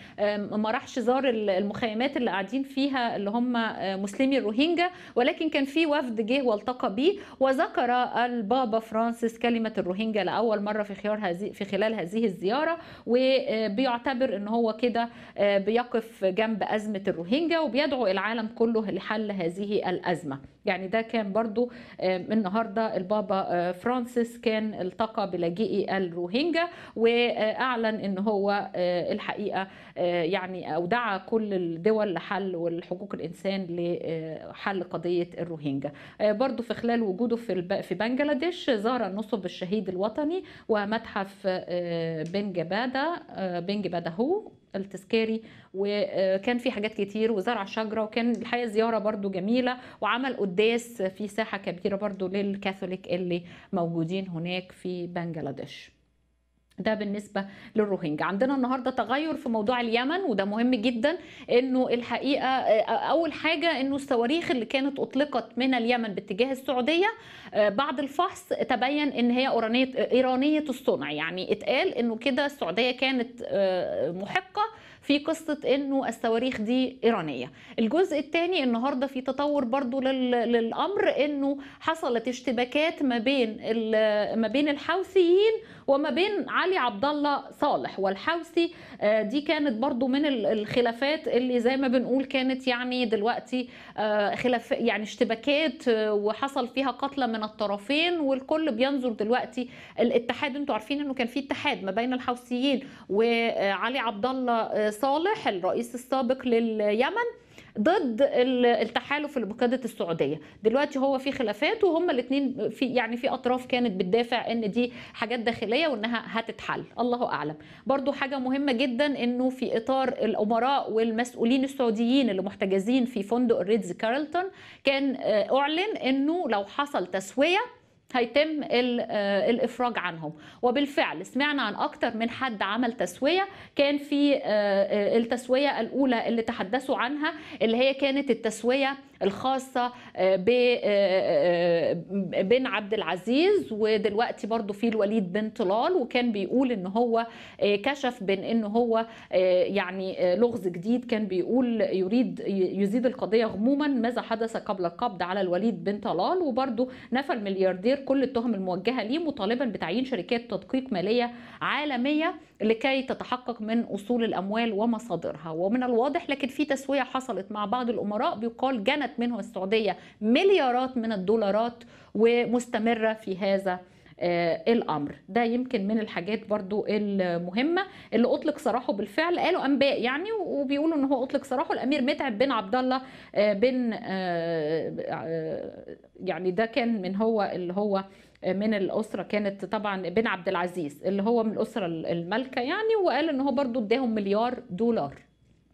S1: ما راحش زار ال- المخيمات اللي قاعدين فيها اللي هم آه، مسلمي الروهينجا. ولكن كان في وفد جه والتقى بيه وذكر البابا فرانسيس كلمة الروهينجا لأول مرة في خلال هذه في خلال هذه الزيارة وبيعتبر إن هو كده آه، بيقف جنب أزمة الروهينجا وبيدعو العالم كله لحل هذه الأزمة. يعني ده كان برضو آه، النهارده البابا آه، فرانسيس كان التقى بلاجئي الروهينجا وأعلن إن هو آه، الحقيقة يعني أو دعا كل الدول لحل والحقوق الإنسان لحل قضية الروهينجا. برضو في خلال وجوده في في بنجلاديش زار نصب الشهيد الوطني ومتحف آه، بنجبادا آه، بنجبادا هو التذكاري وكان في حاجات كتير وزرع شجرة وكان الحقيقة زيارة برضو جميلة وعمل قداس في ساحة كبيرة برضو للكاثوليك اللي موجودين هناك في بنجلاديش. ده بالنسبة للروهينجا. عندنا النهاردة تغير في موضوع اليمن وده مهم جدا إنه الحقيقة آه، أول حاجة إنه الصواريخ اللي كانت أطلقت من اليمن باتجاه السعودية آه، بعد الفحص تبين إن هي ايرانية إيرانية الصنع. يعني اتقال إنه كده السعودية كانت آه، محقة في قصة إنه الصواريخ دي إيرانية. الجزء الثاني النهاردة في تطور برضو لل- للأمر إنه حصلت اشتباكات ما بين ما بين الحوثيين وما بين علي عبد الله صالح والحوثي آه، دي كانت برضو من ال- الخلافات اللي زي ما بنقول كانت يعني دلوقتي آه، خلاف يعني اشتباكات آه، وحصل فيها قتلى من الطرفين والكل بينظر دلوقتي الاتحاد. أنتوا عارفين انه كان في اتحاد ما بين الحوثيين وعلي عبد الله صالح الرئيس السابق لليمن. ضد ال- التحالف اللي بقيادة السعودية. دلوقتي هو في خلافات وهم الاثنين في يعني في أطراف كانت بتدافع إن دي حاجات داخلية وإنها هتتحل. الله أعلم. برضو حاجة مهمة جدا إنه في إطار الأمراء والمسؤولين السعوديين اللي محتجزين في فندق الريدز كارلتون كان آه، أعلن إنه لو حصل تسوية هيتم آه، الإفراج عنهم. وبالفعل سمعنا عن أكتر من حد عمل تسوية. كان في آه، آه، التسوية الأولى اللي تحدثوا عنها اللي هي كانت التسوية الخاصة آه، آه، آه، بن عبد العزيز ودلوقتي برضو في الوليد بن طلال وكان بيقول إن هو كشف بين إن هو يعني لغز جديد كان بيقول يريد يزيد القضية غموما ماذا حدث قبل القبض على الوليد بن طلال؟ وبرضو نفى الملياردير كل التهم الموجهة ليه مطالبا بتعيين شركات تدقيق مالية عالمية. لكي تتحقق من أصول الأموال ومصادرها. ومن الواضح لكن في تسوية حصلت مع بعض الأمراء بيقال جنت منه السعودية مليارات من الدولارات ومستمرة في هذا آه، الأمر. ده يمكن من الحاجات برضو المهمة اللي أطلق سراحه بالفعل. قالوا أنباء يعني وبيقولوا إن هو أطلق سراحه الأمير متعب بن عبد الله آه، بن آه، يعني ده كان من هو اللي هو من الأسرة كانت طبعا بن عبد العزيز اللي هو من الأسرة المالكة يعني وقال إن هو برضو اداهم مليار دولار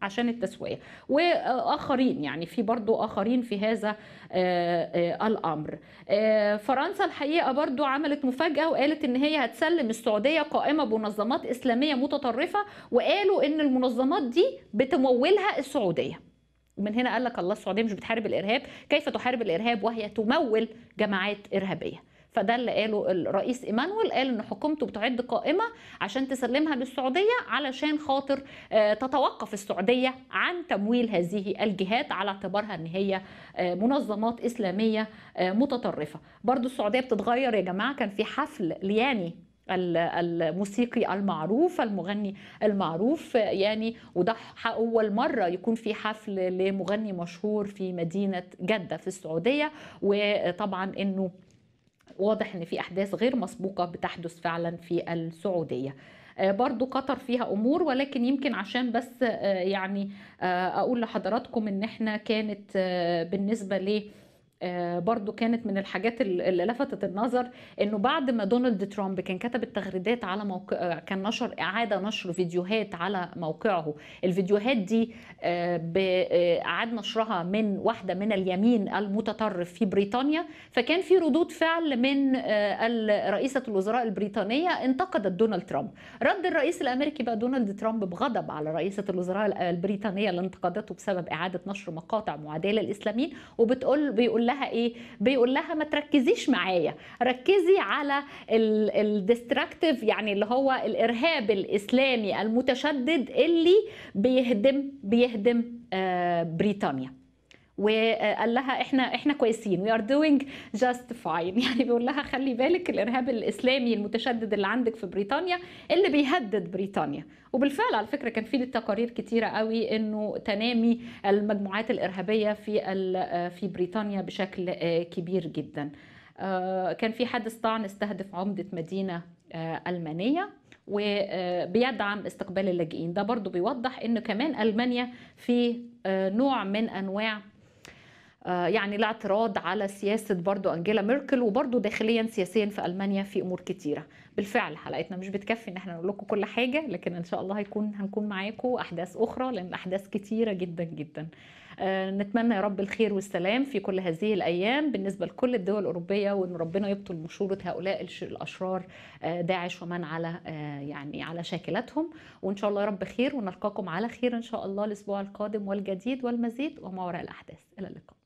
S1: عشان التسوية. وآخرين يعني في برضو آخرين في هذا آه، آه، الأمر. آه، فرنسا الحقيقة برضو عملت مفاجأة وقالت إن هي هتسلم السعودية قائمة بمنظمات إسلامية متطرفة وقالوا إن المنظمات دي بتمولها السعودية. ومن هنا قال لك الله السعودية مش بتحارب الإرهاب كيف تحارب الإرهاب؟ وهي تمول جماعات إرهابية. فده اللي قاله الرئيس إيمانويل قال إن حكومته بتعد قائمة عشان تسلمها للسعودية علشان خاطر آه، تتوقف السعودية عن تمويل هذه الجهات على اعتبارها إن هي آه، منظمات إسلامية آه، متطرفة. برضو السعودية بتتغير يا جماعة. كان في حفل لياني ال- الموسيقي المعروف المغني المعروف يعني وده أول مرة يكون في حفل لمغني مشهور في مدينة جدة في السعودية. وطبعا إنه واضح إن في أحداث غير مسبوقة بتحدث فعلا في السعودية. آه، برضو قطر فيها أمور ولكن يمكن عشان بس آه، يعني آه، أقول لحضراتكم إن إحنا كانت بالنسبة ل آه، برضو كانت من الحاجات اللي لفتت النظر إنه بعد ما دونالد ترامب كان كتب التغريدات على موقع آه، كان نشر إعادة نشر فيديوهات على موقعه. الفيديوهات دي آه، آه، أعاد نشرها من واحدة من اليمين المتطرف في بريطانيا. فكان في ردود فعل من آه، رئيسة الوزراء البريطانية انتقدت دونالد ترامب. رد الرئيس الأمريكي بقى دونالد ترامب بغضب على رئيسة الوزراء البريطانية اللي انتقدته بسبب إعادة نشر مقاطع معاديه للإسلاميين وبتقول بيقول لها إيه؟ بيقول لها ما تركزيش معايا ركزي على ال destructive يعني اللي هو الإرهاب الإسلامي المتشدد اللي بيهدم بيهدم آه، بريطانيا. وقال لها إحنا إحنا كويسين. We are doing just fine يعني بيقول لها خلي بالك الإرهاب الإسلامي المتشدد اللي عندك في بريطانيا اللي بيهدد بريطانيا. وبالفعل على فكرة كان في تقارير كتيرة قوي إنه تنامي المجموعات الإرهابية في في بريطانيا بشكل آه، كبير جدا. آه، كان في حادث طعن استهدف عمدة مدينة آه، ألمانية وبيدعم استقبال اللاجئين. ده برضو بيوضح ان كمان ألمانيا في نوع من أنواع يعني الاعتراض على سياسة برضو أنجيلا ميركل وبرضو داخليا سياسيا في ألمانيا في أمور كتيرة. بالفعل حلقتنا مش بتكفي إن إحنا نقول لكم كل حاجة لكن إن شاء الله هيكون هنكون معاكم أحداث أخرى لأن الأحداث كتيرة جدا جدا. آه، نتمنى يا رب الخير والسلام في كل هذه الأيام. بالنسبة لكل الدول الأوروبية وإن ربنا يبطل مشورة هؤلاء الأشرار آه، داعش ومن على آه، يعني على شاكلتهم. وإن شاء الله يا رب خير ونلقاكم على خير إن شاء الله الأسبوع القادم والجديد والمزيد. وما وراء الأحداث. إلى اللقاء.